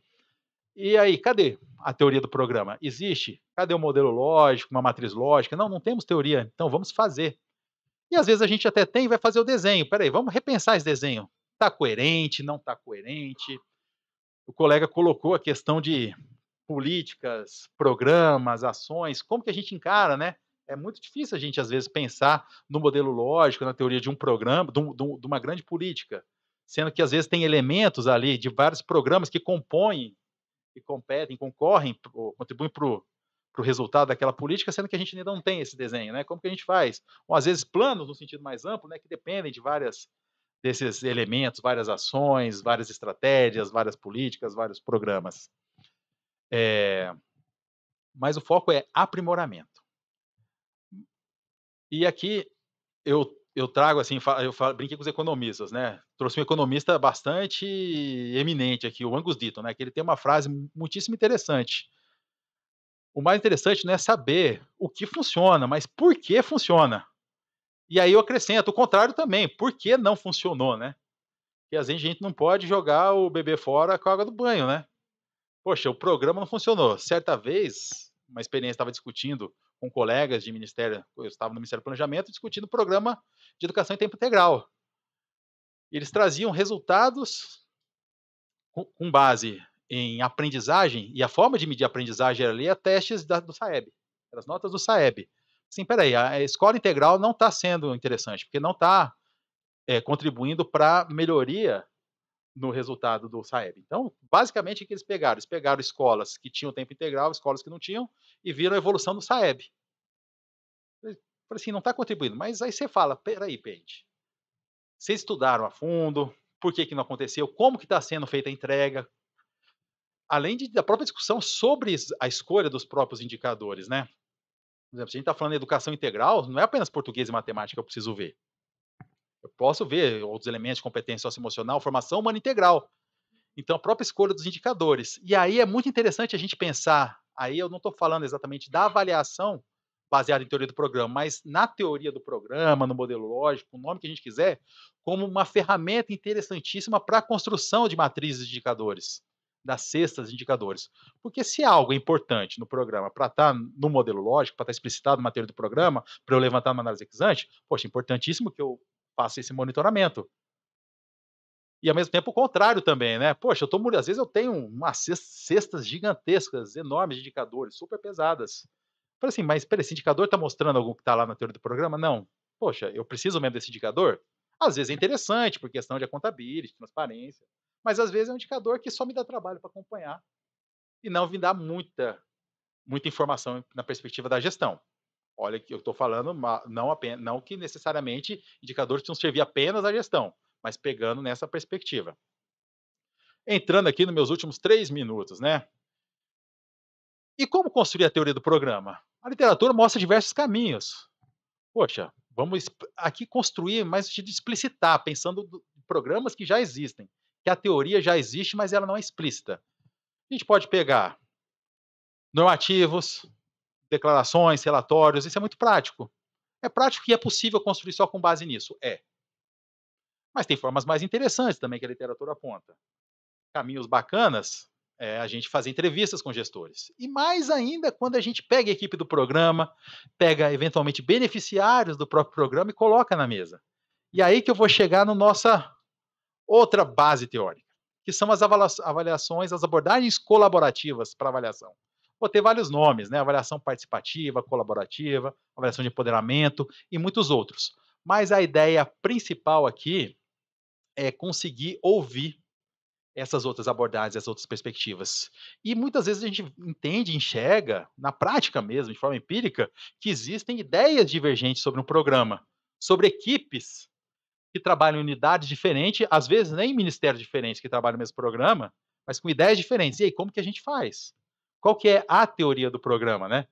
e aí, cadê a teoria do programa? Existe? Cadê o modelo lógico, uma matriz lógica? Não, não temos teoria, então vamos fazer. E às vezes a gente até tem e vai fazer o desenho. Peraí, vamos repensar esse desenho. Está coerente? Não está coerente? O colega colocou a questão de políticas, programas, ações, como que a gente encara, né? É muito difícil a gente, às vezes, pensar no modelo lógico, na teoria de um programa, de, um, de uma grande política, sendo que, às vezes, tem elementos ali de vários programas que compõem que competem, concorrem, contribuem para o resultado daquela política, sendo que a gente ainda não tem esse desenho, né? Como que a gente faz? Ou às vezes planos no sentido mais amplo, né, que dependem de várias desses elementos, várias ações, várias estratégias, várias políticas, vários programas. É, mas o foco é aprimoramento. E aqui eu eu trago assim, eu brinquei com os economistas, né? Trouxe um economista bastante eminente aqui, o Angus Deaton, né? Que ele tem uma frase muitíssimo interessante. O mais interessante não é saber o que funciona, mas por que funciona. E aí eu acrescento o contrário também, por que não funcionou, né? Porque às vezes a gente não pode jogar o bebê fora com a água do banho, né? Poxa, o programa não funcionou. Certa vez, uma experiência estava discutindo com colegas de ministério, eu estava no Ministério do Planejamento, discutindo o programa de educação em tempo integral. Eles traziam resultados com base em aprendizagem, e a forma de medir aprendizagem era ali a testes da, do SAEB, as notas do SAEB. Sim, peraí, a escola integral não está sendo interessante, porque não está é, contribuindo para melhoria no resultado do SAEB. Então, basicamente, o que eles pegaram? Eles pegaram escolas que tinham tempo integral, escolas que não tinham, e viram a evolução do SAEB. Falei assim, não está contribuindo. Mas aí você fala, peraí, Pente, vocês estudaram a fundo, por que, que não aconteceu, como que está sendo feita a entrega, além de, da própria discussão sobre a escolha dos próprios indicadores, né? Exemplo, se a gente está falando de educação integral, não é apenas português e matemática que eu preciso ver. Eu posso ver outros elementos de competência socioemocional, formação humana integral. Então, a própria escolha dos indicadores. E aí é muito interessante a gente pensar, aí eu não estou falando exatamente da avaliação baseada em teoria do programa, mas na teoria do programa, no modelo lógico, o nome que a gente quiser, como uma ferramenta interessantíssima para a construção de matrizes de indicadores, das cestas de indicadores. Porque se algo é importante no programa para estar tá no modelo lógico, para estar tá explicitado na teoria do programa, para eu levantar uma análise exante, poxa, importantíssimo que eu faça esse monitoramento. E ao mesmo tempo o contrário também, né? Poxa, eu tô, às vezes eu tenho umas cestas gigantescas, enormes de indicadores, super pesadas. Falei assim, mas peraí, esse indicador está mostrando algo que está lá na teoria do programa? Não. Poxa, eu preciso mesmo desse indicador? Às vezes é interessante, por questão de accountability, transparência. Mas às vezes é um indicador que só me dá trabalho para acompanhar e não me dá muita, muita informação na perspectiva da gestão. Olha que eu estou falando, não, apenas, não que necessariamente indicadores precisam servir apenas à gestão, mas pegando nessa perspectiva. Entrando aqui nos meus últimos três minutos, né? E como construir a teoria do programa? A literatura mostra diversos caminhos. Poxa, vamos aqui construir, mas de explicitar, pensando em programas que já existem, que a teoria já existe, mas ela não é explícita. A gente pode pegar normativos, declarações, relatórios, isso é muito prático. É prático e é possível construir só com base nisso? É. Mas tem formas mais interessantes também que a literatura aponta. Caminhos bacanas é a gente fazer entrevistas com gestores. E mais ainda quando a gente pega a equipe do programa, pega eventualmente beneficiários do próprio programa e coloca na mesa. E aí que eu vou chegar na nossa outra base teórica, que são as avaliações, as abordagens colaborativas para avaliação vou ter vários nomes, né? Avaliação participativa, colaborativa, avaliação de empoderamento e muitos outros. Mas a ideia principal aqui é conseguir ouvir essas outras abordagens, essas outras perspectivas. E muitas vezes a gente entende, enxerga, na prática mesmo, de forma empírica, que existem ideias divergentes sobre um programa, sobre equipes que trabalham em unidades diferentes, às vezes nem em ministérios diferentes que trabalham no mesmo programa, mas com ideias diferentes. E aí, como que a gente faz? qual que é a teoria do programa, né?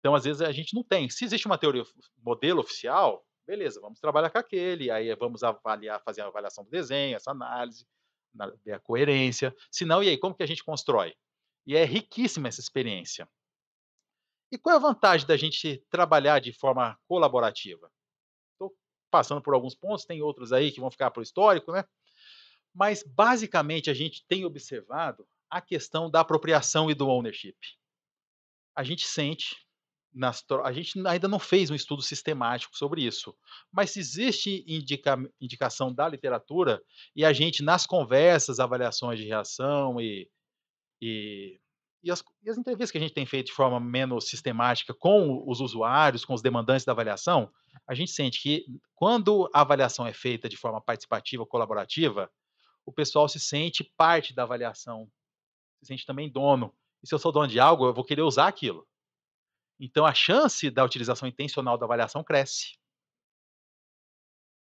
Então, às vezes, a gente não tem. Se existe uma teoria, modelo oficial, beleza, vamos trabalhar com aquele, aí vamos avaliar, fazer a avaliação do desenho, essa análise, ver a coerência. Se não, e aí, como que a gente constrói? E é riquíssima essa experiência. E qual é a vantagem da gente trabalhar de forma colaborativa? Passando por alguns pontos, tem outros aí que vão ficar para o histórico, né? Mas, basicamente, a gente tem observado a questão da apropriação e do ownership. A gente sente, nas, a gente ainda não fez um estudo sistemático sobre isso, mas existe indica, indicação da literatura e a gente, nas conversas, avaliações de reação e, e, e, as, e as entrevistas que a gente tem feito de forma menos sistemática com os usuários, com os demandantes da avaliação, a gente sente que quando a avaliação é feita de forma participativa, colaborativa, o pessoal se sente parte da avaliação, se sente também dono. E se eu sou dono de algo, eu vou querer usar aquilo. Então a chance da utilização intencional da avaliação cresce.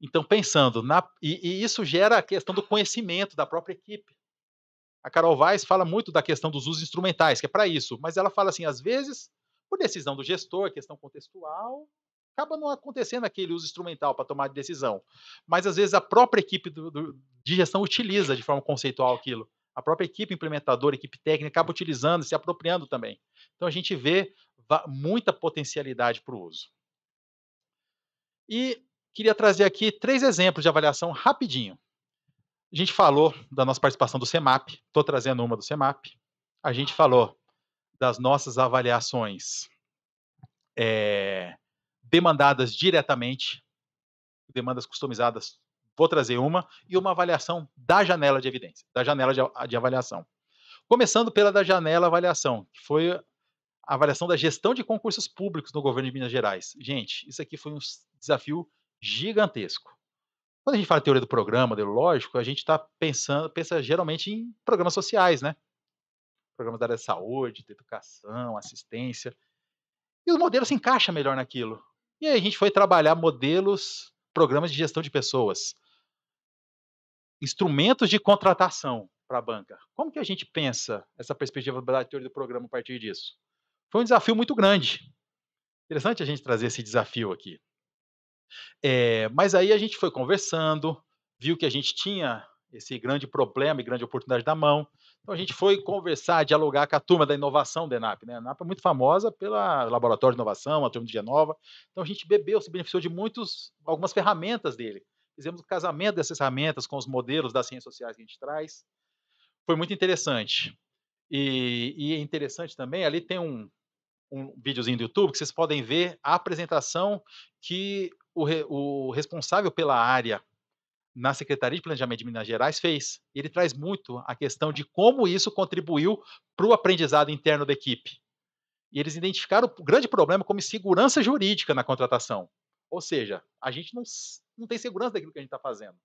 Então, pensando na. E, e, isso gera a questão do conhecimento da própria equipe. A Carol Weiss fala muito da questão dos usos instrumentais, que é para isso, mas ela fala assim: às vezes, por decisão do gestor, questão contextual, acaba não acontecendo aquele uso instrumental para tomar de decisão. Mas às vezes a própria equipe do, do, de gestão utiliza de forma conceitual aquilo. A própria equipe implementadora, equipe técnica, acaba utilizando, se apropriando também. Então a gente vê muita potencialidade para o uso. E queria trazer aqui três exemplos de avaliação rapidinho. A gente falou da nossa participação do CEMAP, estou trazendo uma do CEMAP. A gente falou das nossas avaliações é, demandadas diretamente, demandas customizadas, vou trazer uma, e uma avaliação da janela de evidência, da janela de, de avaliação. Começando pela da janela avaliação, que foi a avaliação da gestão de concursos públicos no governo de Minas Gerais. Gente, isso aqui foi um desafio gigantesco. Quando a gente fala teoria do programa, modelo lógico, a gente está pensando, pensa geralmente em programas sociais, né? Programas da área de saúde, de educação, assistência. E o modelo se encaixa melhor naquilo. E aí a gente foi trabalhar modelos, programas de gestão de pessoas, instrumentos de contratação para a banca. Como que a gente pensa essa perspectiva da teoria do programa a partir disso? Foi um desafio muito grande. Interessante a gente trazer esse desafio aqui. É, mas aí a gente foi conversando, viu que a gente tinha esse grande problema e grande oportunidade na mão. Então a gente foi conversar, dialogar com a turma da inovação da ENAP. Né? A ENAP é muito famosa pelo laboratório de inovação, a turma de Genova. Então a gente bebeu, se beneficiou de muitos, algumas ferramentas dele. Fizemos o casamento dessas ferramentas com os modelos das ciências sociais que a gente traz. Foi muito interessante. E, e é interessante também, ali tem um, um videozinho do YouTube que vocês podem ver a apresentação que o, o responsável pela área na Secretaria de Planejamento de Minas Gerais fez. Ele traz muito a questão de como isso contribuiu para o aprendizado interno da equipe. E eles identificaram o grande problema como segurança jurídica na contratação. Ou seja, a gente não, não tem segurança daquilo que a gente está fazendo.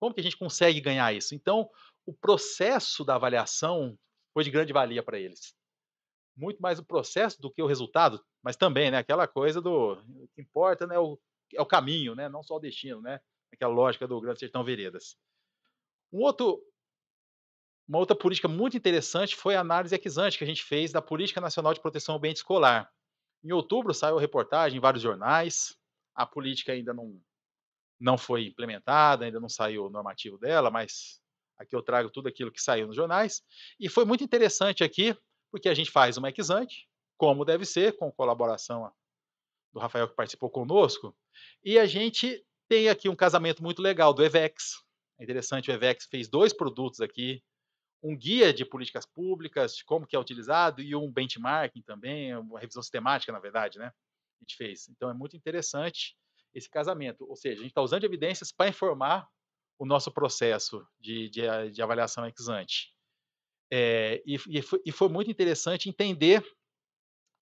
Como que a gente consegue ganhar isso? Então, o processo da avaliação foi de grande valia para eles. Muito mais o processo do que o resultado, mas também, né, aquela coisa do o que importa, né, o, é o caminho, né, não só o destino, né? aquela lógica do Grande Sertão Veredas. Um outro, uma outra política muito interessante foi a análise equisante que a gente fez da Política Nacional de Proteção ao Ambiente Escolar. Em outubro saiu a reportagem em vários jornais, a política ainda não, não foi implementada, ainda não saiu o normativo dela, mas aqui eu trago tudo aquilo que saiu nos jornais. E foi muito interessante aqui, porque a gente faz uma equisante, como deve ser, com colaboração do Rafael que participou conosco, e a gente tem aqui um casamento muito legal do EVEX. É interessante, o EVEX fez dois produtos aqui, um guia de políticas públicas, de como que é utilizado, e um benchmarking também, uma revisão sistemática, na verdade, né? A gente fez. Então é muito interessante esse casamento. Ou seja, a gente está usando evidências para informar o nosso processo de, de, de avaliação ex ante. É, e, e, e foi muito interessante entender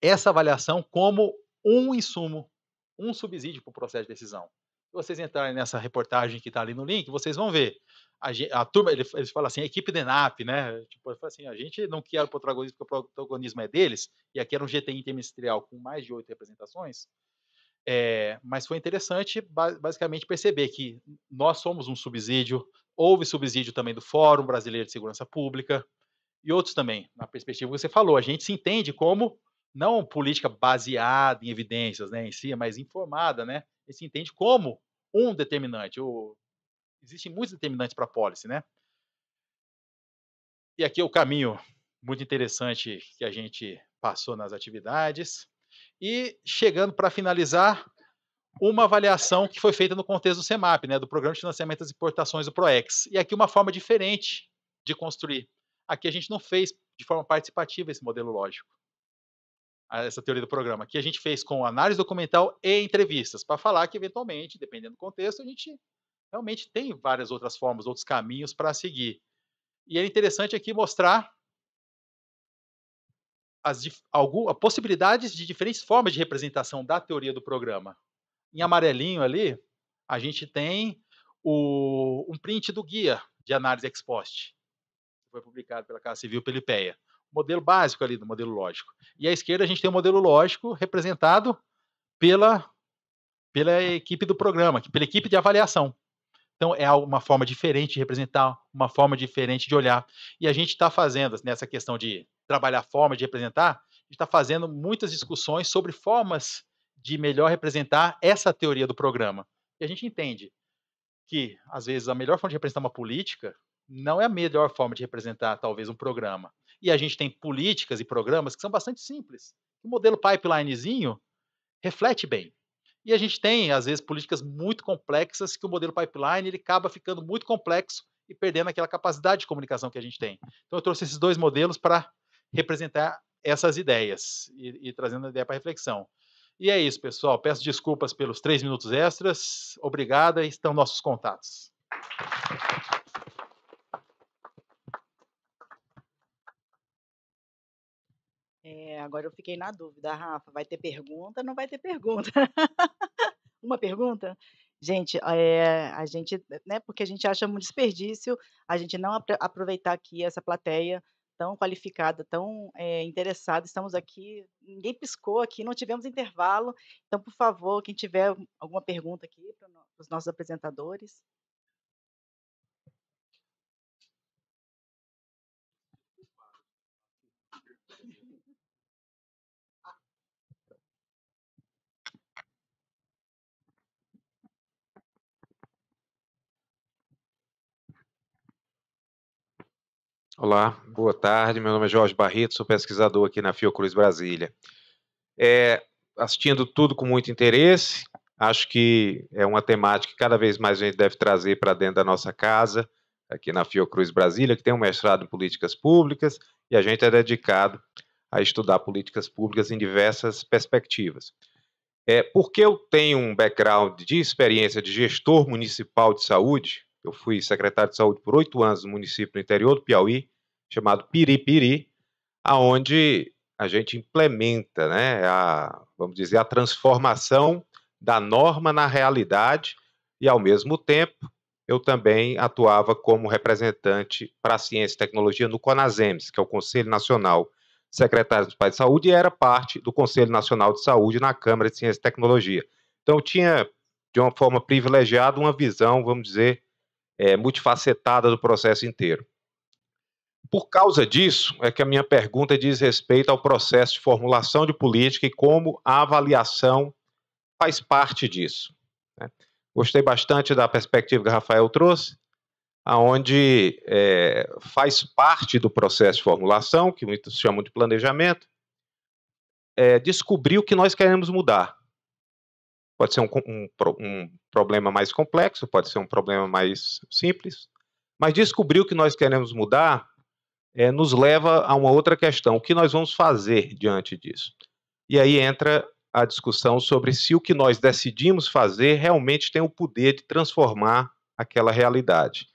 essa avaliação como um insumo, um subsídio para o processo de decisão. Se vocês entrarem nessa reportagem que está ali no link, vocês vão ver. A, a turma, ele, eles falam assim, a equipe DENAP, né? Tipo, assim, a gente não quer o protagonismo, porque o protagonismo é deles, e aqui era um GTI interministerial com mais de oito representações. É, mas foi interessante, basicamente, perceber que nós somos um subsídio, houve subsídio também do Fórum Brasileiro de Segurança Pública, e outros também, na perspectiva que você falou. A gente se entende como não política baseada em evidências né, em si, mas informada, né? E se entende como um determinante. O, existem muitos determinantes para a policy, né? E aqui é o caminho muito interessante que a gente passou nas atividades. E chegando para finalizar, uma avaliação que foi feita no contexto do CEMAP, né, do Programa de Financiamento das Importações do PROEX. E aqui uma forma diferente de construir. Aqui a gente não fez de forma participativa esse modelo lógico, essa teoria do programa. Aqui a gente fez com análise documental e entrevistas, para falar que, eventualmente, dependendo do contexto, a gente realmente tem várias outras formas, outros caminhos para seguir. E é interessante aqui mostrar as, algumas possibilidades de diferentes formas de representação da teoria do programa. Em amarelinho ali, a gente tem o, um print do guia de análise ex post, que foi publicado pela Casa Civil. O modelo básico ali do modelo lógico. E à esquerda a gente tem o modelo lógico representado pela, pela equipe do programa, pela equipe de avaliação. Então, é uma forma diferente de representar, uma forma diferente de olhar. E a gente está fazendo, nessa questão de trabalhar forma de representar, a gente está fazendo muitas discussões sobre formas de melhor representar essa teoria do programa. E a gente entende que, às vezes, a melhor forma de representar uma política não é a melhor forma de representar, talvez, um programa. E a gente tem políticas e programas que são bastante simples. O modelo pipelinezinho reflete bem. E a gente tem, às vezes, políticas muito complexas que o modelo pipeline ele acaba ficando muito complexo e perdendo aquela capacidade de comunicação que a gente tem. Então, eu trouxe esses dois modelos para representar essas ideias e, e trazendo a ideia para reflexão. E é isso, pessoal. Peço desculpas pelos três minutos extras. Obrigada estão nossos contatos. É, agora eu fiquei na dúvida, Rafa, vai ter pergunta? Não vai ter pergunta. Uma pergunta? Gente, é, a gente, né, porque a gente acha um desperdício a gente não aproveitar aqui essa plateia tão qualificada, tão é, interessada. Estamos aqui, ninguém piscou aqui, não tivemos intervalo. Então, por favor, quem tiver alguma pergunta aqui para os nossos apresentadores. Olá, boa tarde. Meu nome é Jorge Barreto, sou pesquisador aqui na Fiocruz Brasília. É, assistindo tudo com muito interesse, acho que é uma temática que cada vez mais a gente deve trazer para dentro da nossa casa, aqui na Fiocruz Brasília, que tem um mestrado em políticas públicas, e a gente é dedicado a estudar políticas públicas em diversas perspectivas. É, porque eu tenho um background de experiência de gestor municipal de saúde, eu fui secretário de saúde por oito anos no município do interior do Piauí, chamado Piripiri, aonde a gente implementa, né, a, vamos dizer, a transformação da norma na realidade e, ao mesmo tempo, eu também atuava como representante para a ciência e tecnologia no CONASEMS, que é o Conselho Nacional Secretário dos Pais de Saúde, e era parte do Conselho Nacional de Saúde na Câmara de Ciência e Tecnologia. Então, eu tinha, de uma forma privilegiada, uma visão, vamos dizer, é, multifacetada do processo inteiro. Por causa disso, é que a minha pergunta diz respeito ao processo de formulação de política e como a avaliação faz parte disso. Né? Gostei bastante da perspectiva que o Rafael trouxe, aonde é, faz parte do processo de formulação, que muitos chamam de planejamento, é, descobrir o que nós queremos mudar. Pode ser um, um, um problema mais complexo, pode ser um problema mais simples, mas descobrir o que nós queremos mudar é, nos leva a uma outra questão: o que nós vamos fazer diante disso? E aí entra a discussão sobre se o que nós decidimos fazer realmente tem o poder de transformar aquela realidade.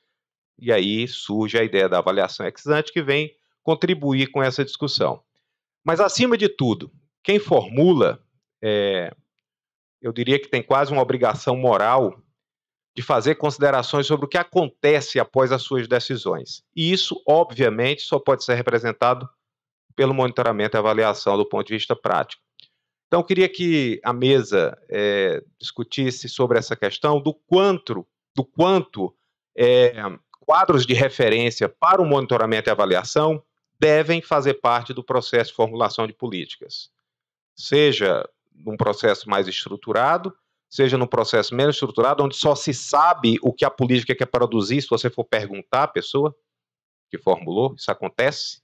E aí surge a ideia da avaliação ex ante que vem contribuir com essa discussão. Mas acima de tudo, quem formula é, eu diria que tem quase uma obrigação moral de fazer considerações sobre o que acontece após as suas decisões. E isso, obviamente, só pode ser representado pelo monitoramento e avaliação do ponto de vista prático. Então, eu queria que a mesa é, discutisse sobre essa questão do quanto, do quanto é, quadros de referência para o monitoramento e avaliação devem fazer parte do processo de formulação de políticas. Seja num processo mais estruturado, seja num processo menos estruturado, onde só se sabe o que a política quer produzir, se você for perguntar à pessoa que formulou, isso acontece.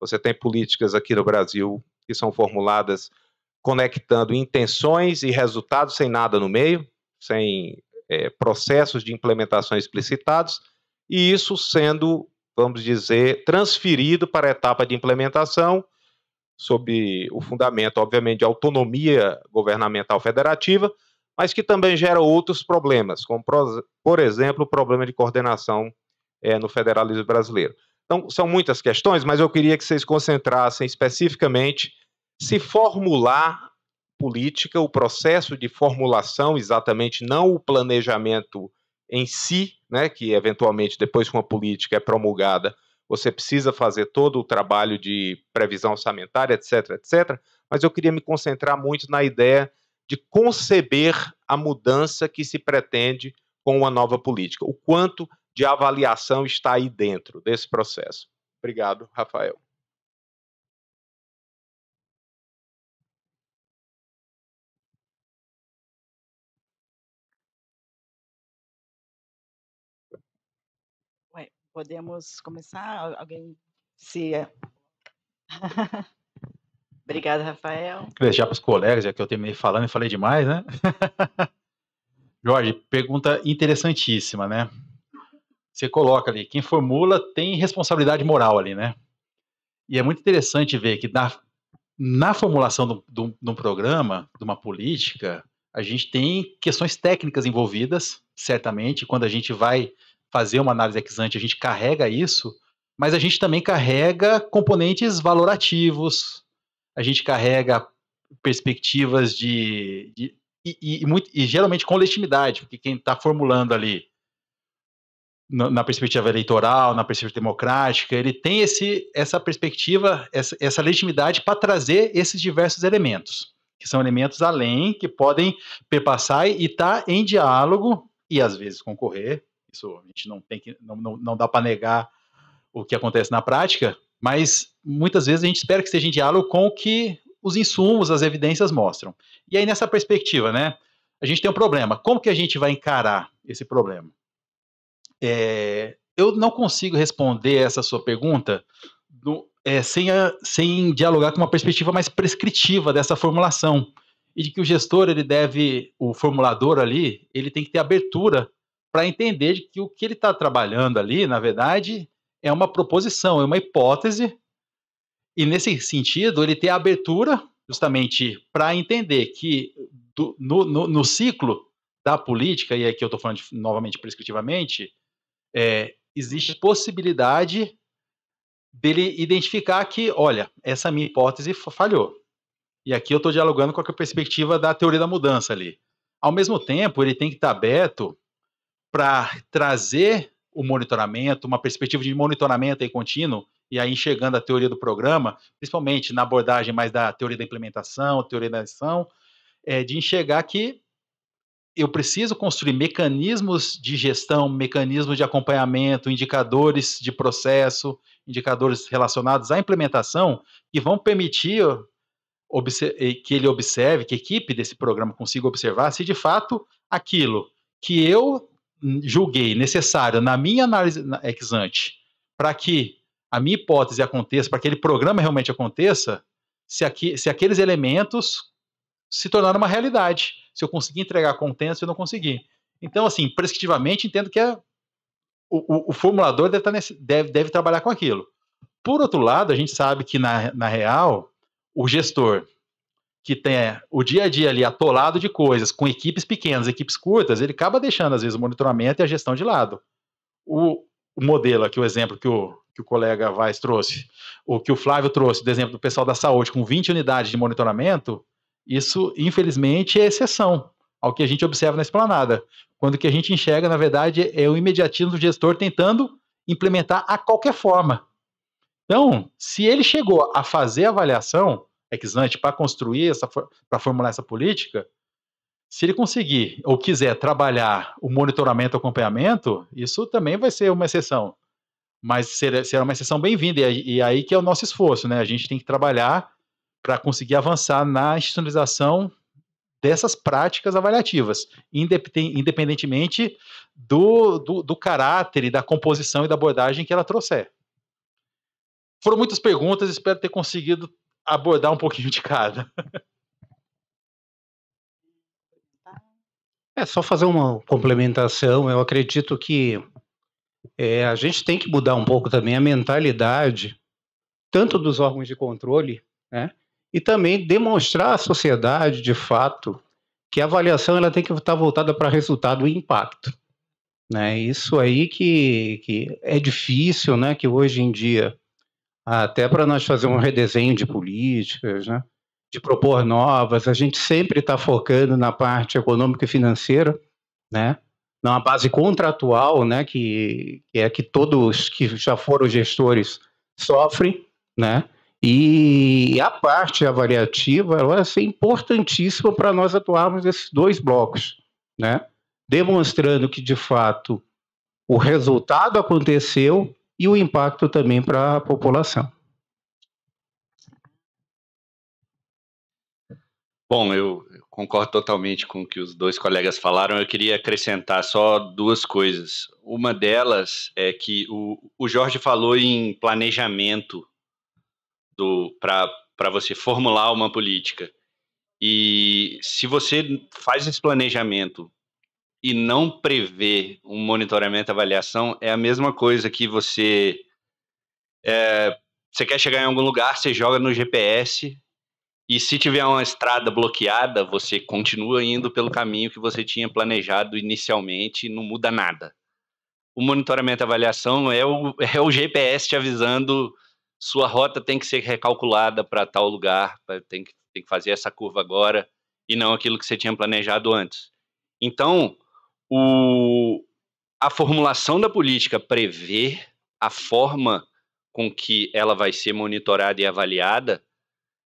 Você tem políticas aqui no Brasil que são formuladas conectando intenções e resultados sem nada no meio, sem é, processos de implementação explicitados, e isso sendo, vamos dizer, transferido para a etapa de implementação, sob o fundamento, obviamente, de autonomia governamental federativa, mas que também gera outros problemas, como, por exemplo, o problema de coordenação é, no federalismo brasileiro. Então, são muitas questões, mas eu queria que vocês concentrassem especificamente se formular política, o processo de formulação, exatamente não o planejamento em si, né, que eventualmente depois que uma política é promulgada, você precisa fazer todo o trabalho de previsão orçamentária, etc, etc, mas eu queria me concentrar muito na ideia de conceber a mudança que se pretende com uma nova política. O quanto de avaliação está aí dentro desse processo. Obrigado, Rafael. Podemos começar? Alguém se. Obrigada, Rafael. Deixar para os colegas, já que eu terminei falando e falei demais, né? Jorge, pergunta interessantíssima, né? Você coloca ali, quem formula tem responsabilidade moral ali, né? E é muito interessante ver que na, na formulação de um programa, de uma política, a gente tem questões técnicas envolvidas, certamente, quando a gente vai fazer uma análise ex ante, a gente carrega isso, mas a gente também carrega componentes valorativos, a gente carrega perspectivas de, de e, e, muito, e geralmente com legitimidade, porque quem está formulando ali na perspectiva eleitoral, na perspectiva democrática, ele tem esse, essa perspectiva, essa, essa legitimidade para trazer esses diversos elementos, que são elementos além, que podem perpassar e estar tá em diálogo e às vezes concorrer. Isso a gente não tem que, não, não, não dá para negar o que acontece na prática, mas muitas vezes a gente espera que esteja em diálogo com o que os insumos, as evidências mostram. E aí nessa perspectiva, né, a gente tem um problema. Como que a gente vai encarar esse problema? É, eu não consigo responder essa sua pergunta do, é, sem, a, sem dialogar com uma perspectiva mais prescritiva dessa formulação e de que o gestor ele deve, o formulador ali, ele tem que ter abertura para entender de que o que ele está trabalhando ali, na verdade, é uma proposição, é uma hipótese e nesse sentido ele tem abertura justamente para entender que do, no, no, no, ciclo da política e aqui eu estou falando de, novamente prescritivamente é, existe possibilidade dele identificar que, olha, essa minha hipótese falhou. E aqui eu estou dialogando com a perspectiva da teoria da mudança ali. Ao mesmo tempo, ele tem que estar tá aberto para trazer o monitoramento, uma perspectiva de monitoramento aí contínuo, e aí enxergando a teoria do programa, principalmente na abordagem mais da teoria da implementação, teoria da ação, é, de enxergar que eu preciso construir mecanismos de gestão, mecanismos de acompanhamento, indicadores de processo, indicadores relacionados à implementação, que vão permitir que ele observe, que a equipe desse programa consiga observar se de fato aquilo que eu julguei necessário na minha análise ex ante para que a minha hipótese aconteça, para que aquele programa realmente aconteça, se, aqui, se aqueles elementos se tornaram uma realidade se eu conseguir entregar contento, se eu não conseguir. Então, assim, prescritivamente, entendo que é, o, o, o formulador deve, tá nesse, deve, deve trabalhar com aquilo. Por outro lado, a gente sabe que, na, na real, o gestor que tem o dia a dia ali atolado de coisas, com equipes pequenas, equipes curtas, ele acaba deixando, às vezes, o monitoramento e a gestão de lado. O, o modelo aqui, o exemplo que o, que o colega Vaz trouxe, o que o Flávio trouxe, do exemplo do pessoal da saúde, com 20 unidades de monitoramento, isso, infelizmente, é exceção ao que a gente observa na esplanada. Quando o que a gente enxerga, na verdade, é o imediatismo do gestor tentando implementar a qualquer forma. Então, se ele chegou a fazer a avaliação ex ante para construir essa, para formular essa política, se ele conseguir ou quiser trabalhar o monitoramento e acompanhamento, isso também vai ser uma exceção. mas será, será uma exceção bem-vinda, e, e aí que é o nosso esforço, né? A gente tem que trabalhar para conseguir avançar na institucionalização dessas práticas avaliativas, independentemente do, do, do, caráter e da composição e da abordagem que ela trouxer. Foram muitas perguntas, espero ter conseguido abordar um pouquinho de cada. É só fazer uma complementação. Eu acredito que é, a gente tem que mudar um pouco também a mentalidade, tanto dos órgãos de controle, né, e também demonstrar à sociedade, de fato, que a avaliação ela tem que estar voltada para resultado e impacto. Né? Isso aí que, que é difícil, né? que hoje em dia, até para nós fazer um redesenho de políticas, né? de propor novas, a gente sempre está focando na parte econômica e financeira, né? numa base contratual, né? que, que é que todos que já foram gestores sofrem, né? E a parte avaliativa ela vai ser importantíssima para nós atuarmos nesses dois blocos, né? demonstrando que, de fato, o resultado aconteceu e o impacto também para a população. Bom, eu concordo totalmente com o que os dois colegas falaram. Eu queria acrescentar só duas coisas. Uma delas é que o, o Jorge falou em planejamento para você formular uma política. E se você faz esse planejamento e não prevê um monitoramento e avaliação, é a mesma coisa que você. É, você quer chegar em algum lugar, você joga no GPS, e se tiver uma estrada bloqueada, você continua indo pelo caminho que você tinha planejado inicialmente e não muda nada. O monitoramento e avaliação é o, é o GPS te avisando sua rota tem que ser recalculada para tal lugar, tem que, tem que fazer essa curva agora e não aquilo que você tinha planejado antes. Então, o, a formulação da política prever a forma com que ela vai ser monitorada e avaliada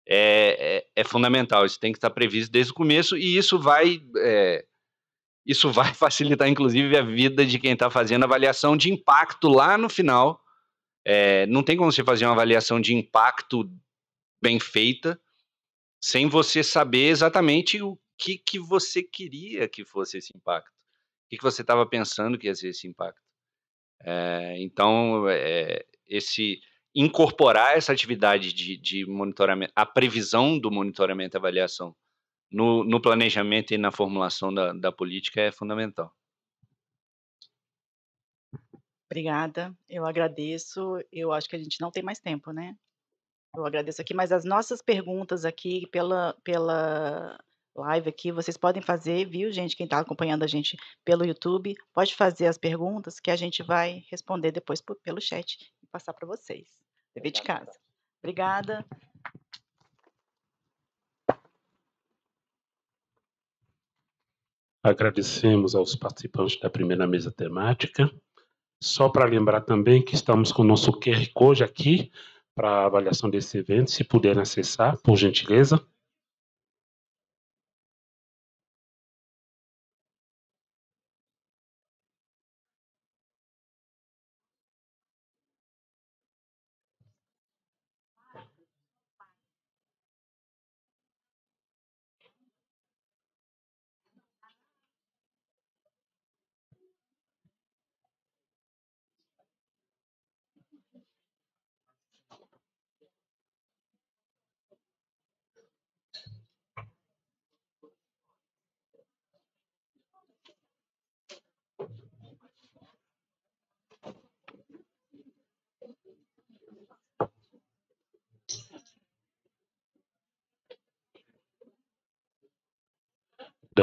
é, é, é, fundamental. Isso tem que estar previsto desde o começo e isso vai é, isso vai facilitar, inclusive, a vida de quem está fazendo avaliação de impacto lá no final. É, não tem como você fazer uma avaliação de impacto bem feita sem você saber exatamente o que, que você queria que fosse esse impacto. O que, que você estava pensando que ia ser esse impacto. É, então, é, esse incorporar essa atividade de, de, monitoramento, a previsão do monitoramento e avaliação no, no planejamento e na formulação da, da, política é fundamental. Obrigada, eu agradeço. Eu acho que a gente não tem mais tempo, né? Eu agradeço aqui, mas as nossas perguntas aqui pela, pela live aqui, vocês podem fazer, viu, gente? Quem está acompanhando a gente pelo YouTube, pode fazer as perguntas que a gente vai responder depois por, pelo chat e passar para vocês. Dever de casa. Obrigada. Agradecemos aos participantes da primeira mesa temática. Só para lembrar também que estamos com o nosso QR Code aqui para avaliação desse evento, se puderem acessar, por gentileza.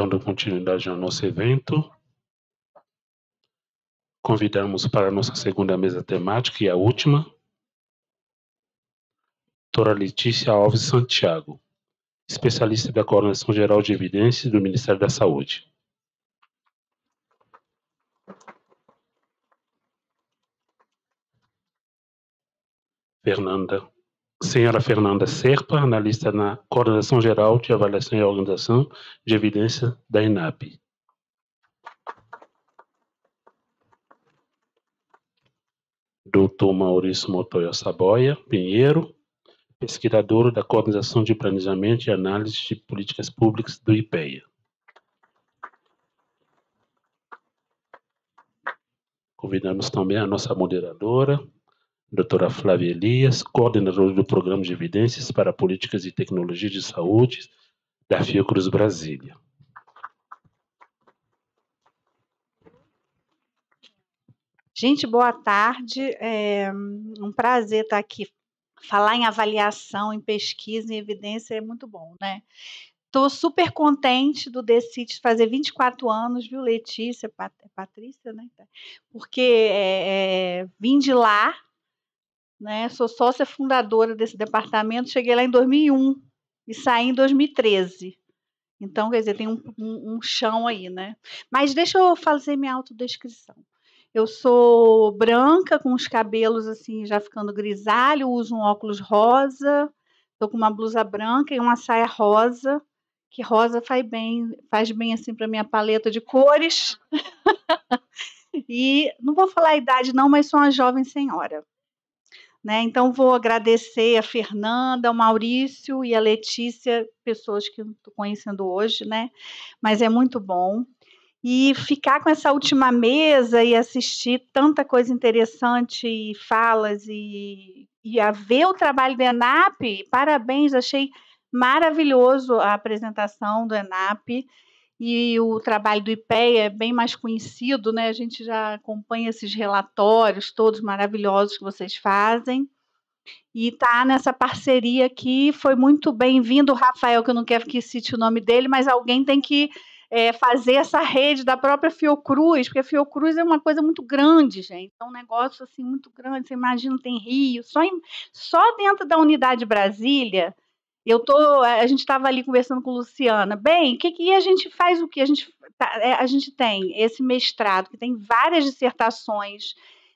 Dando continuidade ao nosso evento, convidamos para a nossa segunda mesa temática e a última, doutora Letícia Alves Santiago, especialista da Coordenação Geral de Evidências do Ministério da Saúde. Fernanda Senhora Fernanda Serpa, analista na Coordenação Geral de Avaliação e Organização de Evidência da INAP. Dr. Maurício Motoya Saboia Pinheiro, pesquisador da Coordenação de Planejamento e Análise de Políticas Públicas do IPEA. Convidamos também a nossa moderadora, doutora Flávia Elias, coordenadora do Programa de Evidências para Políticas e Tecnologias de Saúde da Fiocruz Brasília. Gente, boa tarde. É um prazer estar aqui. Falar em avaliação, em pesquisa, em evidência é muito bom, né? Estou super contente do Decite fazer 24 anos, viu, Letícia, Pat Patrícia, né? Porque é, é, vim de lá, né? Sou sócia fundadora desse departamento, cheguei lá em 2001 e saí em 2013. Então, quer dizer, tem um, um, um chão aí, né? Mas deixa eu fazer minha autodescrição. Eu sou branca, com os cabelos assim já ficando grisalho, uso um óculos rosa, estou com uma blusa branca e uma saia rosa que rosa faz bem, faz bem assim para minha paleta de cores. e não vou falar a idade não, mas sou uma jovem senhora. Né? Então vou agradecer a Fernanda, ao Maurício e a Letícia, pessoas que estou conhecendo hoje, né? Mas é muito bom. E ficar com essa última mesa e assistir tanta coisa interessante e falas e, e a ver o trabalho da ENAP, parabéns, achei maravilhoso a apresentação do ENAP e o trabalho do IPEA é bem mais conhecido, né? A gente já acompanha esses relatórios todos maravilhosos que vocês fazem. E tá nessa parceria aqui, foi muito bem-vindo, Rafael, que eu não quero que cite o nome dele, mas alguém tem que é, fazer essa rede da própria Fiocruz, porque a Fiocruz é uma coisa muito grande, gente. É um negócio assim muito grande. Você imagina, tem Rio, só, em, só dentro da unidade Brasília eu tô, a gente estava ali conversando com Luciana. Bem, que, que a gente faz o que a gente tá, é, a gente tem esse mestrado que tem várias dissertações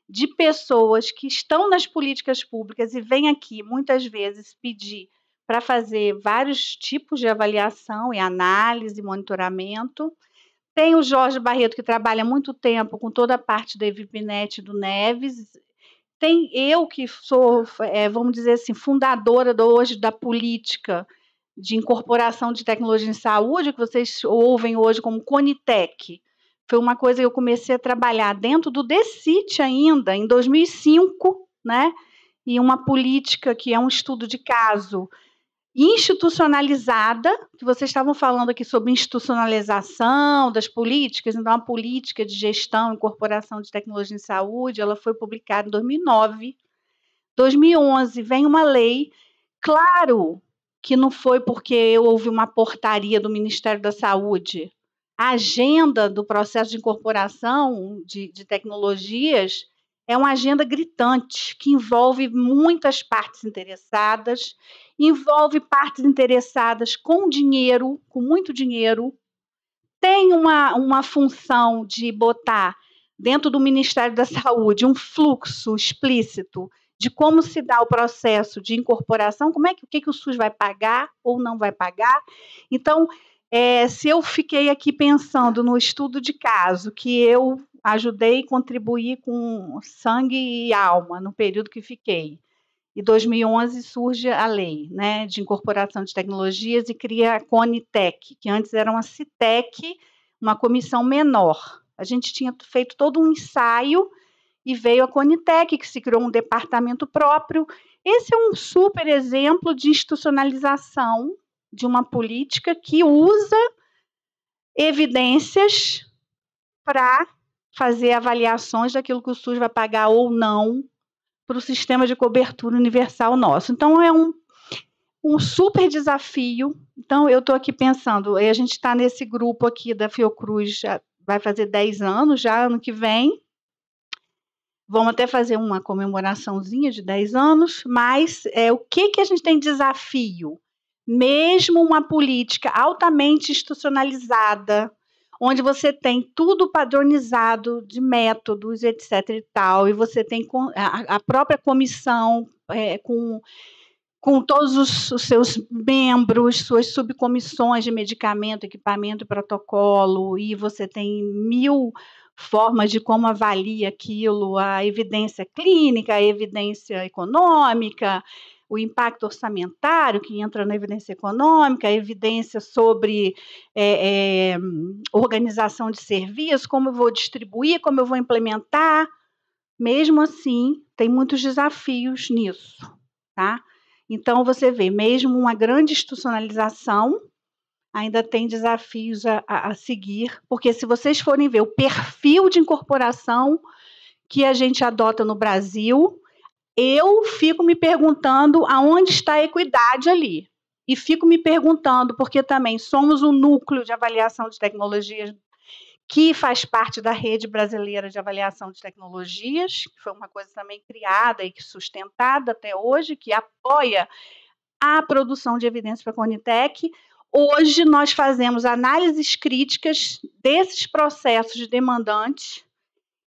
de pessoas que estão nas políticas públicas e vêm aqui muitas vezes pedir para fazer vários tipos de avaliação e análise, monitoramento. Tem o Jorge Barreto, que trabalha muito tempo com toda a parte da EVPNet do Neves, tem eu que sou, é, vamos dizer assim, fundadora do, hoje da política de incorporação de tecnologia em saúde, que vocês ouvem hoje como Conitec. Foi uma coisa que eu comecei a trabalhar dentro do DECIT ainda, em 2005, né? E uma política que é um estudo de caso institucionalizada, que vocês estavam falando aqui sobre institucionalização das políticas, então a política de gestão e incorporação de tecnologia em saúde, ela foi publicada em 2009. 2011 vem uma lei, claro que não foi porque houve uma portaria do Ministério da Saúde. A agenda do processo de incorporação de, de tecnologias é uma agenda gritante que envolve muitas partes interessadas, envolve partes interessadas com dinheiro, com muito dinheiro, tem uma, uma função de botar dentro do Ministério da Saúde um fluxo explícito de como se dá o processo de incorporação, como é que o que, que o SUS vai pagar ou não vai pagar. Então, é, se eu fiquei aqui pensando no estudo de caso que eu ajudei e contribuí com sangue e alma no período que fiquei. Em 2011 surge a lei né, de incorporação de tecnologias e cria a Conitec, que antes era uma CITEC, uma comissão menor. A gente tinha feito todo um ensaio e veio a Conitec, que se criou um departamento próprio. Esse é um super exemplo de institucionalização de uma política que usa evidências para fazer avaliações daquilo que o SUS vai pagar ou não para o sistema de cobertura universal nosso. Então, é um, um super desafio. Então, eu estou aqui pensando, a gente está nesse grupo aqui da Fiocruz, já vai fazer 10 anos, já ano que vem. Vamos até fazer uma comemoraçãozinha de 10 anos, mas é, o que, que a gente tem de desafio? Mesmo uma política altamente institucionalizada, onde você tem tudo padronizado de métodos, etc. e tal, e você tem a, própria comissão é, com, com todos os, os, seus membros, suas subcomissões de medicamento, equipamento e protocolo, e você tem mil formas de como avalia aquilo, a evidência clínica, a evidência econômica, o impacto orçamentário que entra na evidência econômica, a evidência sobre é, é, organização de serviços, como eu vou distribuir, como eu vou implementar. Mesmo assim, tem muitos desafios nisso, tá? Então, você vê, mesmo uma grande institucionalização, ainda tem desafios a, a, a seguir, porque se vocês forem ver o perfil de incorporação que a gente adota no Brasil, eu fico me perguntando aonde está a equidade ali. E fico me perguntando, porque também somos um núcleo de avaliação de tecnologias que faz parte da rede brasileira de avaliação de tecnologias, que foi uma coisa também criada e sustentada até hoje, que apoia a produção de evidências para a Conitec. Hoje nós fazemos análises críticas desses processos demandantes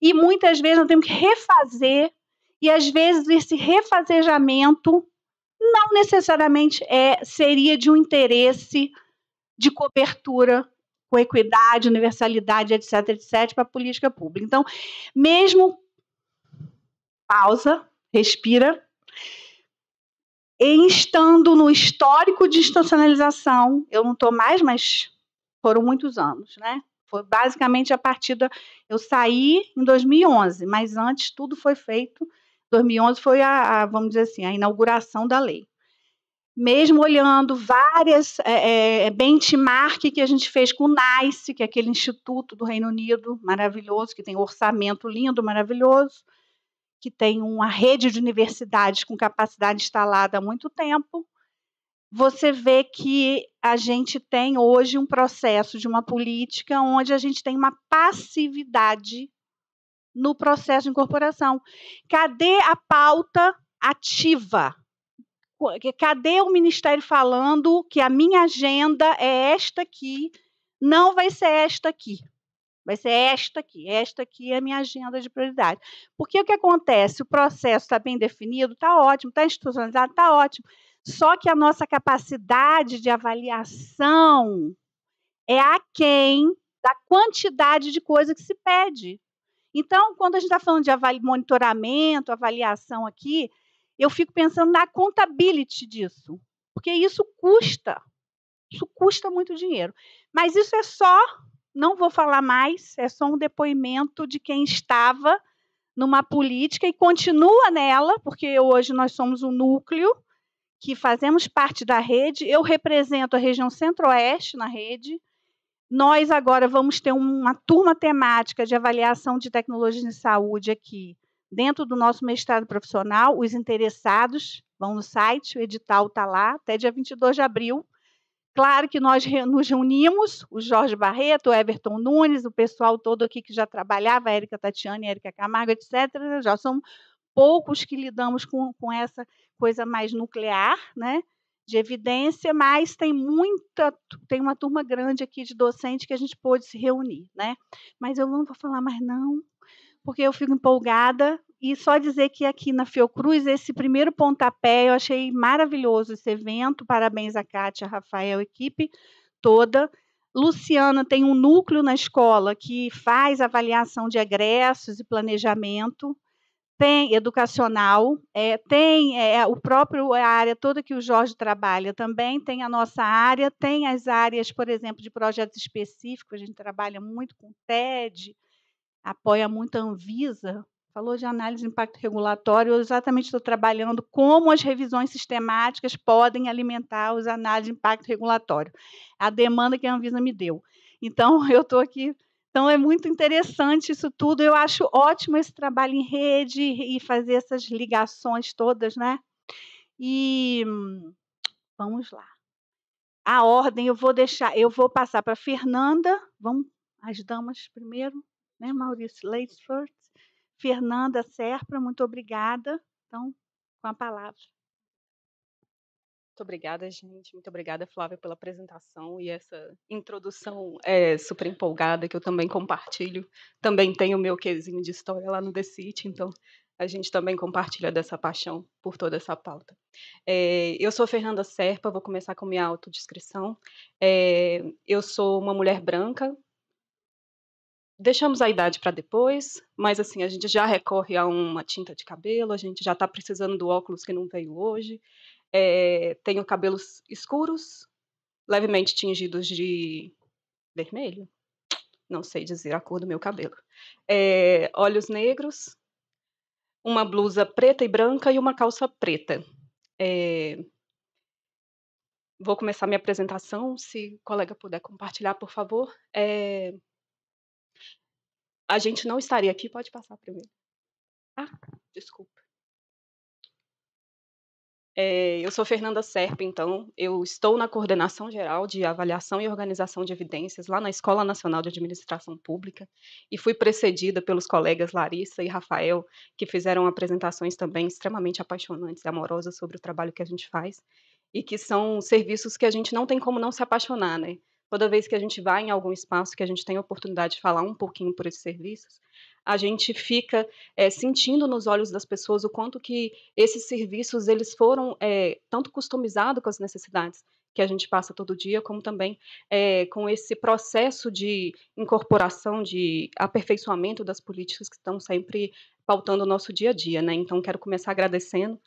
e muitas vezes nós temos que refazer e às vezes esse refazejamento não necessariamente é seria de um interesse de cobertura com equidade, universalidade, etc, etc, para a política pública. Então, mesmo pausa, respira, em estando no histórico de institucionalização, eu não estou mais, mas foram muitos anos, né? Foi basicamente a partir da. Eu saí em 2011, mas antes tudo foi feito 2011 foi a, a, vamos dizer assim, a inauguração da lei. Mesmo olhando várias é, é, benchmark que a gente fez com o NICE, que é aquele instituto do Reino Unido maravilhoso, que tem um orçamento lindo, maravilhoso, que tem uma rede de universidades com capacidade instalada há muito tempo, você vê que a gente tem hoje um processo de uma política onde a gente tem uma passividade no processo de incorporação. Cadê a pauta ativa? Cadê o Ministério falando que a minha agenda é esta aqui, não vai ser esta aqui? Vai ser esta aqui. Esta aqui é a minha agenda de prioridade. Porque o que acontece? O processo está bem definido, está ótimo, está institucionalizado, está ótimo. Só que a nossa capacidade de avaliação é aquém da quantidade de coisa que se pede. Então, quando a gente está falando de avali monitoramento, avaliação aqui, eu fico pensando na contabilidade disso, porque isso custa, isso custa muito dinheiro. Mas isso é só, não vou falar mais, é só um depoimento de quem estava numa política e continua nela, porque hoje nós somos um núcleo que fazemos parte da rede. Eu represento a região centro-oeste na rede, nós agora vamos ter uma turma temática de avaliação de tecnologia de saúde aqui, dentro do nosso mestrado profissional. Os interessados vão no site, o edital está lá, até dia 22 de abril. Claro que nós nos reunimos, o Jorge Barreto, o Everton Nunes, o pessoal todo aqui que já trabalhava, a Érica Tatiana, a Érica Camargo, etc. Já são poucos que lidamos com, com essa coisa mais nuclear, né? De evidência, mas tem muita, tem uma turma grande aqui de docente que a gente pôde se reunir, né? Mas eu não vou falar mais não, porque eu fico empolgada e só dizer que aqui na Fiocruz esse primeiro pontapé eu achei maravilhoso esse evento. Parabéns a Kátia, Rafael, equipe toda. Luciana tem um núcleo na escola que faz avaliação de egressos e planejamento tem educacional, é, tem é, o próprio a área toda que o Jorge trabalha também, tem a nossa área, tem as áreas, por exemplo, de projetos específicos, a gente trabalha muito com TED, apoia muito a Anvisa, falou de análise de impacto regulatório, eu exatamente estou trabalhando como as revisões sistemáticas podem alimentar os análises de impacto regulatório, a demanda que a Anvisa me deu. Então, eu estou aqui então é muito interessante isso tudo. Eu acho ótimo esse trabalho em rede e fazer essas ligações todas, né? E vamos lá. A ordem eu vou deixar, eu vou passar para Fernanda. Vamos as damas primeiro, né? Maurício first. Fernanda Serpa, muito obrigada. Então, com a palavra. Muito obrigada, gente. Muito obrigada, Flávia, pela apresentação e essa introdução é, super empolgada que eu também compartilho. Também tenho o meu quesinho de história lá no The City, então a gente também compartilha dessa paixão por toda essa pauta. É, eu sou Fernanda Serpa, vou começar com minha autodescrição. É, eu sou uma mulher branca, deixamos a idade para depois, mas assim, a gente já recorre a uma tinta de cabelo, a gente já está precisando do óculos que não veio hoje. É, tenho cabelos escuros, levemente tingidos de vermelho, não sei dizer a cor do meu cabelo. É, olhos negros, uma blusa preta e branca e uma calça preta. É, vou começar minha apresentação, se o colega puder compartilhar, por favor. É, a gente não estaria aqui, pode passar primeiro. Ah, desculpa. É, eu sou Fernanda Serpa, então, eu estou na coordenação geral de avaliação e organização de evidências lá na Escola Nacional de Administração Pública e fui precedida pelos colegas Larissa e Rafael, que fizeram apresentações também extremamente apaixonantes e amorosas sobre o trabalho que a gente faz e que são serviços que a gente não tem como não se apaixonar, né? Toda vez que a gente vai em algum espaço que a gente tem a oportunidade de falar um pouquinho por esses serviços, a gente fica é, sentindo nos olhos das pessoas o quanto que esses serviços eles foram é, tanto customizados com as necessidades que a gente passa todo dia, como também é, com esse processo de incorporação, de aperfeiçoamento das políticas que estão sempre pautando o nosso dia a dia, né? Então quero começar agradecendo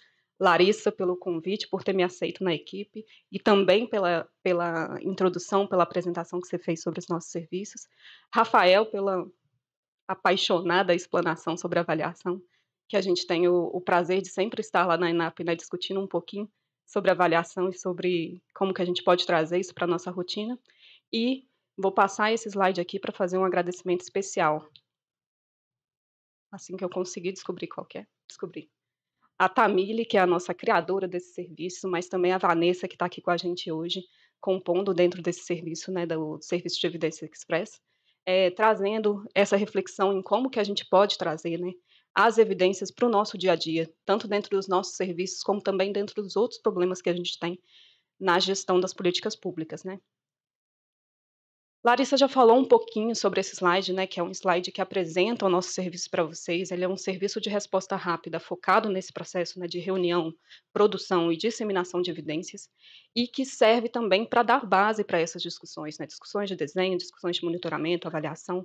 Larissa pelo convite, por ter me aceito na equipe e também pela, pela introdução, pela apresentação que você fez sobre os nossos serviços. Rafael, pela apaixonada explanação sobre avaliação, que a gente tem o, o prazer de sempre estar lá na ENAP né, discutindo um pouquinho sobre avaliação e sobre como que a gente pode trazer isso para a nossa rotina. E vou passar esse slide aqui para fazer um agradecimento especial. Assim que eu conseguir descobrir qual é, descobrir a Tamile, que é a nossa criadora desse serviço, mas também a Vanessa, que está aqui com a gente hoje, compondo dentro desse serviço, né, do Serviço de Evidência Express, é, trazendo essa reflexão em como que a gente pode trazer né, as evidências para o nosso dia a dia, tanto dentro dos nossos serviços, como também dentro dos outros problemas que a gente tem na gestão das políticas públicas. Né. Larissa já falou um pouquinho sobre esse slide, né, que é um slide que apresenta o nosso serviço para vocês. Ele é um serviço de resposta rápida, focado nesse processo né, de reunião, produção e disseminação de evidências, e que serve também para dar base para essas discussões, né, discussões de desenho, discussões de monitoramento, avaliação.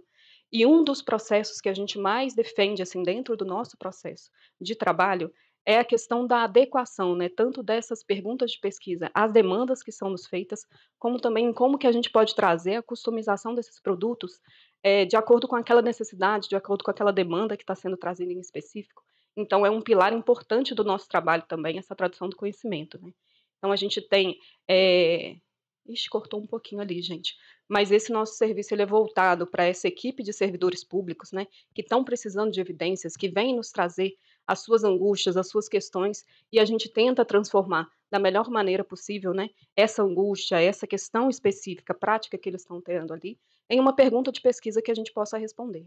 E um dos processos que a gente mais defende assim dentro do nosso processo de trabalho é a questão da adequação, né, tanto dessas perguntas de pesquisa às demandas que são nos feitas, como também como que a gente pode trazer a customização desses produtos é, de acordo com aquela necessidade, de acordo com aquela demanda que está sendo trazida em específico. Então, é um pilar importante do nosso trabalho também, essa tradução do conhecimento. Né? Então, a gente tem. É... Ixi, cortou um pouquinho ali, gente. Mas esse nosso serviço ele é voltado para essa equipe de servidores públicos, né, que estão precisando de evidências, que vêm nos trazer as suas angústias, as suas questões, e a gente tenta transformar da melhor maneira possível, né, essa angústia, essa questão específica, prática que eles estão tendo ali, em uma pergunta de pesquisa que a gente possa responder.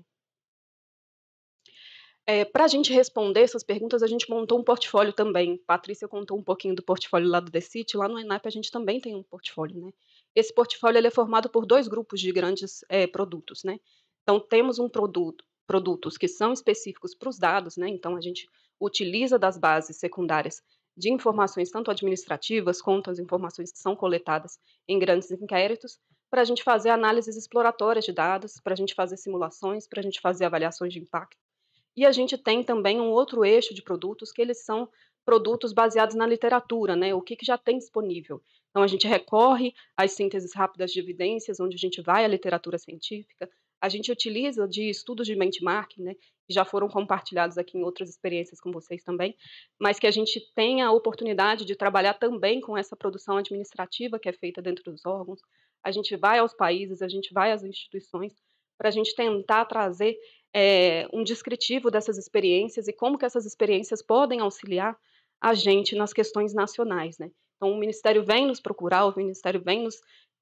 É, Para a gente responder essas perguntas, a gente montou um portfólio também. Patrícia contou um pouquinho do portfólio lá do The City. Lá no ENAP a gente também tem um portfólio, né? Esse portfólio é formado por dois grupos de grandes é, produtos, né? Então, temos um produto, produtos que são específicos para os dados, né? Então a gente utiliza das bases secundárias de informações tanto administrativas quanto as informações que são coletadas em grandes inquéritos, para a gente fazer análises exploratórias de dados, para a gente fazer simulações, para a gente fazer avaliações de impacto. E a gente tem também um outro eixo de produtos que eles são produtos baseados na literatura, né? O que, que já tem disponível. Então a gente recorre às sínteses rápidas de evidências, onde a gente vai à literatura científica, a gente utiliza de estudos de benchmarking, né, que já foram compartilhados aqui em outras experiências com vocês também, mas que a gente tem a oportunidade de trabalhar também com essa produção administrativa que é feita dentro dos órgãos. A gente vai aos países, a gente vai às instituições para a gente tentar trazer é, um descritivo dessas experiências e como que essas experiências podem auxiliar a gente nas questões nacionais, né? Então, o Ministério vem nos procurar, o Ministério vem nos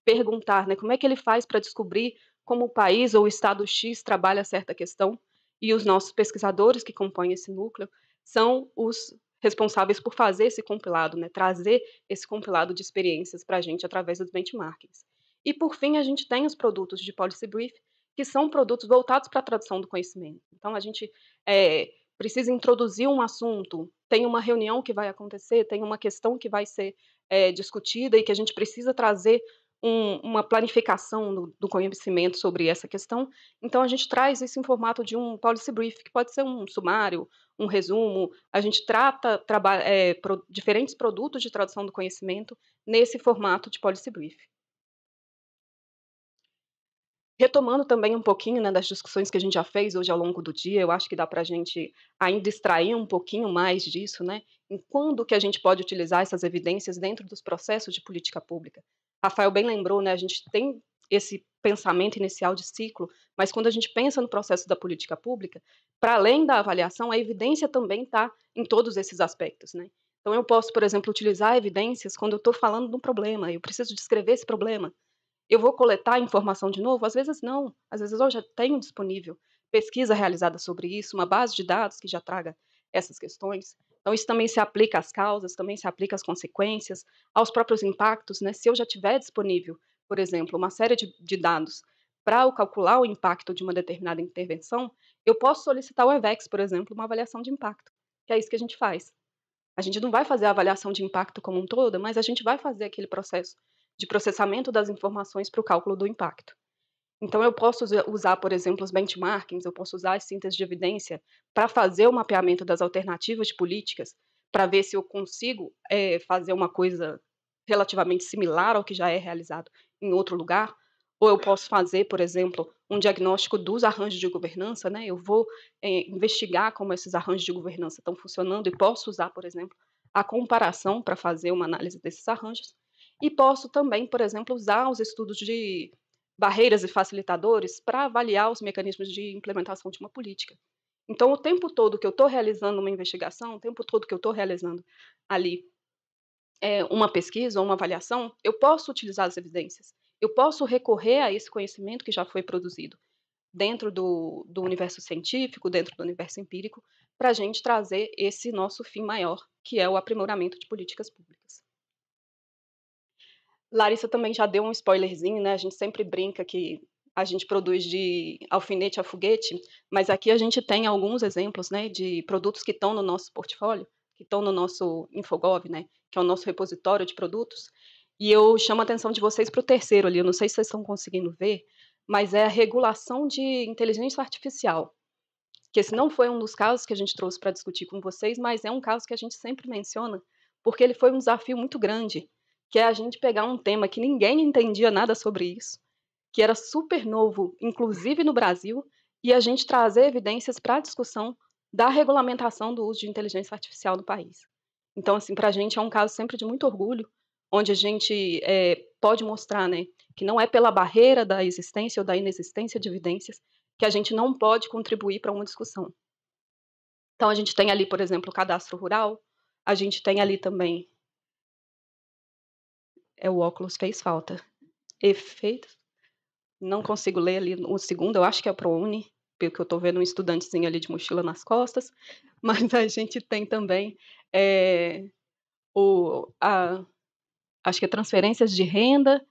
perguntar, né, como é que ele faz para descobrir como o país ou o estado X trabalha certa questão, e os nossos pesquisadores que compõem esse núcleo são os responsáveis por fazer esse compilado, né, trazer esse compilado de experiências para a gente através dos benchmarkings. E, por fim, a gente tem os produtos de Policy Brief, que são produtos voltados para a tradução do conhecimento. Então, a gente é, precisa introduzir um assunto, tem uma reunião que vai acontecer, tem uma questão que vai ser é, discutida e que a gente precisa trazer um, uma planificação do, do, conhecimento sobre essa questão. Então, a gente traz isso em formato de um policy brief, que pode ser um sumário, um resumo. A gente trata é, pro, diferentes produtos de tradução do conhecimento nesse formato de policy brief. Retomando também um pouquinho né, das discussões que a gente já fez hoje ao longo do dia, eu acho que dá para a gente ainda extrair um pouquinho mais disso, né? Em quando que a gente pode utilizar essas evidências dentro dos processos de política pública. Rafael bem lembrou, né? A gente tem esse pensamento inicial de ciclo, mas quando a gente pensa no processo da política pública, para além da avaliação, a evidência também está em todos esses aspectos, né? Então eu posso, por exemplo, utilizar evidências quando eu estou falando de um problema, eu preciso descrever esse problema. Eu vou coletar informação de novo? Às vezes não. Às vezes eu já tenho disponível pesquisa realizada sobre isso, uma base de dados que já traga essas questões. Então, isso também se aplica às causas, também se aplica às consequências, aos próprios impactos. Né? Se eu já tiver disponível, por exemplo, uma série de, de dados para calcular o impacto de uma determinada intervenção, eu posso solicitar ao EVEX, por exemplo, uma avaliação de impacto, que é isso que a gente faz. A gente não vai fazer a avaliação de impacto como um todo, mas a gente vai fazer aquele processo de processamento das informações para o cálculo do impacto. Então, eu posso usar, por exemplo, os benchmarkings, eu posso usar as síntese de evidência para fazer o mapeamento das alternativas políticas, para ver se eu consigo é, fazer uma coisa relativamente similar ao que já é realizado em outro lugar, ou eu posso fazer, por exemplo, um diagnóstico dos arranjos de governança, né? Eu vou é, investigar como esses arranjos de governança estão funcionando e posso usar, por exemplo, a comparação para fazer uma análise desses arranjos. E posso também, por exemplo, usar os estudos de barreiras e facilitadores para avaliar os mecanismos de implementação de uma política. Então, o tempo todo que eu estou realizando uma investigação, o tempo todo que eu estou realizando ali é, uma pesquisa ou uma avaliação, eu posso utilizar as evidências. Eu posso recorrer a esse conhecimento que já foi produzido dentro do, do universo científico, dentro do universo empírico, para a gente trazer esse nosso fim maior, que é o aprimoramento de políticas públicas. Larissa também já deu um spoilerzinho, né? A gente sempre brinca que a gente produz de alfinete a foguete, mas aqui a gente tem alguns exemplos, né, de produtos que estão no nosso portfólio, que estão no nosso Infogov, né, que é o nosso repositório de produtos. E eu chamo a atenção de vocês para o terceiro ali, eu não sei se vocês estão conseguindo ver, mas é a regulação de inteligência artificial. Que esse não foi um dos casos que a gente trouxe para discutir com vocês, mas é um caso que a gente sempre menciona, porque ele foi um desafio muito grande que é a gente pegar um tema que ninguém entendia nada sobre isso, que era super novo, inclusive no Brasil, e a gente trazer evidências para a discussão da regulamentação do uso de inteligência artificial no país. Então, assim, para a gente é um caso sempre de muito orgulho, onde a gente é, pode mostrar, né, que não é pela barreira da existência ou da inexistência de evidências que a gente não pode contribuir para uma discussão. Então, a gente tem ali, por exemplo, o cadastro rural, a gente tem ali também é o óculos fez falta. Efeitos. Não consigo ler ali o segundo, eu acho que é ProUni, porque eu estou vendo um estudantezinho ali de mochila nas costas, mas a gente tem também é, o, a, acho que é transferências de renda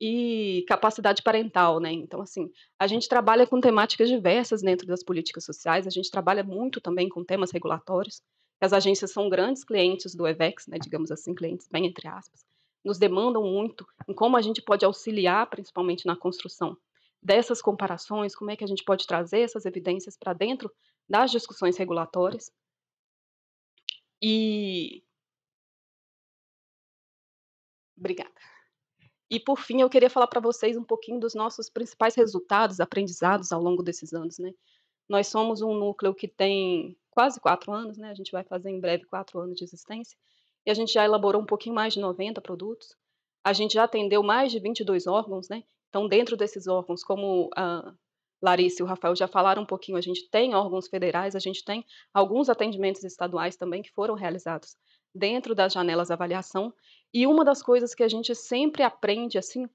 e capacidade parental, né? Então, assim, a gente trabalha com temáticas diversas dentro das políticas sociais, a gente trabalha muito também com temas regulatórios. As agências são grandes clientes do EVEX, né, digamos assim, clientes bem entre aspas nos demandam muito em como a gente pode auxiliar, principalmente na construção dessas comparações, como é que a gente pode trazer essas evidências para dentro das discussões regulatórias. E. Obrigada. E, por fim, eu queria falar para vocês um pouquinho dos nossos principais resultados, aprendizados ao longo desses anos. Né? Nós somos um núcleo que tem quase quatro anos, né? a gente vai fazer em breve quatro anos de existência, e a gente já elaborou um pouquinho mais de 90 produtos. A gente já atendeu mais de 22 órgãos, né? Então, dentro desses órgãos, como a Larissa e o Rafael já falaram um pouquinho, a gente tem órgãos federais, a gente tem alguns atendimentos estaduais também que foram realizados dentro das janelas de avaliação. E uma das coisas que a gente sempre aprende, assim,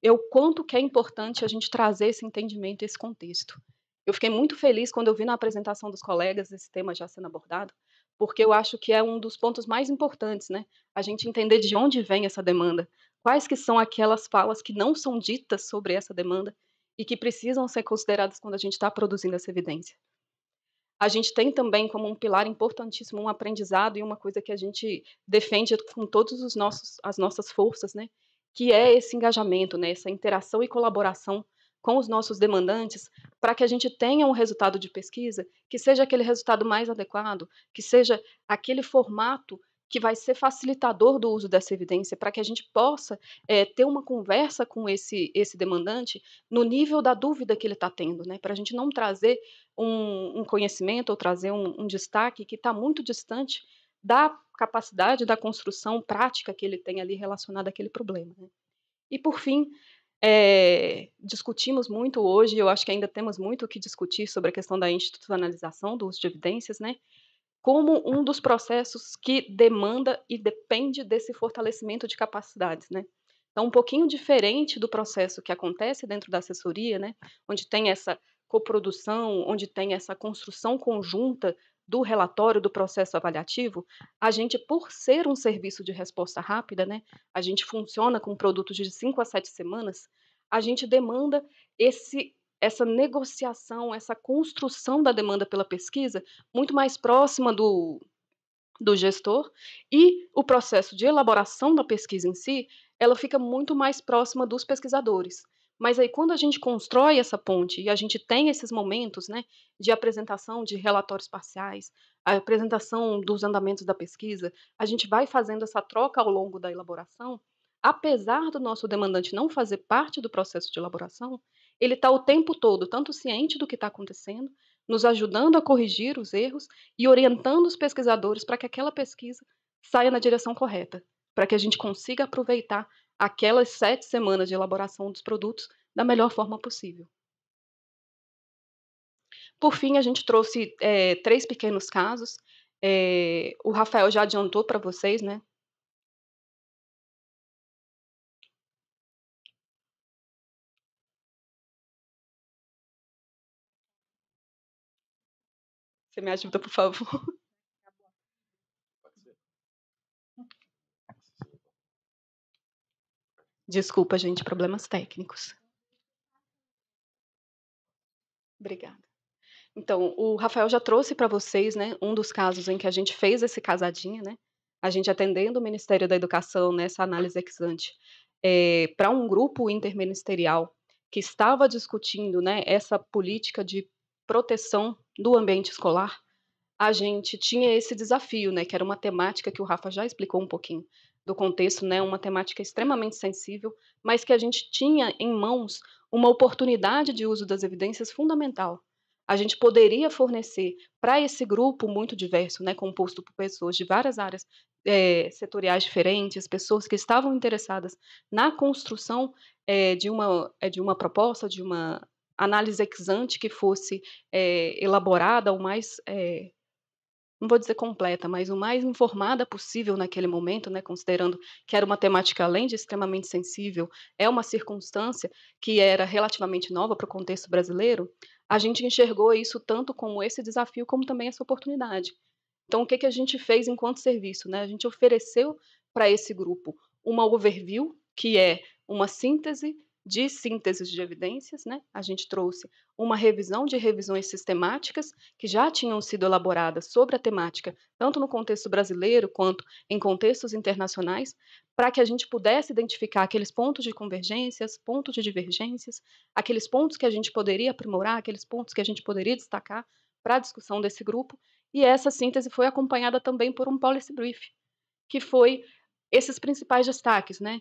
é o quanto que é importante a gente trazer esse entendimento, esse contexto. Eu fiquei muito feliz quando eu vi na apresentação dos colegas esse tema já sendo abordado, porque eu acho que é um dos pontos mais importantes, né? A gente entender de onde vem essa demanda, quais que são aquelas falas que não são ditas sobre essa demanda e que precisam ser consideradas quando a gente está produzindo essa evidência. A gente tem também como um pilar importantíssimo um aprendizado e uma coisa que a gente defende com todos os nossos as nossas forças, né? que é esse engajamento, né, essa interação e colaboração com os nossos demandantes, para que a gente tenha um resultado de pesquisa que seja aquele resultado mais adequado, que seja aquele formato que vai ser facilitador do uso dessa evidência, para que a gente possa é, ter uma conversa com esse, esse demandante no nível da dúvida que ele está tendo, né? para a gente não trazer um, um, conhecimento ou trazer um, um destaque que está muito distante da capacidade da construção prática que ele tem ali relacionada àquele problema. Né? E, por fim, é, discutimos muito hoje, eu acho que ainda temos muito o que discutir sobre a questão da institucionalização do uso de evidências, né? como um dos processos que demanda e depende desse fortalecimento de capacidades, né? Então, um pouquinho diferente do processo que acontece dentro da assessoria, né, onde tem essa coprodução, onde tem essa construção conjunta do relatório do processo avaliativo, a gente, por ser um serviço de resposta rápida, né, a gente funciona com produtos de 5 a 7 semanas, a gente demanda esse essa negociação, essa construção da demanda pela pesquisa muito mais próxima do, do gestor e o processo de elaboração da pesquisa em si, ela fica muito mais próxima dos pesquisadores. Mas aí quando a gente constrói essa ponte e a gente tem esses momentos, né, de apresentação de relatórios parciais, a apresentação dos andamentos da pesquisa, a gente vai fazendo essa troca ao longo da elaboração, apesar do nosso demandante não fazer parte do processo de elaboração, ele está o tempo todo tanto ciente do que está acontecendo, nos ajudando a corrigir os erros e orientando os pesquisadores para que aquela pesquisa saia na direção correta, para que a gente consiga aproveitar aquelas sete semanas de elaboração dos produtos da melhor forma possível. Por fim, a gente trouxe é, três pequenos casos. É, o Rafael já adiantou para vocês, né? Você me ajuda, por favor? Desculpa, gente, problemas técnicos. Obrigada. Então, o Rafael já trouxe para vocês, né, um dos casos em que a gente fez esse casadinha, né? A gente atendendo o Ministério da Educação nessa análise ex ante, é, para um grupo interministerial que estava discutindo, né, essa política de proteção do ambiente escolar, a gente tinha esse desafio, né, que era uma temática que o Rafa já explicou um pouquinho do contexto, né, uma temática extremamente sensível, mas que a gente tinha em mãos uma oportunidade de uso das evidências fundamental. A gente poderia fornecer para esse grupo muito diverso, né, composto por pessoas de várias áreas é, setoriais diferentes, pessoas que estavam interessadas na construção é, de, uma, é, de uma proposta, de uma análise ex ante que fosse elaborada o mais, não vou dizer completa, mas o mais informada possível naquele momento, né, considerando que era uma temática além de extremamente sensível, é uma circunstância que era relativamente nova para o contexto brasileiro, a gente enxergou isso tanto como esse desafio, como também essa oportunidade. Então, o que, que a gente fez enquanto serviço? Né? A gente ofereceu para esse grupo uma overview, que é uma síntese de síntese de evidências, né? A gente trouxe uma revisão de revisões sistemáticas que já tinham sido elaboradas sobre a temática, tanto no contexto brasileiro quanto em contextos internacionais, para que a gente pudesse identificar aqueles pontos de convergências, pontos de divergências, aqueles pontos que a gente poderia aprimorar, aqueles pontos que a gente poderia destacar para a discussão desse grupo. E essa síntese foi acompanhada também por um policy brief, que foi esses principais destaques, né?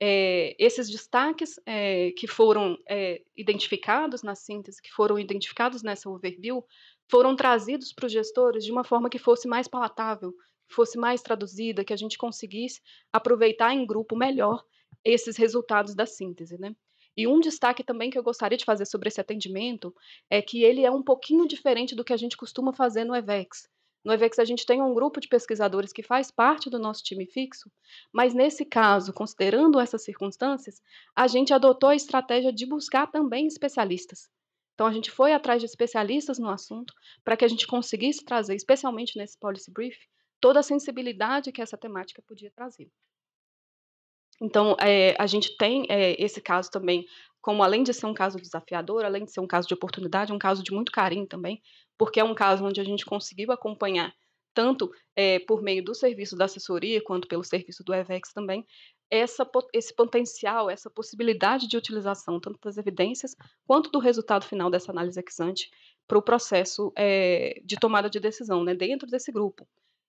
É, esses destaques é, que foram é, identificados na síntese, que foram identificados nessa overview, foram trazidos para os gestores de uma forma que fosse mais palatável, que fosse mais traduzida, que a gente conseguisse aproveitar em grupo melhor esses resultados da síntese, né? E um destaque também que eu gostaria de fazer sobre esse atendimento é que ele é um pouquinho diferente do que a gente costuma fazer no EVEX. No EVEX a gente tem um grupo de pesquisadores que faz parte do nosso time fixo, mas nesse caso, considerando essas circunstâncias, a gente adotou a estratégia de buscar também especialistas. Então a gente foi atrás de especialistas no assunto para que a gente conseguisse trazer, especialmente nesse policy brief, toda a sensibilidade que essa temática podia trazer. Então, é, a gente tem é, esse caso também, como além de ser um caso desafiador, além de ser um caso de oportunidade, um caso de muito carinho também, porque é um caso onde a gente conseguiu acompanhar, tanto é, por meio do serviço da assessoria, quanto pelo serviço do EVEX também, essa, esse potencial, essa possibilidade de utilização tanto das evidências quanto do resultado final dessa análise ex ante para o processo é, de tomada de decisão, né, dentro desse grupo.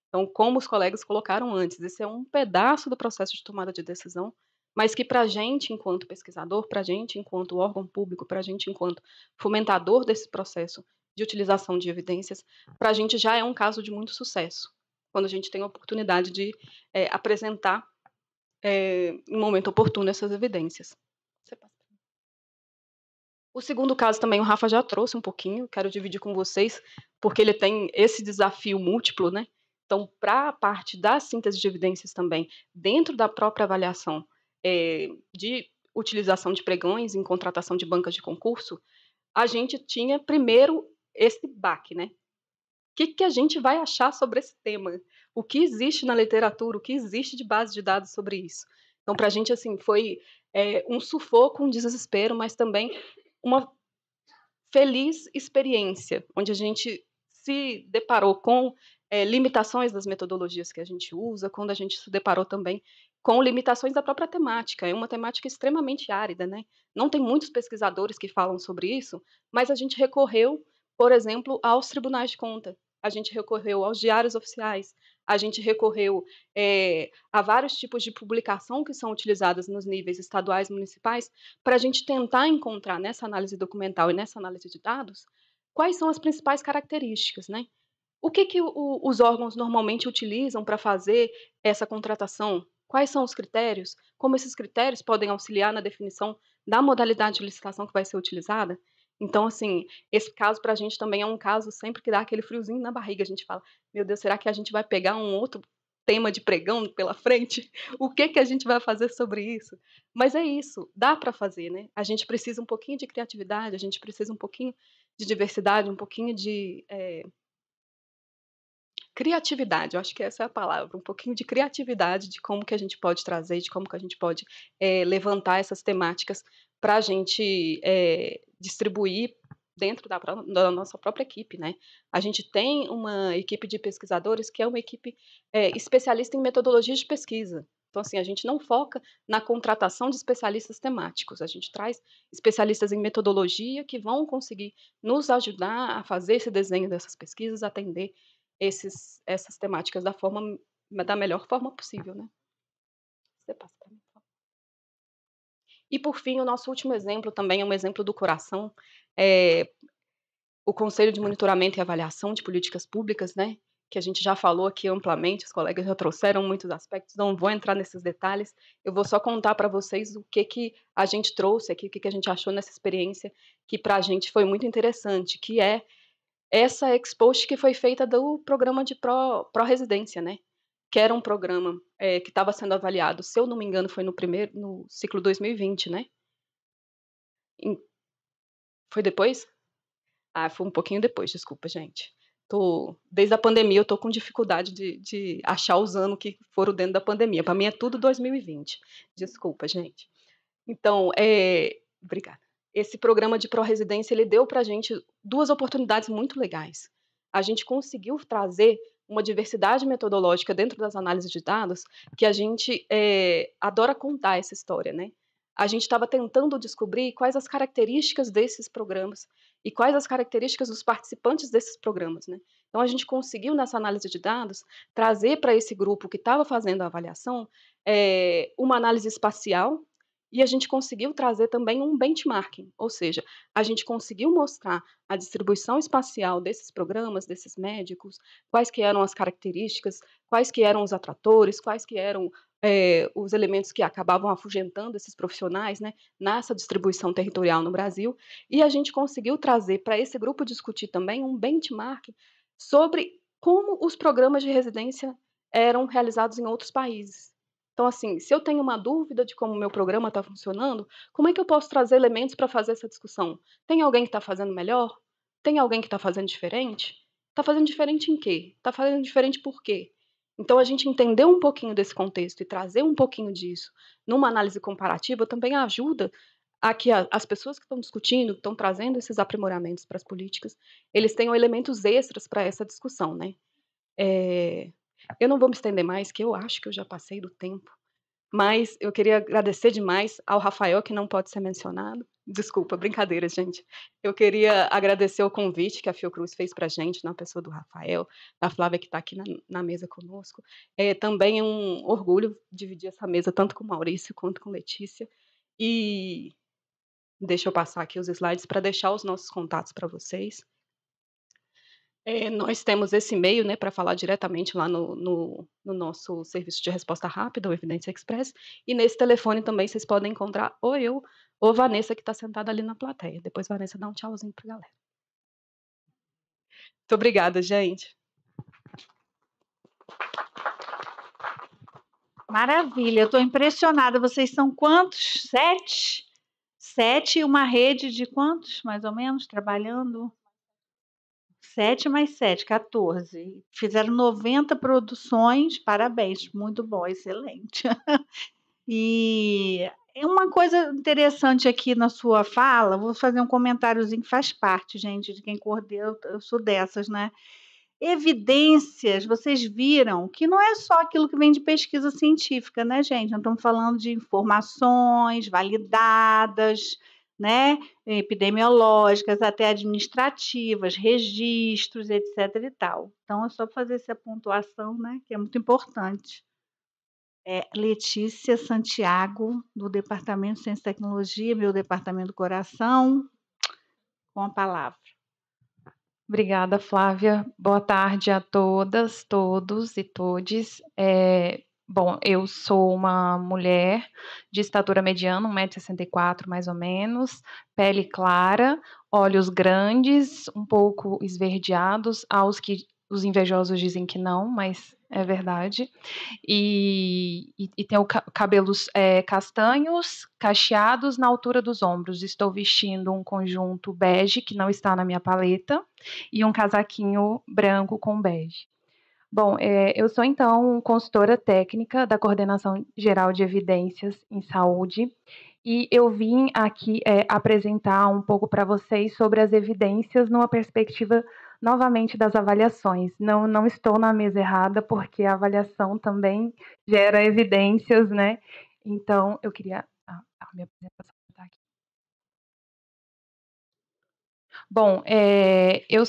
Então, como os colegas colocaram antes, esse é um pedaço do processo de tomada de decisão, mas que para a gente, enquanto pesquisador, para a gente, enquanto órgão público, para a gente, enquanto fomentador desse processo de utilização de evidências, para a gente já é um caso de muito sucesso, quando a gente tem a oportunidade de é, apresentar é, em momento oportuno essas evidências. O segundo caso também o Rafa já trouxe um pouquinho, quero dividir com vocês, porque ele tem esse desafio múltiplo, né? Então, para a parte da síntese de evidências também, dentro da própria avaliação é, de utilização de pregões em contratação de bancas de concurso, a gente tinha primeiro esse baque, né? O que, que a gente vai achar sobre esse tema? O que existe na literatura? O que existe de base de dados sobre isso? Então, para a gente, assim, foi é, um sufoco, um desespero, mas também uma feliz experiência, onde a gente se deparou com é, limitações das metodologias que a gente usa, quando a gente se deparou também com limitações da própria temática. É uma temática extremamente árida, né? Não tem muitos pesquisadores que falam sobre isso, mas a gente recorreu, por exemplo, aos tribunais de conta, a gente recorreu aos diários oficiais, a gente recorreu é, a vários tipos de publicação que são utilizadas nos níveis estaduais e municipais, para a gente tentar encontrar nessa análise documental e nessa análise de dados quais são as principais características, né? O que, que o, os órgãos normalmente utilizam para fazer essa contratação? Quais são os critérios? Como esses critérios podem auxiliar na definição da modalidade de licitação que vai ser utilizada? Então, assim, esse caso para a gente também é um caso sempre que dá aquele friozinho na barriga. A gente fala, meu Deus, será que a gente vai pegar um outro tema de pregão pela frente? O que que a gente vai fazer sobre isso? Mas é isso, dá para fazer, né? A gente precisa um pouquinho de criatividade, a gente precisa um pouquinho de diversidade, um pouquinho de é, criatividade, eu acho que essa é a palavra, um pouquinho de criatividade de como que a gente pode trazer, de como que a gente pode é, levantar essas temáticas para a gente é, distribuir dentro da, da, nossa própria equipe, né? A gente tem uma equipe de pesquisadores que é uma equipe é, especialista em metodologias de pesquisa. Então, assim, a gente não foca na contratação de especialistas temáticos, a gente traz especialistas em metodologia que vão conseguir nos ajudar a fazer esse desenho dessas pesquisas, atender esses, essas temáticas da forma da melhor forma possível, né? Você passa para mim. E por fim, o nosso último exemplo também é um exemplo do coração, é o Conselho de Monitoramento e Avaliação de Políticas Públicas, né? Que a gente já falou aqui amplamente, os colegas já trouxeram muitos aspectos, não vou entrar nesses detalhes, eu vou só contar para vocês o que, que a gente trouxe aqui, o que, que a gente achou nessa experiência, que para a gente foi muito interessante, que é essa expost que foi feita do programa de pró-residência, né? Que era um programa é, que estava sendo avaliado, se eu não me engano, foi no primeiro, no ciclo 2020, né? Em, foi depois? Ah, foi um pouquinho depois, desculpa, gente. Tô, desde a pandemia eu tô com dificuldade de, de achar os anos que foram dentro da pandemia. Para mim é tudo 2020. Desculpa, gente. Então, é, obrigada esse programa de pró-residência ele deu para a gente duas oportunidades muito legais. A gente conseguiu trazer uma diversidade metodológica dentro das análises de dados que a gente é, adora contar essa história, né? A gente estava tentando descobrir quais as características desses programas e quais as características dos participantes desses programas, né? Então a gente conseguiu nessa análise de dados trazer para esse grupo que estava fazendo a avaliação é, uma análise espacial e a gente conseguiu trazer também um benchmarking, ou seja, a gente conseguiu mostrar a distribuição espacial desses programas, desses médicos, quais que eram as características, quais que eram os atratores, quais que eram é, os elementos que acabavam afugentando esses profissionais né, nessa distribuição territorial no Brasil, e a gente conseguiu trazer para esse grupo discutir também um benchmark sobre como os programas de residência eram realizados em outros países. Então, assim, se eu tenho uma dúvida de como o meu programa está funcionando, como é que eu posso trazer elementos para fazer essa discussão? Tem alguém que está fazendo melhor? Tem alguém que está fazendo diferente? Está fazendo diferente em quê? Está fazendo diferente por quê? Então, a gente entender um pouquinho desse contexto e trazer um pouquinho disso numa análise comparativa também ajuda a que a, as pessoas que estão discutindo, que estão trazendo esses aprimoramentos para as políticas, eles tenham elementos extras para essa discussão, né? É, eu não vou me estender mais, que eu acho que eu já passei do tempo. mas eu queria agradecer demais ao Rafael, que não pode ser mencionado. Desculpa, brincadeira, gente. Eu queria agradecer o convite que a Fiocruz fez para gente, na pessoa do Rafael, da Flávia, que está aqui na, na, mesa conosco. É também um orgulho dividir essa mesa tanto com Maurício quanto com Letícia. E deixa eu passar aqui os slides para deixar os nossos contatos para vocês. É, nós temos esse e-mail né, para falar diretamente lá no, no, no, nosso serviço de resposta rápida, o Evidência Express, e nesse telefone também vocês podem encontrar ou eu ou Vanessa, que está sentada ali na plateia. Depois Vanessa dá um tchauzinho para a galera. Muito obrigada, gente. Maravilha, eu estou impressionada. Vocês são quantos? Sete? Sete e uma rede de quantos, mais ou menos, trabalhando? 7 mais 7, 14. Fizeram 90 produções, parabéns, muito bom, excelente. e é uma coisa interessante aqui na sua fala, vou fazer um comentáriozinho que faz parte, gente, de quem coordena, eu sou dessas, né? Evidências, vocês viram que não é só aquilo que vem de pesquisa científica, né, gente? Nós estamos falando de informações validadas, né, epidemiológicas, até administrativas, registros, etc. e tal. Então, é só fazer essa pontuação, né, que é muito importante. É Letícia Santiago, do Departamento de Ciência e Tecnologia, meu departamento do coração, com a palavra. Obrigada, Flávia. Boa tarde a todas, todos e todes. É, Bom, eu sou uma mulher de estatura mediana, 1,64m mais ou menos, pele clara, olhos grandes, um pouco esverdeados, aos que os invejosos dizem que não, mas é verdade. E, e, e tenho cabelos é, castanhos, cacheados na altura dos ombros. Estou vestindo um conjunto bege, que não está na minha paleta, e um casaquinho branco com bege. Bom, é, eu sou então consultora técnica da Coordenação Geral de Evidências em Saúde e eu vim aqui é, apresentar um pouco para vocês sobre as evidências numa perspectiva novamente das avaliações. Não, não estou na mesa errada, porque a avaliação também gera evidências, né? Então, eu queria. Ah, a minha apresentação está aqui. Bom, é, eu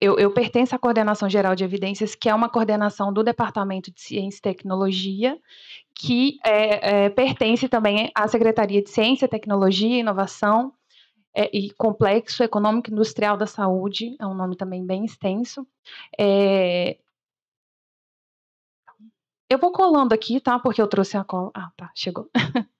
eu, eu, pertenço à Coordenação Geral de Evidências, que é uma coordenação do Departamento de Ciência e Tecnologia, que é, é, pertence também à Secretaria de Ciência, Tecnologia Inovação é, e Complexo Econômico Industrial da Saúde, é um nome também bem extenso. É, eu vou colando aqui, tá? Porque eu trouxe a cola. Ah, tá, chegou.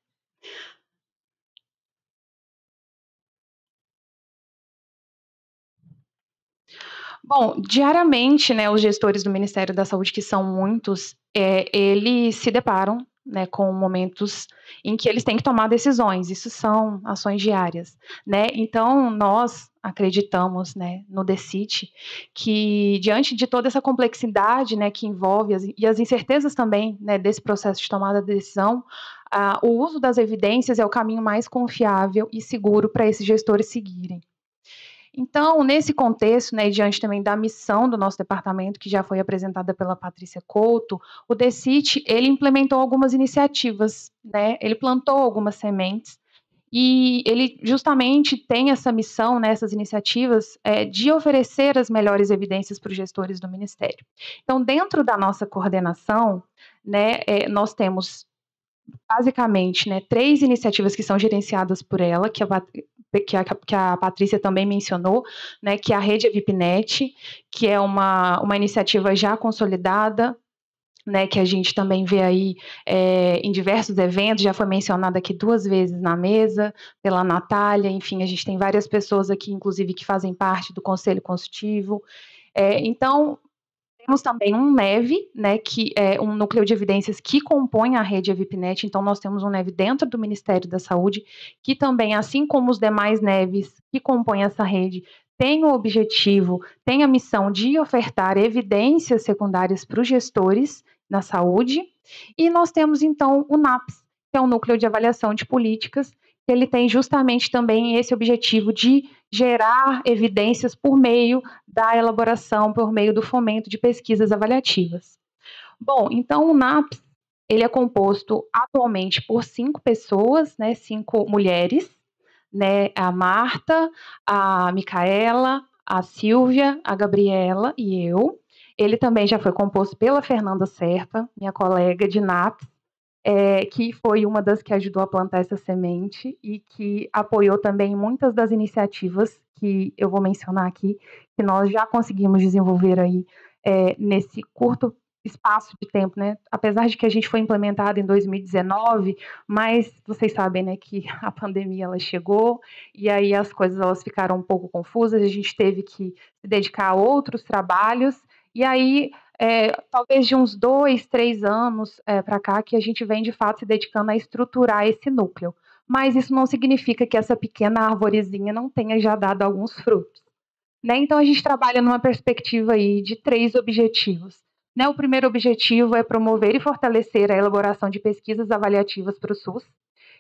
Bom, diariamente, né, os gestores do Ministério da Saúde, que são muitos, é, eles se deparam né, com momentos em que eles têm que tomar decisões. Isso são ações diárias, né? Então nós acreditamos, né, no DECIT, que diante de toda essa complexidade, né, que envolve as, e as incertezas também, né, desse processo de tomada de decisão, uh, o uso das evidências é o caminho mais confiável e seguro para esses gestores seguirem. Então, nesse contexto, né, diante também da missão do nosso departamento, que já foi apresentada pela Patrícia Couto, o DECIT, ele implementou algumas iniciativas, né, ele plantou algumas sementes, e ele justamente tem essa missão, né, essas iniciativas, é, de oferecer as melhores evidências para os gestores do Ministério. Então, dentro da nossa coordenação, né, é, nós temos basicamente né, três iniciativas que são gerenciadas por ela, que a, que a, que a Patrícia também mencionou, né, que é a rede Evipnet, que é uma, uma iniciativa já consolidada, né, que a gente também vê aí é, em diversos eventos, já foi mencionada aqui duas vezes na mesa, pela Natália, enfim, a gente tem várias pessoas aqui, inclusive, que fazem parte do Conselho Consultivo. É, então, temos também um NEV, né, que é um núcleo de evidências que compõe a rede EVIPNET, então nós temos um NEV dentro do Ministério da Saúde, que também, assim como os demais NEVs que compõem essa rede, tem o objetivo, tem a missão de ofertar evidências secundárias para os gestores na saúde, e nós temos então o NAPS, que é um núcleo de avaliação de políticas, ele tem justamente também esse objetivo de gerar evidências por meio da elaboração, por meio do fomento de pesquisas avaliativas. Bom, então o NAPS ele é composto atualmente por cinco pessoas, né, cinco mulheres, né, a Marta, a Micaela, a Silvia, a Gabriela e eu. Ele também já foi composto pela Fernanda Serpa, minha colega de NAPS, é, que foi uma das que ajudou a plantar essa semente e que apoiou também muitas das iniciativas que eu vou mencionar aqui, que nós já conseguimos desenvolver aí é, nesse curto espaço de tempo, né? Apesar de que a gente foi implementado em 2019, mas vocês sabem, né, que a pandemia ela chegou e aí as coisas elas ficaram um pouco confusas, a gente teve que se dedicar a outros trabalhos e aí é, talvez de uns dois, três anos é, para cá que a gente vem de fato se dedicando a estruturar esse núcleo. Mas isso não significa que essa pequena arvorezinha não tenha já dado alguns frutos. Né? Então a gente trabalha numa perspectiva aí de três objetivos. Né? O primeiro objetivo é promover e fortalecer a elaboração de pesquisas avaliativas para o SUS.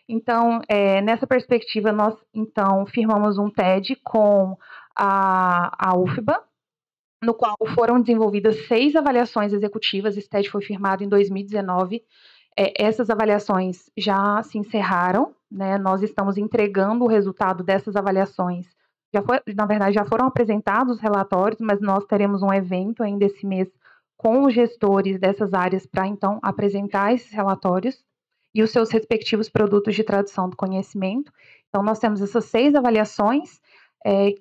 Então, é, nessa perspectiva, nós então firmamos um TED com a, a UFBA, no qual foram desenvolvidas seis avaliações executivas. Esse TED foi firmado em 2019. É, essas avaliações já se encerraram, né? Nós estamos entregando o resultado dessas avaliações. Já foi, na verdade, já foram apresentados os relatórios, mas nós teremos um evento ainda esse mês com os gestores dessas áreas para então apresentar esses relatórios e os seus respectivos produtos de tradução do conhecimento. Então, nós temos essas seis avaliações é,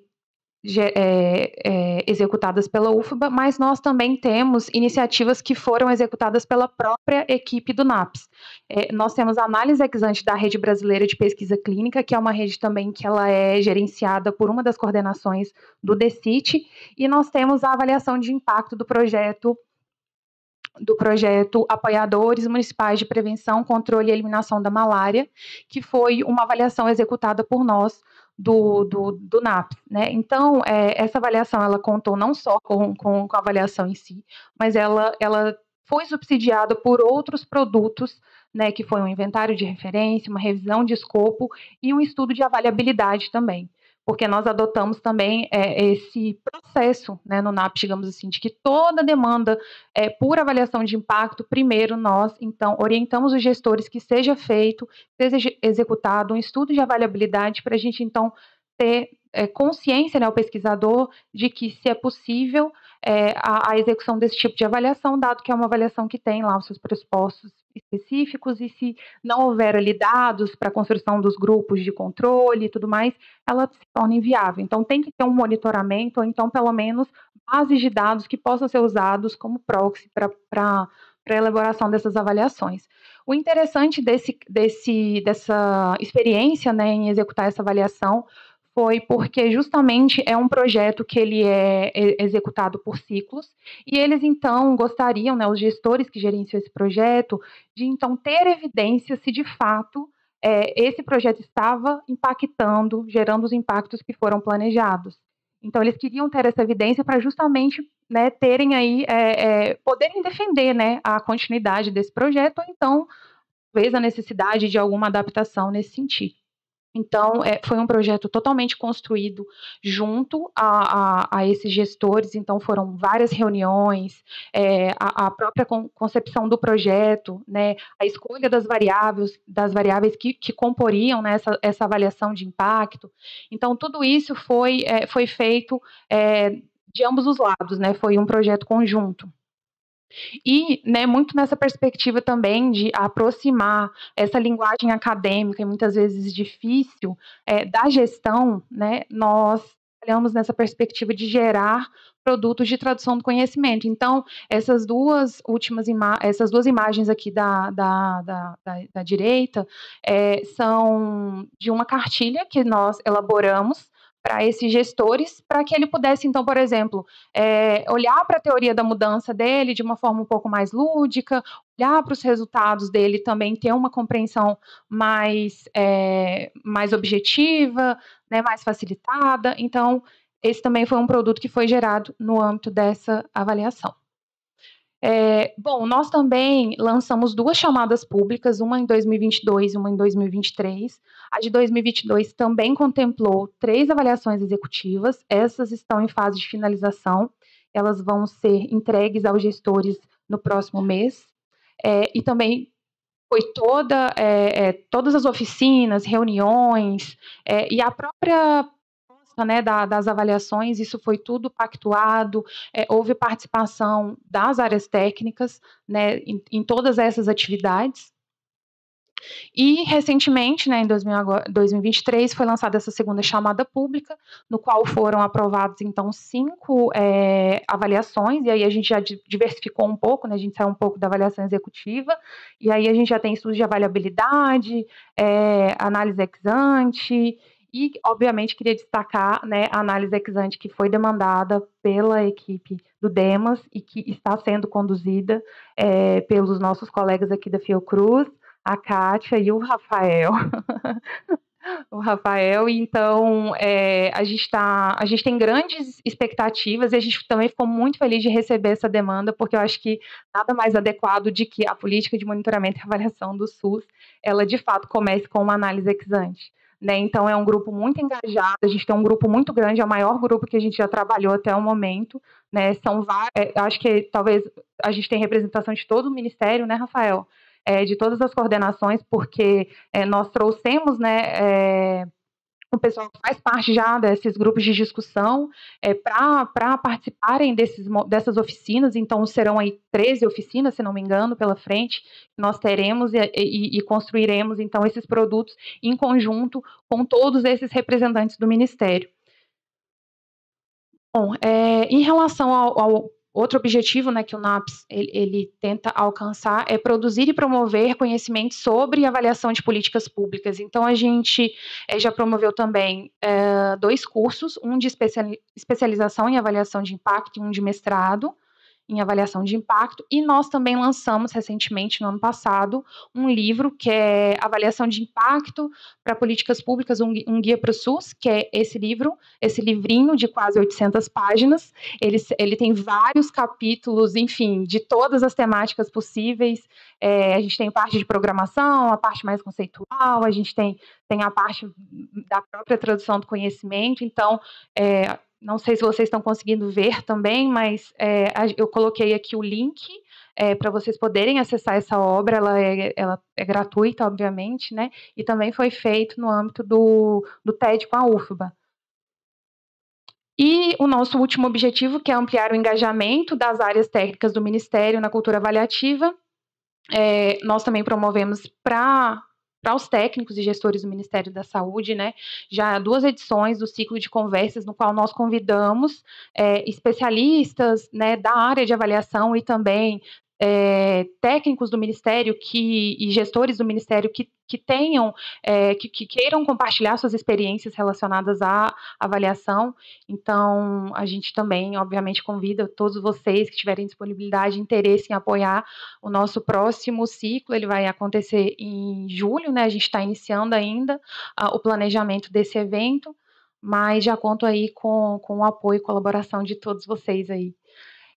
é, é, executadas pela UFBA, mas nós também temos iniciativas que foram executadas pela própria equipe do NAPS. É, nós temos a análise ex da Rede Brasileira de Pesquisa Clínica, que é uma rede também que ela é gerenciada por uma das coordenações do DECIT, e nós temos a avaliação de impacto do projeto do projeto Apoiadores Municipais de Prevenção, Controle e Eliminação da Malária, que foi uma avaliação executada por nós do, do, do NAP. Né? Então, é, essa avaliação ela contou não só com, com, com, a avaliação em si, mas ela, ela foi subsidiada por outros produtos, né, que foi um inventário de referência, uma revisão de escopo e um estudo de avaliabilidade também porque nós adotamos também é, esse processo né, no NAP, digamos assim, de que toda demanda é, por avaliação de impacto, primeiro nós, então, orientamos os gestores que seja feito, seja executado um estudo de avaliabilidade para a gente, então, ter é, consciência, né, o pesquisador, de que se é possível é, a, a, execução desse tipo de avaliação, dado que é uma avaliação que tem lá os seus pressupostos específicos, e se não houver ali dados para a construção dos grupos de controle e tudo mais, ela se torna inviável. Então, tem que ter um monitoramento, ou então, pelo menos, bases de dados que possam ser usados como proxy para a elaboração dessas avaliações. O interessante desse, desse, dessa experiência né, em executar essa avaliação foi porque justamente é um projeto que ele é executado por ciclos e eles então gostariam, né, os gestores que gerenciam esse projeto, de então ter evidência se de fato é, esse projeto estava impactando, gerando os impactos que foram planejados. Então eles queriam ter essa evidência para justamente né, terem aí é, é, poderem defender né, a continuidade desse projeto ou então talvez a necessidade de alguma adaptação nesse sentido. Então, é, foi um projeto totalmente construído junto a, a, a, esses gestores, então foram várias reuniões, é, a, a, própria con concepção do projeto, né, a escolha das variáveis, das variáveis que, que comporiam né, essa, essa avaliação de impacto. Então, tudo isso foi, é, foi feito é, de ambos os lados, né, foi um projeto conjunto. E, né, muito nessa perspectiva também de aproximar essa linguagem acadêmica e muitas vezes difícil é, da gestão, né, nós trabalhamos nessa perspectiva de gerar produtos de tradução do conhecimento. Então, essas duas últimas essas duas imagens aqui da, da, da, da, da direita é, são de uma cartilha que nós elaboramos para esses gestores, para que ele pudesse, então, por exemplo, é, olhar para a teoria da mudança dele de uma forma um pouco mais lúdica, olhar para os resultados dele também, ter uma compreensão mais, é, mais objetiva, né, mais facilitada. Então, esse também foi um produto que foi gerado no âmbito dessa avaliação. É, bom, nós também lançamos duas chamadas públicas, uma em 2022 e uma em 2023. A de 2022 também contemplou três avaliações executivas, essas estão em fase de finalização, elas vão ser entregues aos gestores no próximo mês. É, e também foi toda, é, é, todas as oficinas, reuniões é, e a própria né, da, das avaliações, isso foi tudo pactuado, é, houve participação das áreas técnicas né, em, em todas essas atividades. E recentemente, né, em 2023, foi lançada essa segunda chamada pública, no qual foram aprovados então cinco é, avaliações, e aí a gente já diversificou um pouco, né, a gente saiu um pouco da avaliação executiva, e aí a gente já tem estudos de avaliabilidade, é, análise ex ante, e, obviamente, queria destacar né, a análise ex ante que foi demandada pela equipe do DEMAS e que está sendo conduzida é, pelos nossos colegas aqui da Fiocruz, a Kátia e o Rafael. o Rafael, então é, a gente tá, a gente tem grandes expectativas e a gente também ficou muito feliz de receber essa demanda, porque eu acho que nada mais adequado de que a política de monitoramento e avaliação do SUS, ela de fato comece com uma análise ex ante. Né? Então é um grupo muito engajado, a gente tem um grupo muito grande, é o maior grupo que a gente já trabalhou até o momento, né? São é, acho que talvez a gente tem representação de todo o ministério, né, Rafael? é, de todas as coordenações, porque é, nós trouxemos né, é, o pessoal que faz parte já desses grupos de discussão é, para participarem desses, dessas oficinas, então serão aí 13 oficinas, se não me engano, pela frente, nós teremos e, e, e construiremos então esses produtos em conjunto com todos esses representantes do Ministério. Bom, é, em relação ao, ao, Outro objetivo né, que o NAPS ele, ele, tenta alcançar é produzir e promover conhecimento sobre avaliação de políticas públicas. Então, a gente é, já promoveu também é, dois cursos, um de especialização em avaliação de impacto e um de mestrado, em avaliação de impacto, e nós também lançamos recentemente, no ano passado, um livro que é Avaliação de Impacto para Políticas Públicas, um, guia para o SUS, que é esse livro, esse livrinho de quase 800 páginas. Ele, ele tem vários capítulos, enfim, de todas as temáticas possíveis. É, a gente tem parte de programação, a parte mais conceitual, a gente tem, tem a parte da própria tradução do conhecimento. Então, é, não sei se vocês estão conseguindo ver também, mas é, eu coloquei aqui o link é, para vocês poderem acessar essa obra. Ela é, ela é gratuita, obviamente, né? E também foi feito no âmbito do, do TED com a UFBA. E o nosso último objetivo, que é ampliar o engajamento das áreas técnicas do Ministério na cultura avaliativa, é, nós também promovemos para para os técnicos e gestores do Ministério da Saúde, né? Já duas edições do ciclo de conversas, no qual nós convidamos é, especialistas né, da área de avaliação e também é, técnicos do Ministério que, e gestores do Ministério que, que tenham, é, que, que, queiram compartilhar suas experiências relacionadas à avaliação. Então, a gente também, obviamente, convida todos vocês que tiverem disponibilidade interesse em apoiar o nosso próximo ciclo. Ele vai acontecer em julho, né? A gente está iniciando ainda o planejamento desse evento, mas já conto aí com, com o apoio e colaboração de todos vocês aí.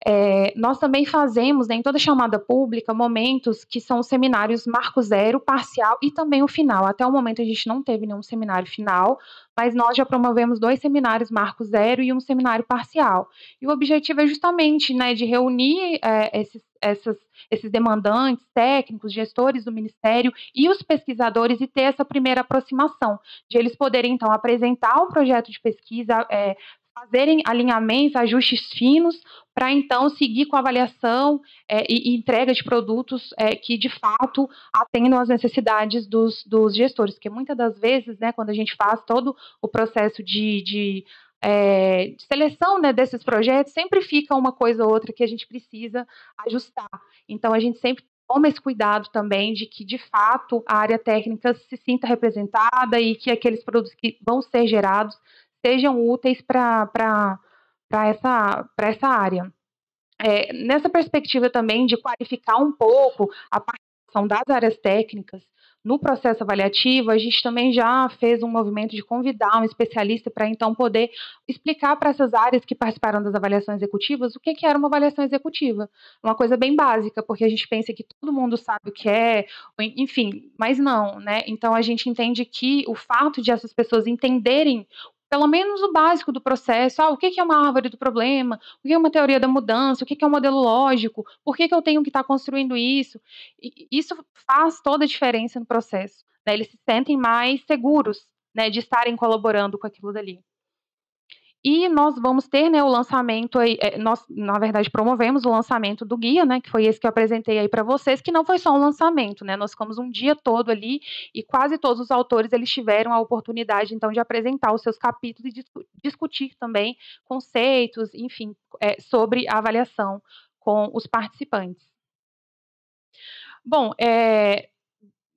É, nós também fazemos, né, em toda chamada pública, momentos que são os seminários Marco Zero, parcial e também o final. Até o momento a gente não teve nenhum seminário final, mas nós já promovemos dois seminários Marco Zero e um seminário parcial. E o objetivo é justamente né, de reunir é, esses, essas, esses demandantes, técnicos, gestores do Ministério e os pesquisadores e ter essa primeira aproximação, de eles poderem, então, apresentar o projeto de pesquisa, é, fazerem alinhamentos, ajustes finos, para então seguir com a avaliação é, e, entrega de produtos é, que de fato atendam às necessidades dos, dos, gestores, porque muitas das vezes, né, quando a gente faz todo o processo de, de, é, de seleção né, desses projetos, sempre fica uma coisa ou outra que a gente precisa ajustar. Então a gente sempre toma esse cuidado também de que, de fato, a área técnica se sinta representada e que aqueles produtos que vão ser gerados sejam úteis para essa, essa área. É, nessa perspectiva também de qualificar um pouco a participação das áreas técnicas, no processo avaliativo, a gente também já fez um movimento de convidar um especialista para então poder explicar para essas áreas que participaram das avaliações executivas o que, que era uma avaliação executiva. Uma coisa bem básica, porque a gente pensa que todo mundo sabe o que é, enfim, mas não, né? Então a gente entende que o fato de essas pessoas entenderem pelo menos o básico do processo. Ah, o que é uma árvore do problema? O que é uma teoria da mudança? O que é um modelo lógico? Por que, eu tenho que estar construindo isso? E isso faz toda a diferença no processo. Né? Eles se sentem mais seguros né, de estarem colaborando com aquilo dali. E nós vamos ter né, o lançamento, aí, é, nós, na verdade, promovemos o lançamento do guia, né, que foi esse que eu apresentei aí para vocês, que não foi só um lançamento, né, nós ficamos um dia todo ali e quase todos os autores eles tiveram a oportunidade, então, de apresentar os seus capítulos e discutir também conceitos, enfim, é, sobre a avaliação com os participantes. Bom, é,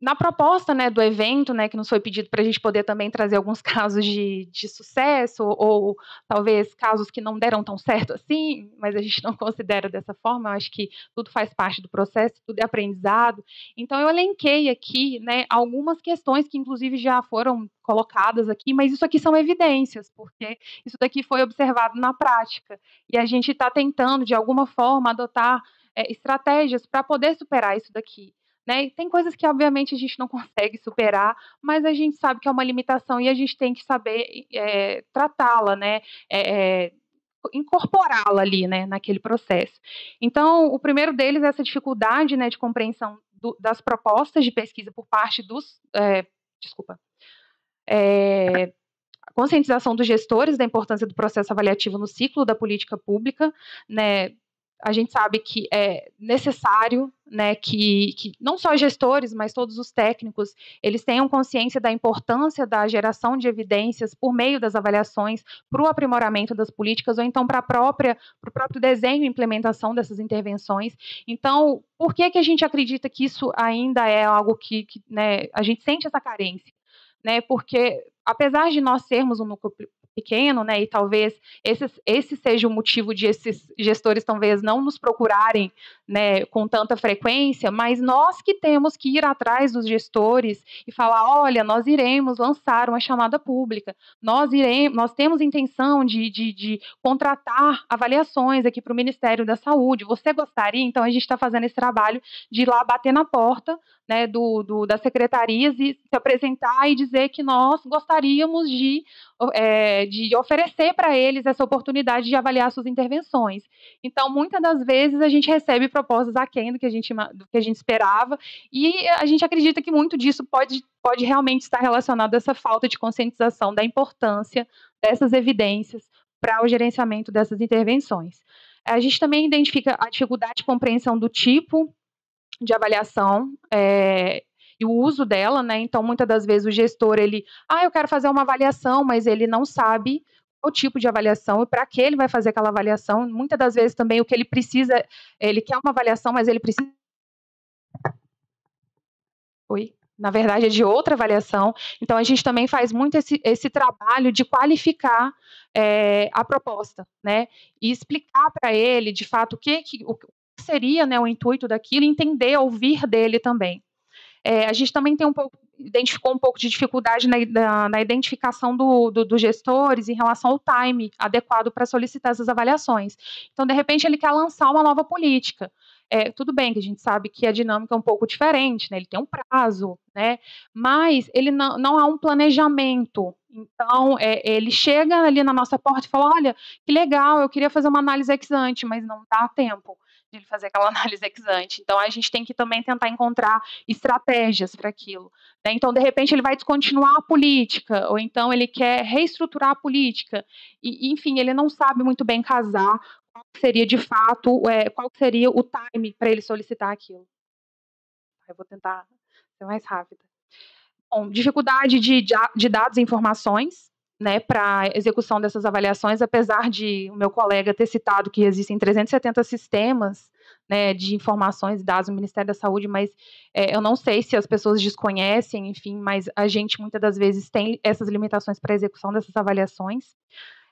na proposta né, do evento, né, que nos foi pedido para a gente poder também trazer alguns casos de, de sucesso, ou talvez casos que não deram tão certo assim, mas a gente não considera dessa forma, eu acho que tudo faz parte do processo, tudo é aprendizado. Então, eu elenquei aqui né, algumas questões que, inclusive, já foram colocadas aqui, mas isso aqui são evidências, porque isso daqui foi observado na prática, e a gente está tentando, de alguma forma, adotar é, estratégias para poder superar isso daqui. Né? E tem coisas que, obviamente, a gente não consegue superar, mas a gente sabe que é uma limitação e a gente tem que saber é, tratá-la, né? É, incorporá-la ali, né, naquele processo. Então, o primeiro deles é essa dificuldade, né, de compreensão do, das propostas de pesquisa por parte dos, é, desculpa, é, conscientização dos gestores da importância do processo avaliativo no ciclo da política pública, né, a gente sabe que é necessário né, que, que, não só gestores, mas todos os técnicos, eles tenham consciência da importância da geração de evidências por meio das avaliações para o aprimoramento das políticas ou então para própria o próprio desenho e implementação dessas intervenções. Então, por que que a gente acredita que isso ainda é algo que, que né, a gente sente essa carência? Né, porque apesar de nós sermos um núcleo pequeno, né? E talvez esse, esse seja o motivo de esses gestores talvez não nos procurarem, né, com tanta frequência, mas nós que temos que ir atrás dos gestores e falar, olha, nós iremos lançar uma chamada pública, nós iremos, nós temos intenção de, de, de contratar avaliações aqui para o Ministério da Saúde. Você gostaria? Então a gente está fazendo esse trabalho de ir lá bater na porta né, do, do, das secretarias e se apresentar e dizer que nós gostaríamos de, é, de oferecer para eles essa oportunidade de avaliar suas intervenções. Então, muitas das vezes a gente recebe propostas aquém do que a gente, do que a gente esperava e a gente acredita que muito disso pode, pode realmente estar relacionado a essa falta de conscientização da importância dessas evidências para o gerenciamento dessas intervenções. A gente também identifica a dificuldade de compreensão do tipo de avaliação é, e o uso dela, né? Então, muitas das vezes o gestor ele, ah, eu quero fazer uma avaliação, mas ele não sabe o tipo de avaliação e para que ele vai fazer aquela avaliação. Muitas das vezes também o que ele precisa, ele quer uma avaliação, mas ele precisa Oi na verdade, é de outra avaliação. Então, a gente também faz muito esse, esse trabalho de qualificar é, a proposta, né? E explicar para ele, de fato, o que, que, o, seria né, o intuito daquilo, entender, ouvir dele também. É, a gente também tem um pouco, identificou um pouco de dificuldade na, na, na identificação dos do, do gestores em relação ao time adequado para solicitar essas avaliações. Então, de repente, ele quer lançar uma nova política. É, tudo bem que a gente sabe que a dinâmica é um pouco diferente, né? Ele tem um prazo, né? Mas ele não, não há um planejamento. Então, é, ele chega ali na nossa porta e fala: olha, que legal, eu queria fazer uma análise ex ante, mas não dá tempo de ele fazer aquela análise ex ante. Então a gente tem que também tentar encontrar estratégias para aquilo. Né? Então, de repente, ele vai descontinuar a política, ou então ele quer reestruturar a política. E, enfim, ele não sabe muito bem casar qual seria de fato, é, qual seria o time para ele solicitar aquilo. Eu vou tentar ser mais rápida. Bom, dificuldade de, de dados e informações né, para execução dessas avaliações, apesar de o meu colega ter citado que existem 370 sistemas né, de informações e dados no Ministério da Saúde, mas é, eu não sei se as pessoas desconhecem, enfim, mas a gente muitas das vezes tem essas limitações para execução dessas avaliações.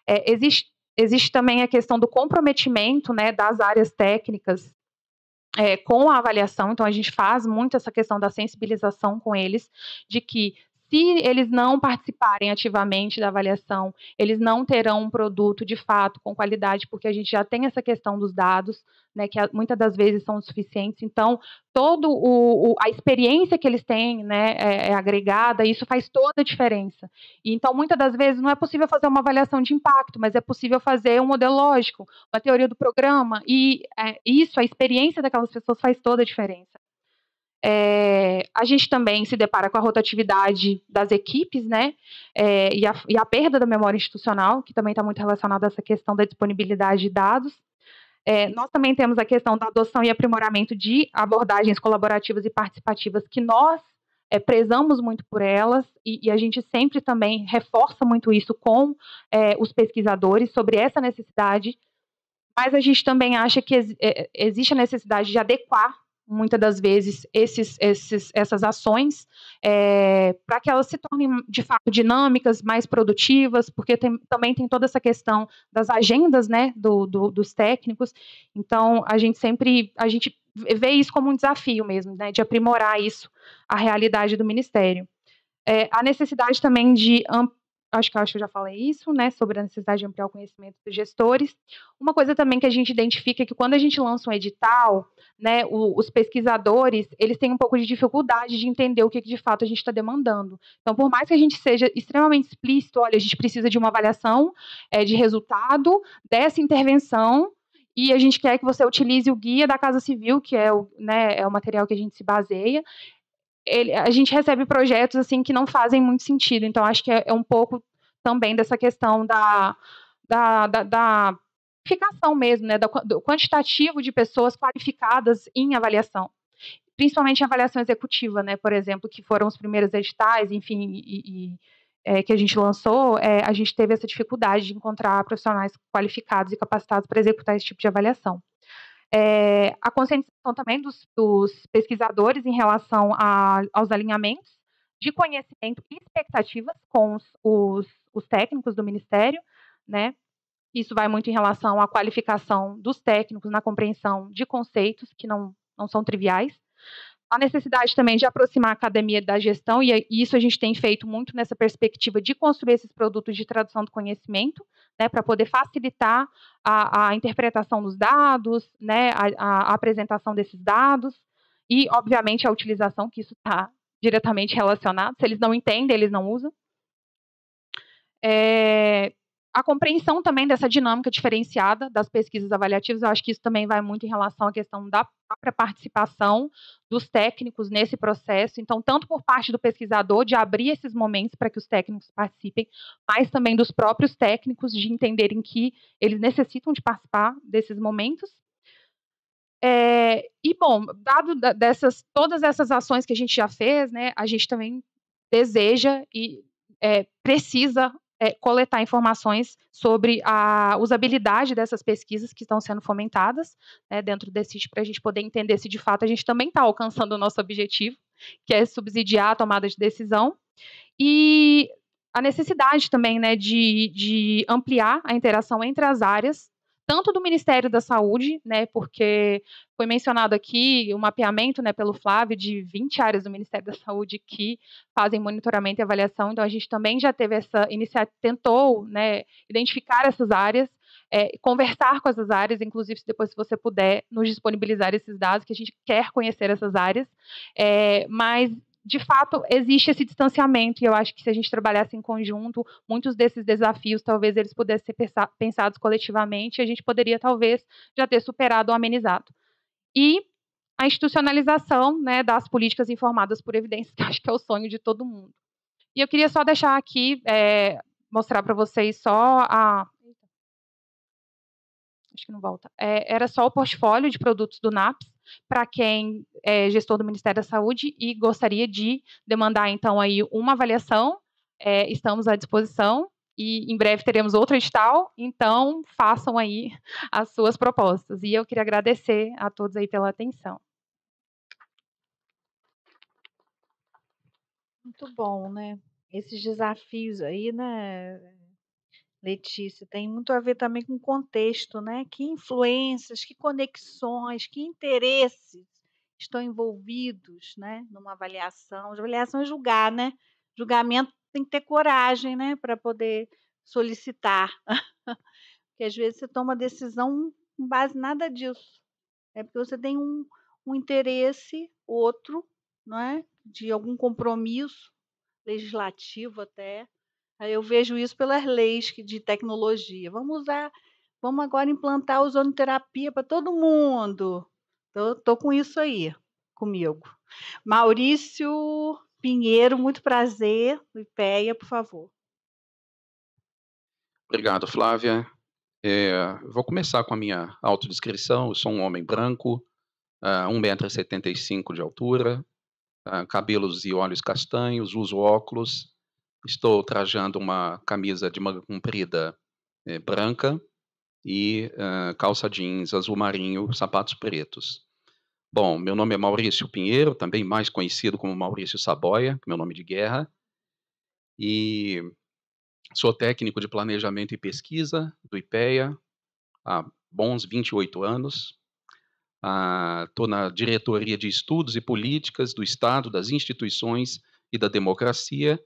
É, existe, existe também a questão do comprometimento né, das áreas técnicas é, com a avaliação, então a gente faz muito essa questão da sensibilização com eles, de que se eles não participarem ativamente da avaliação, eles não terão um produto de fato com qualidade, porque a gente já tem essa questão dos dados, né, que muitas das vezes são suficientes. Então, toda a experiência que eles têm né, é, é, agregada, isso faz toda a diferença. E, então, muitas das vezes não é possível fazer uma avaliação de impacto, mas é possível fazer um modelo lógico, uma teoria do programa, e é, isso, a experiência daquelas pessoas faz toda a diferença. É, a gente também se depara com a rotatividade das equipes, né? É, e, a, e, a, perda da memória institucional, que também está muito relacionada a essa questão da disponibilidade de dados. É, nós também temos a questão da adoção e aprimoramento de abordagens colaborativas e participativas, que nós é, prezamos muito por elas, e, e, a gente sempre também reforça muito isso com é, os pesquisadores sobre essa necessidade, mas a gente também acha que é, existe a necessidade de adequar muitas das vezes esses, esses, essas ações é, para que elas se tornem de fato dinâmicas, mais produtivas, porque tem, também tem toda essa questão das agendas, né, do, do, dos técnicos. Então a gente sempre a gente vê isso como um desafio mesmo, né, de aprimorar isso a realidade do ministério. É, a necessidade também de acho que acho que eu já falei isso, né, sobre a necessidade de ampliar o conhecimento dos gestores. Uma coisa também que a gente identifica é que quando a gente lança um edital, né, o, os pesquisadores, eles têm um pouco de dificuldade de entender o que, que de fato a gente está demandando. Então, por mais que a gente seja extremamente explícito, olha, a gente precisa de uma avaliação é, de resultado dessa intervenção, e a gente quer que você utilize o guia da Casa Civil, que é o, né, é o material que a gente se baseia, ele, a gente recebe projetos assim que não fazem muito sentido. Então, acho que é, é um pouco também dessa questão da, da, da, da qualificação mesmo, né, do quantitativo de pessoas qualificadas em avaliação, principalmente em avaliação executiva, né, por exemplo, que foram os primeiros editais, enfim, e, e é, que a gente lançou, é, a gente teve essa dificuldade de encontrar profissionais qualificados e capacitados para executar esse tipo de avaliação. É, a conscientização também dos, dos pesquisadores em relação a, aos alinhamentos de conhecimento e expectativas com os, os, os técnicos do Ministério, né? Isso vai muito em relação à qualificação dos técnicos na compreensão de conceitos que não, não são triviais. A necessidade também de aproximar a academia da gestão, e isso a gente tem feito muito nessa perspectiva de construir esses produtos de tradução do conhecimento, né, para poder facilitar a, a, interpretação dos dados, né, a, a, apresentação desses dados e, obviamente, a utilização, que isso está diretamente relacionado. Se eles não entendem, eles não usam. É, a compreensão também dessa dinâmica diferenciada das pesquisas avaliativas, eu acho que isso também vai muito em relação à questão da própria participação dos técnicos nesse processo. Então, tanto por parte do pesquisador de abrir esses momentos para que os técnicos participem, mas também dos próprios técnicos de entenderem que eles necessitam de participar desses momentos. É, e bom, dado dessas todas essas ações que a gente já fez, né, a gente também deseja e é, precisa é, coletar informações sobre a usabilidade dessas pesquisas que estão sendo fomentadas né, dentro desse para a gente poder entender se de fato a gente também está alcançando o nosso objetivo, que é subsidiar a tomada de decisão. E a necessidade também né, de, de ampliar a interação entre as áreas tanto do Ministério da Saúde, né, porque foi mencionado aqui o mapeamento, né, pelo Flávio, de 20 áreas do Ministério da Saúde que fazem monitoramento e avaliação, então a gente também já teve essa iniciativa, tentou, né, identificar essas áreas, é, conversar com essas áreas, inclusive se depois se você puder nos disponibilizar esses dados, que a gente quer conhecer essas áreas, é, mas de fato, existe esse distanciamento, e eu acho que se a gente trabalhasse em conjunto, muitos desses desafios, talvez eles pudessem ser pensados coletivamente, e a gente poderia, talvez, já ter superado ou amenizado. E a institucionalização né, das políticas informadas por evidências, que acho que é o sonho de todo mundo. E eu queria só deixar aqui, é, mostrar para vocês só a, acho que não volta. É, era só o portfólio de produtos do NAPS para quem é gestor do Ministério da Saúde e gostaria de demandar então aí uma avaliação. É, estamos à disposição e em breve teremos outro edital, então façam aí as suas propostas. E eu queria agradecer a todos aí pela atenção. Muito bom, né? Esses desafios aí, né? Letícia, tem muito a ver também com o contexto, né? Que influências, que conexões, que interesses estão envolvidos, né? Numa avaliação. A avaliação é julgar, né? julgamento tem que ter coragem, né, para poder solicitar. Porque às vezes você toma decisão com base nada disso. É porque você tem um, um interesse outro, não é? De algum compromisso legislativo até. Eu vejo isso pelas leis de tecnologia. Vamos usar, vamos agora implantar ozonoterapia para todo mundo. Tô com isso aí comigo. Maurício Pinheiro, muito prazer. IPEA, por favor. Obrigado, Flávia. É, vou começar com a minha autodescrição. Eu sou um homem branco, uh, 1,75m de altura, uh, cabelos e olhos castanhos, uso óculos, estou trajando uma camisa de manga comprida é, branca e uh, calça jeans azul marinho, sapatos pretos. Bom, meu nome é Maurício Pinheiro, também mais conhecido como Maurício Saboia, meu nome de guerra, e sou técnico de planejamento e pesquisa do IPEA há bons 28 anos. Estou ah, na diretoria de estudos e políticas do Estado, das instituições e da democracia,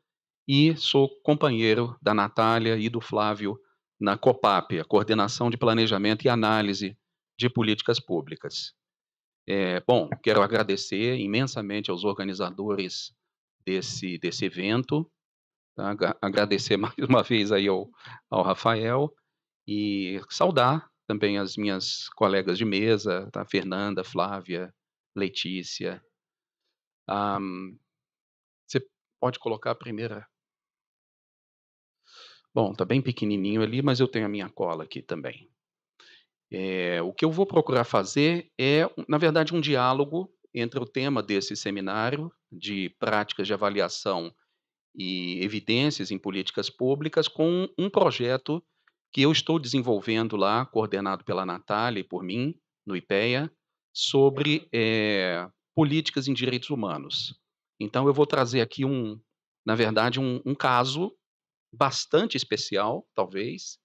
e sou companheiro da Natália e do Flávio na COPAP, a Coordenação de Planejamento e Análise de Políticas Públicas. É, bom, quero agradecer imensamente aos organizadores desse, desse evento, tá? agradecer mais uma vez aí ao, ao Rafael e saudar também as minhas colegas de mesa, tá? Fernanda, Flávia, Letícia. Um, você pode colocar a primeira. Bom, tá bem pequenininho ali, mas eu tenho a minha cola aqui também. É, o que eu vou procurar fazer é, na verdade, um diálogo entre o tema desse seminário de práticas de avaliação e evidências em políticas públicas com um projeto que eu estou desenvolvendo lá, coordenado pela Natália e por mim, no IPEA, sobre é, políticas em direitos humanos. Então, eu vou trazer aqui um, na verdade, um, um caso bastante especial, talvez,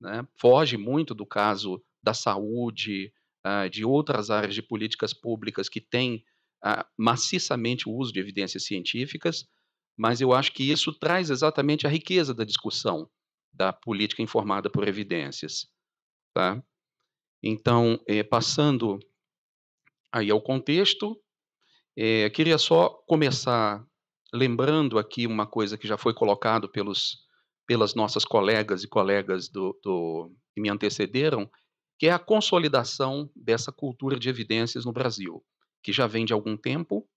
né? foge muito do caso da saúde, uh, de outras áreas de políticas públicas que têm uh, maciçamente o uso de evidências científicas, mas eu acho que isso traz exatamente a riqueza da discussão da política informada por evidências. Tá? Então, eh, passando aí ao contexto, eh, queria só começar lembrando aqui uma coisa que já foi colocado pelos, pelas nossas colegas e colegas do, do, que me antecederam, que é a consolidação dessa cultura de evidências no Brasil, que já vem de algum tempo.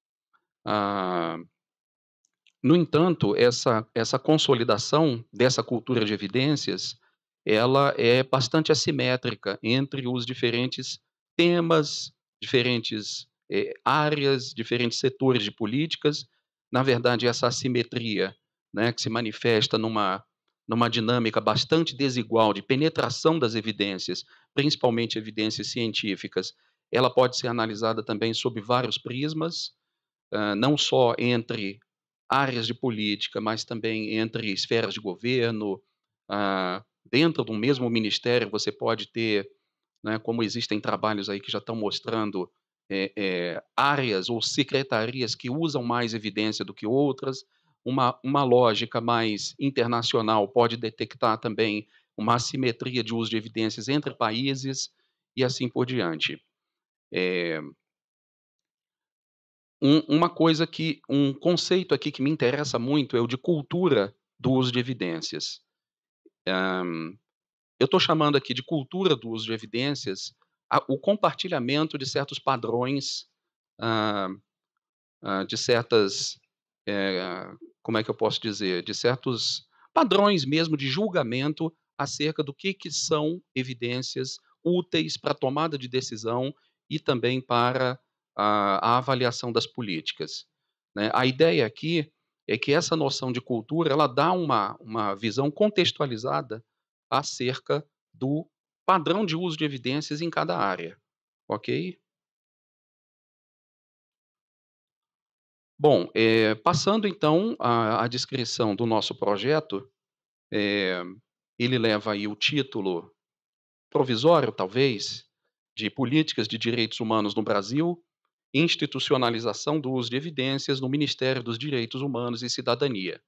Ah, no entanto, essa, essa consolidação dessa cultura de evidências, ela é bastante assimétrica entre os diferentes temas, diferentes eh, áreas, diferentes setores de políticas. Na verdade, essa assimetria, né, que se manifesta numa numa dinâmica bastante desigual de penetração das evidências, principalmente evidências científicas, ela pode ser analisada também sob vários prismas, não só entre áreas de política, mas também entre esferas de governo. Dentro do mesmo ministério, você pode ter, né, como existem trabalhos aí que já estão mostrando, é, é, áreas ou secretarias que usam mais evidência do que outras, uma, uma lógica mais internacional pode detectar também uma assimetria de uso de evidências entre países e assim por diante. É, um, uma coisa que, um conceito aqui que me interessa muito é o de cultura do uso de evidências. Um, eu estou chamando aqui de cultura do uso de evidências a, o compartilhamento de certos padrões, uh, uh, de certas é, como é que eu posso dizer, de certos padrões mesmo de julgamento acerca do que, que são evidências úteis para a tomada de decisão e também para a, a avaliação das políticas. Né? A ideia aqui é que essa noção de cultura ela dá uma, uma visão contextualizada acerca do padrão de uso de evidências em cada área, ok? Bom, eh, passando então à, à descrição do nosso projeto, eh, ele leva aí o título provisório, talvez, de Políticas de Direitos Humanos no Brasil, institucionalização do uso de evidências no Ministério dos Direitos Humanos e Cidadania.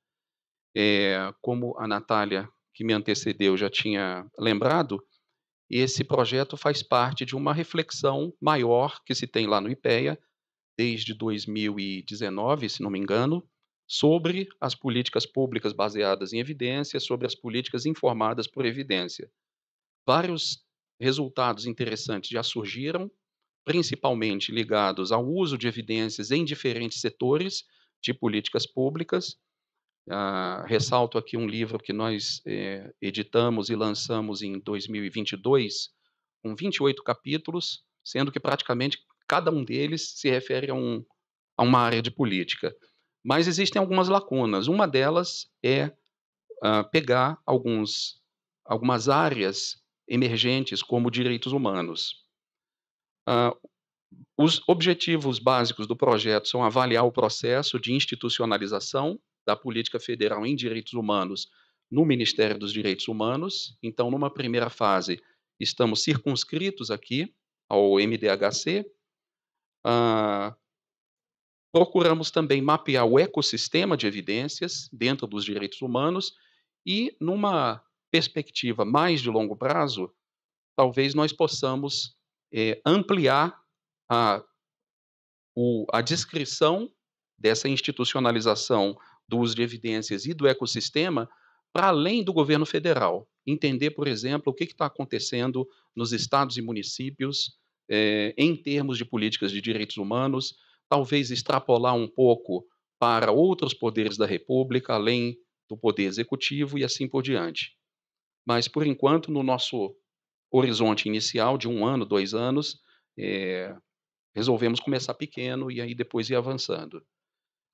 É, como a Natália, que me antecedeu, já tinha lembrado, esse projeto faz parte de uma reflexão maior que se tem lá no IPEA, desde 2019, se não me engano, sobre as políticas públicas baseadas em evidência, sobre as políticas informadas por evidência. Vários resultados interessantes já surgiram, principalmente ligados ao uso de evidências em diferentes setores de políticas públicas. Ah, ressalto aqui um livro que nós eh, editamos e lançamos em 2022, com 28 capítulos, sendo que praticamente cada um deles se refere a, um, a uma área de política. Mas existem algumas lacunas. Uma delas é uh, pegar alguns, algumas áreas emergentes, como direitos humanos. Uh, os objetivos básicos do projeto são avaliar o processo de institucionalização da política federal em direitos humanos no Ministério dos Direitos Humanos. Então, numa primeira fase, estamos circunscritos aqui ao MDHC. Uh, Procuramos também mapear o ecossistema de evidências dentro dos direitos humanos e, numa perspectiva mais de longo prazo, talvez nós possamos é, ampliar a, o, a descrição dessa institucionalização do uso de evidências e do ecossistema para além do governo federal. Entender, por exemplo, o que está acontecendo nos estados e municípios é, em termos de políticas de direitos humanos, talvez extrapolar um pouco para outros poderes da República, além do poder executivo e assim por diante. Mas, por enquanto, no nosso horizonte inicial de um ano, dois anos, é, resolvemos começar pequeno e aí depois ir avançando.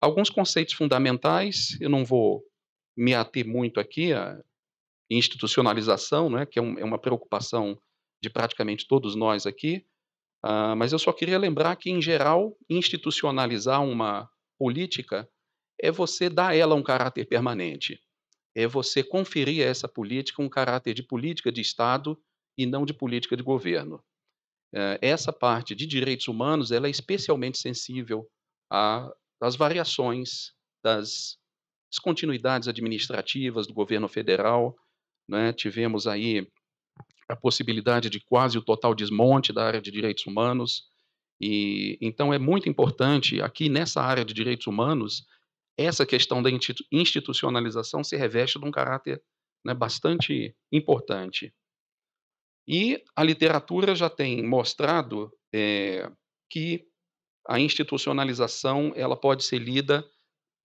Alguns conceitos fundamentais, eu não vou me ater muito aqui, a institucionalização, né, que é, um, é uma preocupação de praticamente todos nós aqui, Uh, mas eu só queria lembrar que, em geral, institucionalizar uma política é você dar a ela um caráter permanente. É você conferir a essa política um caráter de política de Estado e não de política de governo. Uh, essa parte de direitos humanos ela é especialmente sensível às variações das descontinuidades administrativas do governo federal. Né? Tivemos aí a possibilidade de quase o total desmonte da área de direitos humanos. E então é muito importante aqui nessa área de direitos humanos essa questão da institucionalização se reveste de um caráter né, bastante importante. E a literatura já tem mostrado é, que a institucionalização ela pode ser lida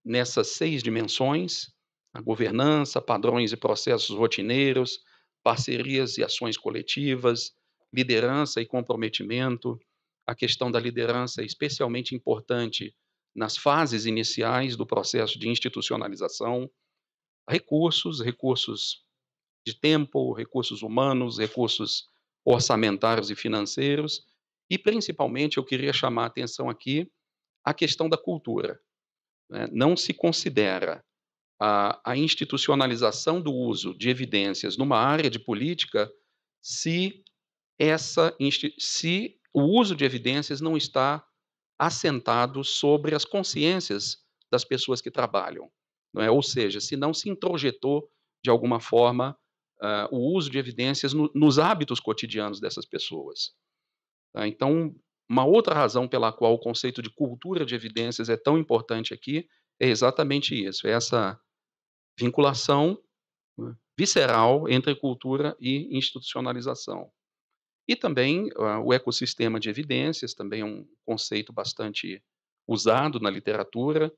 nessas seis dimensões: a governança, padrões e processos rotineiros, parcerias e ações coletivas, liderança e comprometimento. A questão da liderança é especialmente importante nas fases iniciais do processo de institucionalização. Recursos, recursos de tempo, recursos humanos, recursos orçamentários e financeiros, e principalmente eu queria chamar a atenção aqui a questão da cultura. Né? Não se considera a, a institucionalização do uso de evidências numa área de política se essa se o uso de evidências não está assentado sobre as consciências das pessoas que trabalham, é? Ou seja, se não se introjetou de alguma forma uh, o uso de evidências no, nos hábitos cotidianos dessas pessoas. Tá? Então, uma outra razão pela qual o conceito de cultura de evidências é tão importante aqui é exatamente isso, é essa vinculação né, visceral entre cultura e institucionalização. E também uh, o ecossistema de evidências, também é um conceito bastante usado na literatura,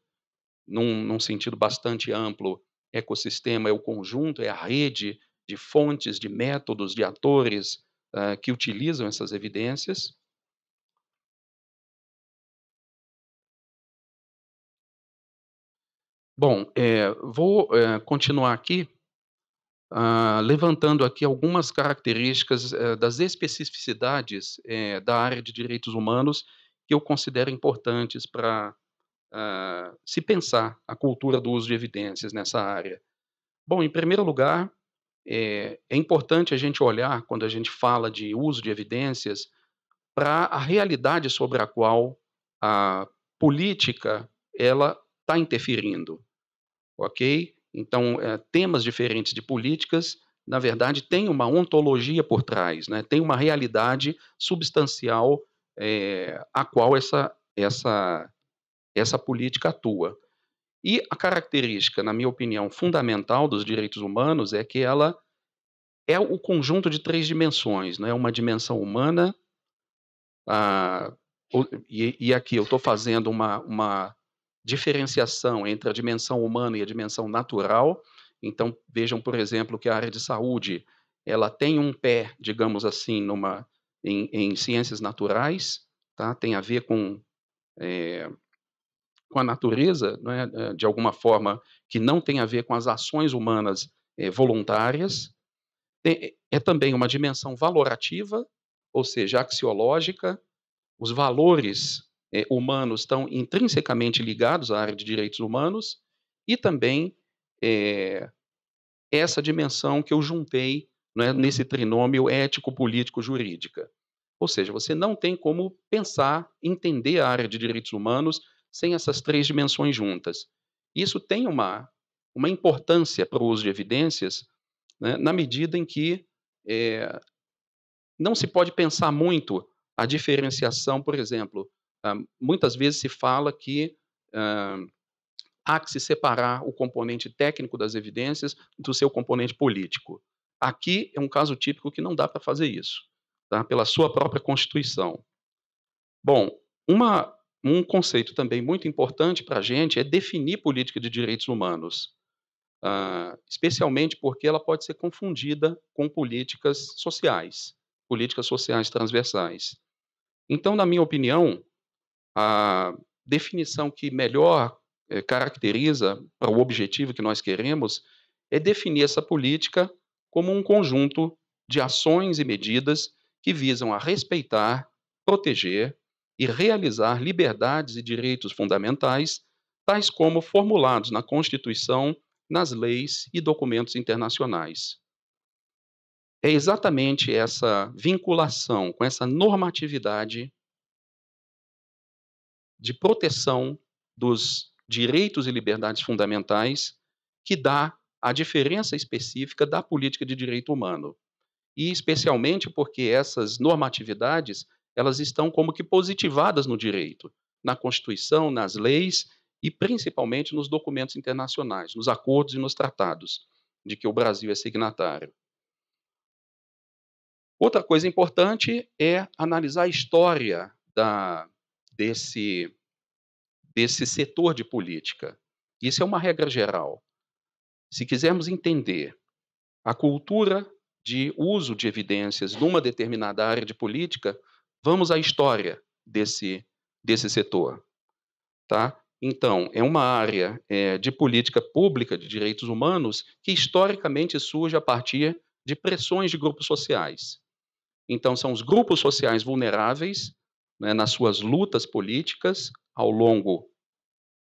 num, num sentido bastante amplo. Ecossistema é o conjunto, é a rede de fontes, de métodos, de atores uh, que utilizam essas evidências. Bom, é, vou é, continuar aqui, ah, levantando aqui algumas características é, das especificidades da área de direitos humanos que eu considero importantes para ah, se pensar a cultura do uso de evidências nessa área. Bom, em primeiro lugar, é, é importante a gente olhar, quando a gente fala de uso de evidências, para a realidade sobre a qual a política ela está interferindo, ok? Então, é, temas diferentes de políticas, na verdade, têm uma ontologia por trás, né? tem uma realidade substancial é, a qual essa, essa, essa política atua. E a característica, na minha opinião, fundamental dos direitos humanos é que ela é o conjunto de três dimensões, né? uma dimensão humana, ah, e, e, aqui eu estou fazendo uma, uma diferenciação entre a dimensão humana e a dimensão natural. Então, vejam, por exemplo, que a área de saúde ela tem um pé, digamos assim, numa, em, em ciências naturais, tá? tem a ver com é, com a natureza, é, de alguma forma, que não tem a ver com as ações humanas é, voluntárias. É também uma dimensão valorativa, ou seja, axiológica. Os valores é, humanos estão intrinsecamente ligados à área de direitos humanos e também é, essa dimensão que eu juntei né, nesse trinômio ético-político-jurídica. Ou seja, você não tem como pensar, entender a área de direitos humanos sem essas três dimensões juntas. Isso tem uma, uma importância para o uso de evidências, né, na medida em que é, não se pode pensar muito a diferenciação, por exemplo, ah, muitas vezes se fala que ah, há que se separar o componente técnico das evidências do seu componente político. Aqui é um caso típico que não dá para fazer isso, tá? pela sua própria Constituição. Bom, uma, um conceito também muito importante para a gente é definir política de direitos humanos, uh, especialmente porque ela pode ser confundida com políticas sociais, políticas sociais transversais. Então, na minha opinião, a definição que melhor eh, caracteriza para o objetivo que nós queremos é definir essa política como um conjunto de ações e medidas que visam a respeitar, proteger e realizar liberdades e direitos fundamentais, tais como formulados na Constituição, nas leis e documentos internacionais. É exatamente essa vinculação com essa normatividade de proteção dos direitos e liberdades fundamentais que dá a diferença específica da política de direito humano. E especialmente porque essas normatividades elas estão como que positivadas no direito, na Constituição, nas leis e principalmente nos documentos internacionais, nos acordos e nos tratados de que o Brasil é signatário. Outra coisa importante é analisar a história da, desse, desse setor de política. Isso é uma regra geral. Se quisermos entender a cultura de uso de evidências numa determinada área de política, Vamos à história desse, desse setor. Tá? Então, é uma área é, de política pública de direitos humanos que historicamente surge a partir de pressões de grupos sociais. Então, são os grupos sociais vulneráveis né, nas suas lutas políticas ao longo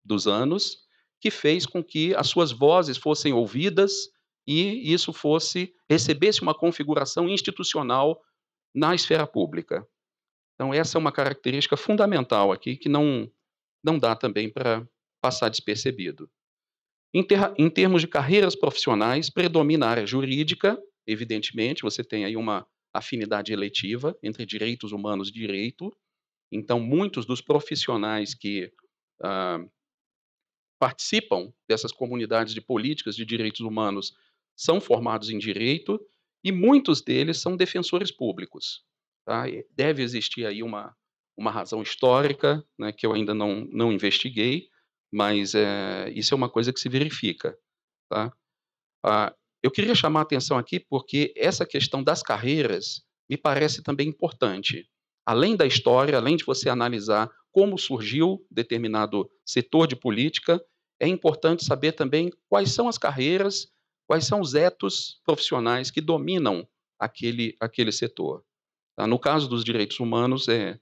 dos anos, que fez com que as suas vozes fossem ouvidas e isso fosse recebesse uma configuração institucional na esfera pública. Então, essa é uma característica fundamental aqui que não, não dá também para passar despercebido. Em, ter, em termos de carreiras profissionais, predomina a área jurídica, evidentemente, você tem aí uma afinidade eletiva entre direitos humanos e direito. Então, muitos dos profissionais que ah, participam dessas comunidades de políticas de direitos humanos são formados em direito e muitos deles são defensores públicos. Tá? Deve existir aí uma, uma razão histórica, né, que eu ainda não, não investiguei, mas é, isso é uma coisa que se verifica. Tá? Ah, eu queria chamar a atenção aqui porque essa questão das carreiras me parece também importante. Além da história, além de você analisar como surgiu determinado setor de política, é importante saber também quais são as carreiras, quais são os etos profissionais que dominam aquele, aquele setor. Tá? No caso dos direitos humanos, é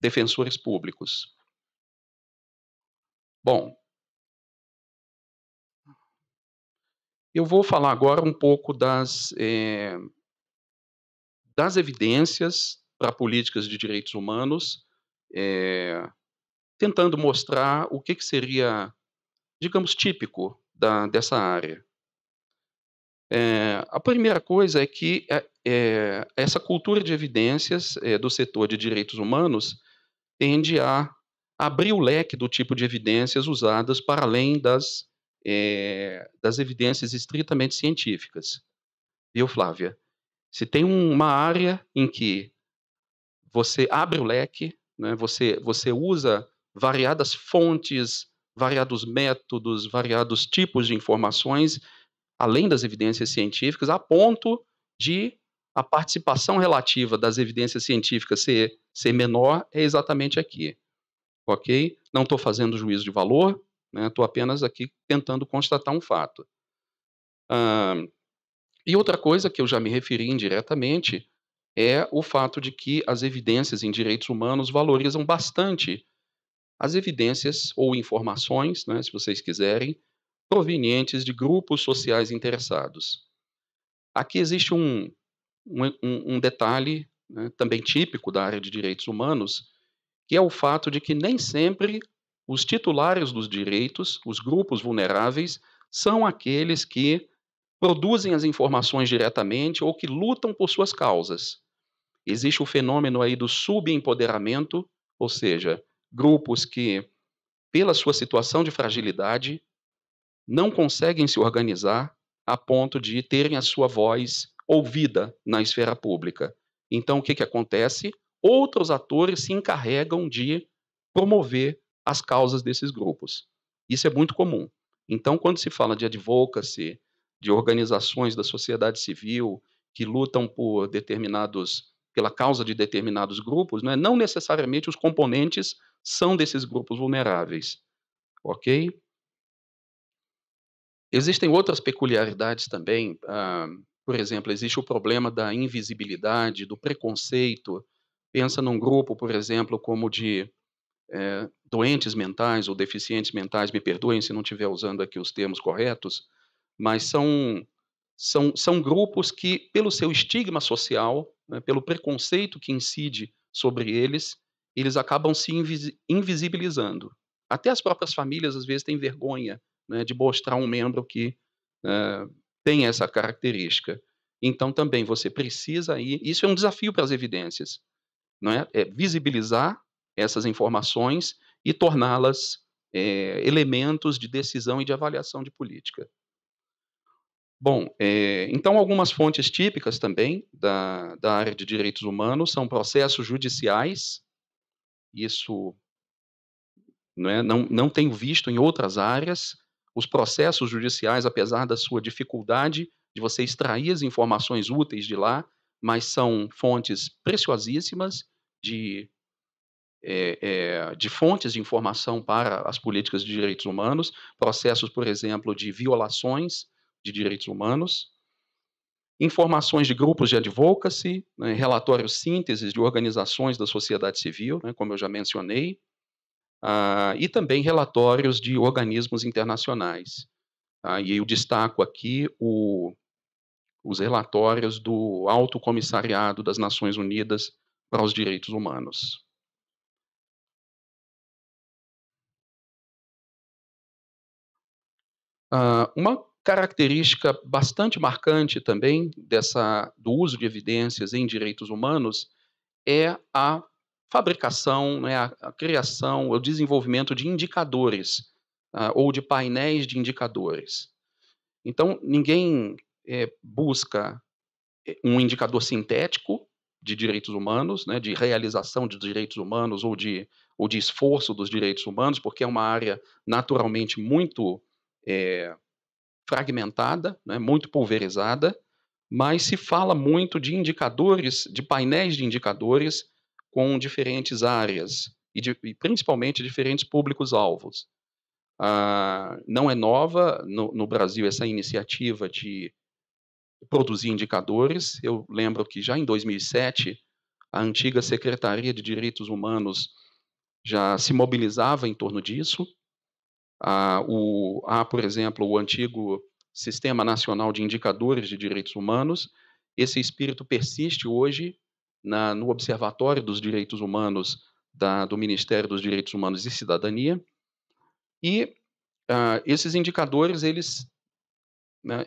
defensores públicos. Bom, eu vou falar agora um pouco das, é, das evidências para políticas de direitos humanos, é, tentando mostrar o que, que seria, digamos, típico da, dessa área. É, a primeira coisa é que é, essa cultura de evidências do setor de direitos humanos tende a abrir o leque do tipo de evidências usadas para além das, das evidências estritamente científicas. Viu, Flávia? Se tem uma área em que você abre o leque, né, você, você usa variadas fontes, variados métodos, variados tipos de informações, além das evidências científicas, a ponto de a participação relativa das evidências científicas ser, ser menor, é exatamente aqui. Ok? Não estou fazendo juízo de valor, estou né, apenas aqui tentando constatar um fato. Ah, e outra coisa que eu já me referi indiretamente é o fato de que as evidências em direitos humanos valorizam bastante as evidências ou informações, né, se vocês quiserem, provenientes de grupos sociais interessados. Aqui existe um, um, um detalhe né, também típico da área de direitos humanos, que é o fato de que nem sempre os titulares dos direitos, os grupos vulneráveis, são aqueles que produzem as informações diretamente ou que lutam por suas causas. Existe o fenômeno aí do subempoderamento, ou seja, grupos que, pela sua situação de fragilidade, não conseguem se organizar a ponto de terem a sua voz ouvida na esfera pública. Então, o que, que acontece? Outros atores se encarregam de promover as causas desses grupos. Isso é muito comum. Então, quando se fala de advocacy, de organizações da sociedade civil que lutam por determinados pela causa de determinados grupos, né, não necessariamente os componentes são desses grupos vulneráveis. Ok? Existem outras peculiaridades também. Ah, por exemplo, existe o problema da invisibilidade, do preconceito. Pensa num grupo, por exemplo, como de é, doentes mentais ou deficientes mentais, me perdoem se não estiver usando aqui os termos corretos, mas são, são, são grupos que, pelo seu estigma social, né, pelo preconceito que incide sobre eles, eles acabam se invisibilizando. Até as próprias famílias, às vezes, têm vergonha né, de mostrar um membro que uh, tem essa característica. Então, também você precisa ir. Isso é um desafio para as evidências, não é? é visibilizar essas informações e torná-las é, elementos de decisão e de avaliação de política. Bom, é, então algumas fontes típicas também da, da área de direitos humanos são processos judiciais, isso não, é, não, não tenho visto em outras áreas, os processos judiciais, apesar da sua dificuldade de você extrair as informações úteis de lá, mas são fontes preciosíssimas de, é, é, de fontes de informação para as políticas de direitos humanos, processos, por exemplo, de violações de Direitos Humanos, informações de grupos de advocacy, né, relatórios sínteses de organizações da sociedade civil, né, como eu já mencionei, uh, e também relatórios de organismos internacionais. Uh, e eu destaco aqui o, os relatórios do Alto Comissariado das Nações Unidas para os Direitos Humanos. Uh, uma característica bastante marcante também dessa do uso de evidências em direitos humanos é a fabricação, né, a, a criação, o desenvolvimento de indicadores uh, ou de painéis de indicadores. Então, ninguém é, busca é, um indicador sintético de direitos humanos, né, de realização de direitos humanos ou de, ou de esforço dos direitos humanos, porque é uma área naturalmente muito é, fragmentada, né, muito pulverizada, mas se fala muito de indicadores, de painéis de indicadores com diferentes áreas e, de, e principalmente diferentes públicos-alvos. Ah, não é nova no, no, Brasil essa iniciativa de produzir indicadores. Eu lembro que já em 2007 a antiga Secretaria de Direitos Humanos já se mobilizava em torno disso. Há, o, há, por exemplo, o antigo Sistema Nacional de Indicadores de Direitos Humanos. Esse espírito persiste hoje na, no Observatório dos Direitos Humanos da, do Ministério dos Direitos Humanos e Cidadania. E uh, esses indicadores, eles, né,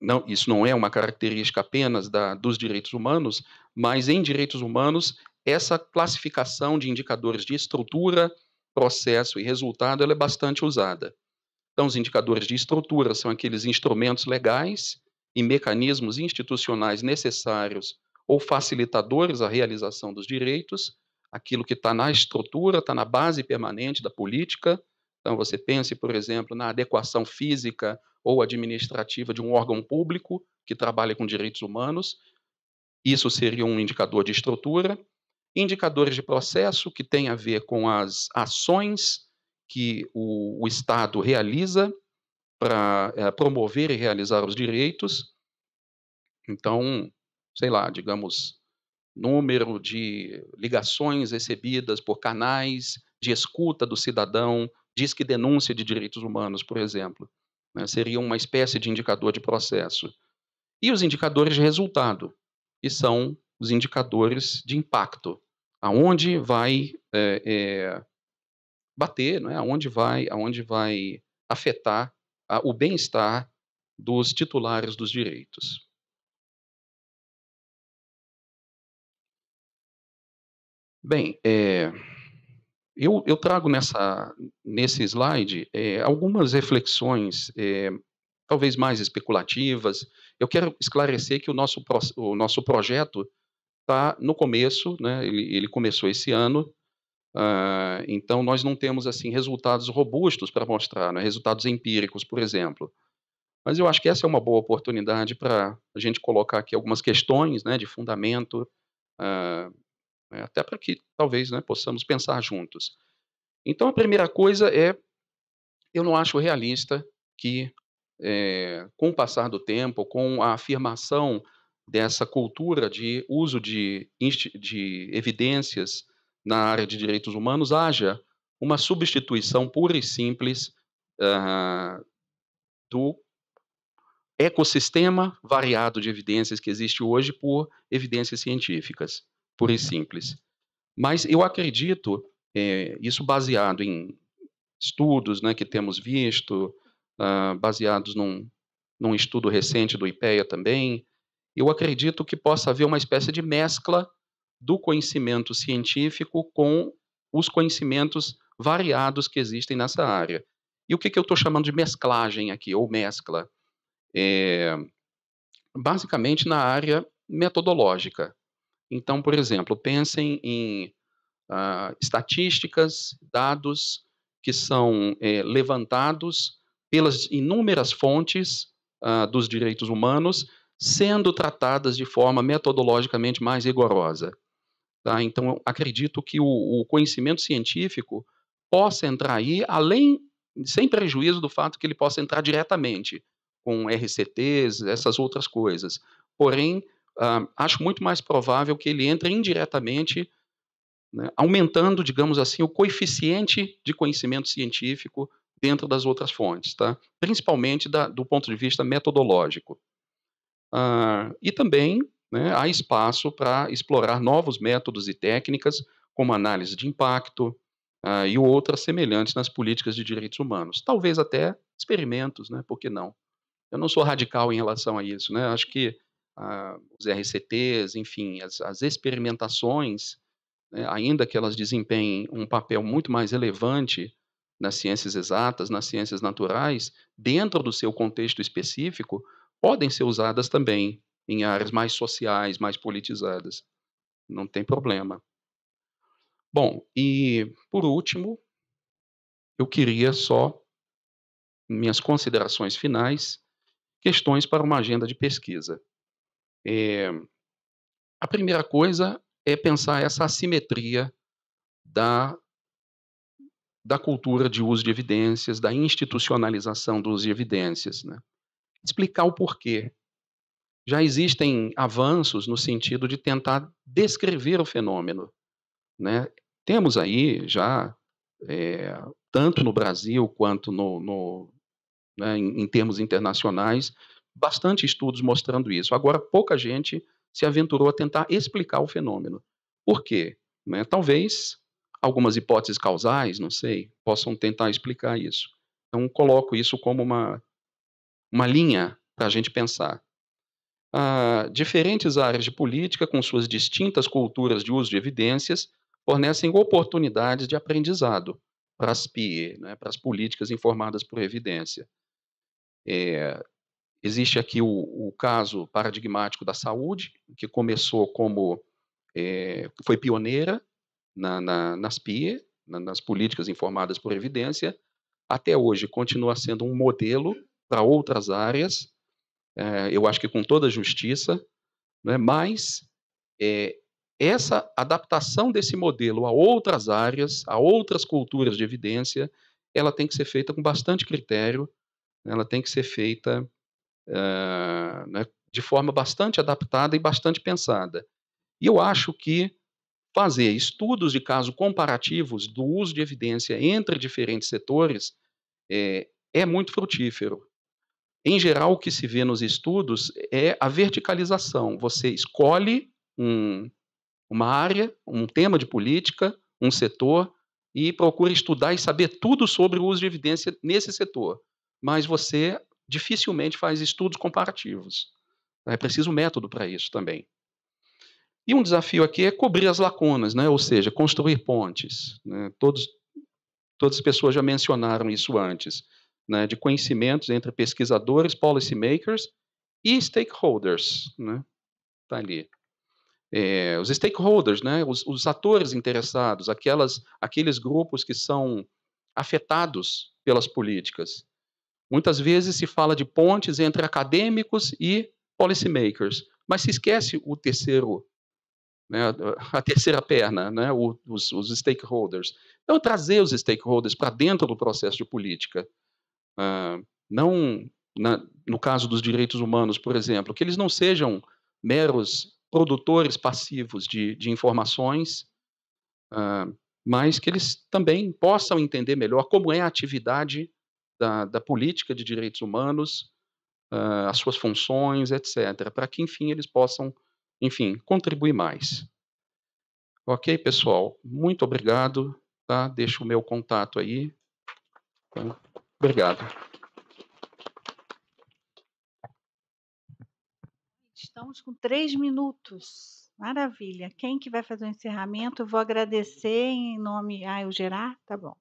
não, isso não é uma característica apenas da, dos direitos humanos, mas em direitos humanos, essa classificação de indicadores de estrutura, processo e resultado ela é bastante usada. Então, os indicadores de estrutura são aqueles instrumentos legais e mecanismos institucionais necessários ou facilitadores à realização dos direitos, aquilo que está na estrutura, está na base permanente da política. Então, você pense, por exemplo, na adequação física ou administrativa de um órgão público que trabalha com direitos humanos. Isso seria um indicador de estrutura. Indicadores de processo, que tem a ver com as ações que o, o Estado realiza para é, promover e realizar os direitos. Então, sei lá, digamos, número de ligações recebidas por canais de escuta do cidadão, diz que denúncia de direitos humanos, por exemplo. Né, seria uma espécie de indicador de processo. E os indicadores de resultado, que são os indicadores de impacto, aonde vai é, é, bater, não é? aonde vai, aonde vai afetar a, o bem-estar dos titulares dos direitos. Bem, é, eu, eu, trago nessa, nesse slide é, algumas reflexões, é, talvez mais especulativas. Eu quero esclarecer que o nosso, o nosso projeto está no começo, né, ele, ele começou esse ano, uh, então nós não temos assim resultados robustos para mostrar, né, resultados empíricos, por exemplo. Mas eu acho que essa é uma boa oportunidade para a gente colocar aqui algumas questões né, de fundamento, uh, até para que talvez né, possamos pensar juntos. Então, a primeira coisa é: eu não acho realista que, é, com o passar do tempo, com a afirmação dessa cultura de uso de, de evidências na área de direitos humanos, haja uma substituição pura e simples uh, do ecossistema variado de evidências que existe hoje por evidências científicas pura e simples. Mas eu acredito, é, isso baseado em estudos né, que temos visto, uh, baseados num, num estudo recente do IPEA também, eu acredito que possa haver uma espécie de mescla do conhecimento científico com os conhecimentos variados que existem nessa área. E o que, que eu estou chamando de mesclagem aqui, ou mescla? É, basicamente na área metodológica. Então, por exemplo, pensem em uh, estatísticas, dados que são é, levantados pelas inúmeras fontes uh, dos direitos humanos, sendo tratadas de forma metodologicamente mais rigorosa. Tá? Então, acredito que o, o, conhecimento científico possa entrar aí, além, sem prejuízo do fato que ele possa entrar diretamente com RCTs, essas outras coisas. Porém, uh, acho muito mais provável que ele entre indiretamente, né, aumentando, digamos assim, o coeficiente de conhecimento científico dentro das outras fontes, tá? principalmente da, do ponto de vista metodológico. Uh, e também né, há espaço para explorar novos métodos e técnicas, como análise de impacto uh, e outras semelhantes nas políticas de direitos humanos. Talvez até experimentos, né, por que não? Eu não sou radical em relação a isso. Né? Acho que ah, os RCTs, enfim, as, as experimentações, né, ainda que elas desempenhem um papel muito mais relevante nas ciências exatas, nas ciências naturais, dentro do seu contexto específico, podem ser usadas também em áreas mais sociais, mais politizadas. Não tem problema. Bom, e por último, eu queria só minhas considerações finais, questões para uma agenda de pesquisa. É, a primeira coisa é pensar essa assimetria da, da cultura de uso de evidências, da institucionalização do uso de evidências. Né? Explicar o porquê. Já existem avanços no sentido de tentar descrever o fenômeno. Né? Temos aí já, é, tanto no Brasil quanto no, no né, em, em termos internacionais, bastante estudos mostrando isso. Agora, pouca gente se aventurou a tentar explicar o fenômeno. Por quê? Né? Talvez algumas hipóteses causais, não sei, possam tentar explicar isso. Então, coloco isso como uma, uma linha para a gente pensar. Ah, diferentes áreas de política, com suas distintas culturas de uso de evidências, fornecem oportunidades de aprendizado para as PIE, né, para as políticas informadas por evidência. É, existe aqui o, o, caso paradigmático da saúde, que começou como é, foi pioneira na, na, nas PIE, na, nas políticas informadas por evidência, até hoje continua sendo um modelo para outras áreas, é, eu acho que com toda justiça, né, mas é, essa adaptação desse modelo a outras áreas, a outras culturas de evidência, ela tem que ser feita com bastante critério, ela tem que ser feita uh, né, de forma bastante adaptada e bastante pensada. E eu acho que fazer estudos de caso comparativos do uso de evidência entre diferentes setores é, é muito frutífero. Em geral, o que se vê nos estudos é a verticalização. Você escolhe um, uma área, um tema de política, um setor, e procura estudar e saber tudo sobre o uso de evidência nesse setor. Mas você dificilmente faz estudos comparativos. É preciso método para isso também. E um desafio aqui é cobrir as lacunas, né? ou seja, construir pontes. Né? Todos, todas as pessoas já mencionaram isso antes, né? de conhecimentos entre pesquisadores, policymakers e stakeholders. Né? Tá ali. É, os stakeholders, né? os, os atores interessados, aquelas, aqueles grupos que são afetados pelas políticas. Muitas vezes se fala de pontes entre acadêmicos e policymakers, mas se esquece o terceiro né, a terceira perna, né, os, os, stakeholders. Então, trazer os stakeholders para dentro do processo de política. Uh, não, na, no caso dos direitos humanos, por exemplo, que eles não sejam meros produtores passivos de, de informações, uh, mas que eles também possam entender melhor como é a atividade da, da política de direitos humanos, uh, as suas funções, etc., para que, enfim, eles possam enfim, contribuir mais. Ok, pessoal? Muito obrigado. Tá? Deixo o meu contato aí. Tá? Obrigado. Estamos com três minutos. Maravilha. Quem que vai fazer o encerramento? Eu vou agradecer em nome. Ah, o Gerard? Tá bom.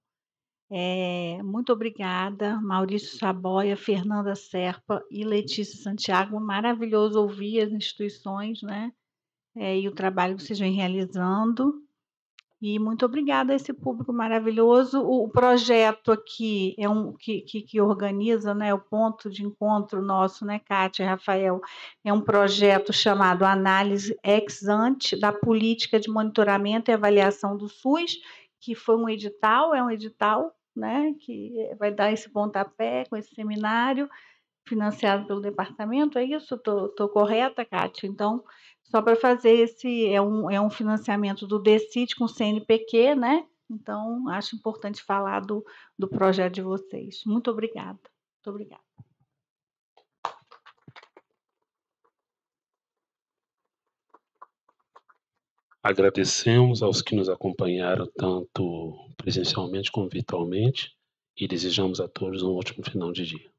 É, muito obrigada, Maurício Saboia, Fernanda Serpa e Letícia Santiago. Maravilhoso ouvir as instituições, né? É, e o trabalho que vocês vêm realizando. E muito obrigada a esse público maravilhoso. O, projeto aqui é um que, que, que, organiza, né, o ponto de encontro nosso, né, Kátia Rafael, é um projeto chamado Análise Ex Ante da Política de Monitoramento e Avaliação do SUS, que foi um edital, é um edital né, que vai dar esse pontapé com esse seminário financiado pelo departamento, é isso? Estou correta, Kátia? Então, só para fazer esse, é um, é um financiamento do DECIT com CNPq, né? Então, acho importante falar do, do projeto de vocês. Muito obrigada. Muito obrigada. Agradecemos aos que nos acompanharam tanto presencialmente como virtualmente e desejamos a todos um ótimo final de dia.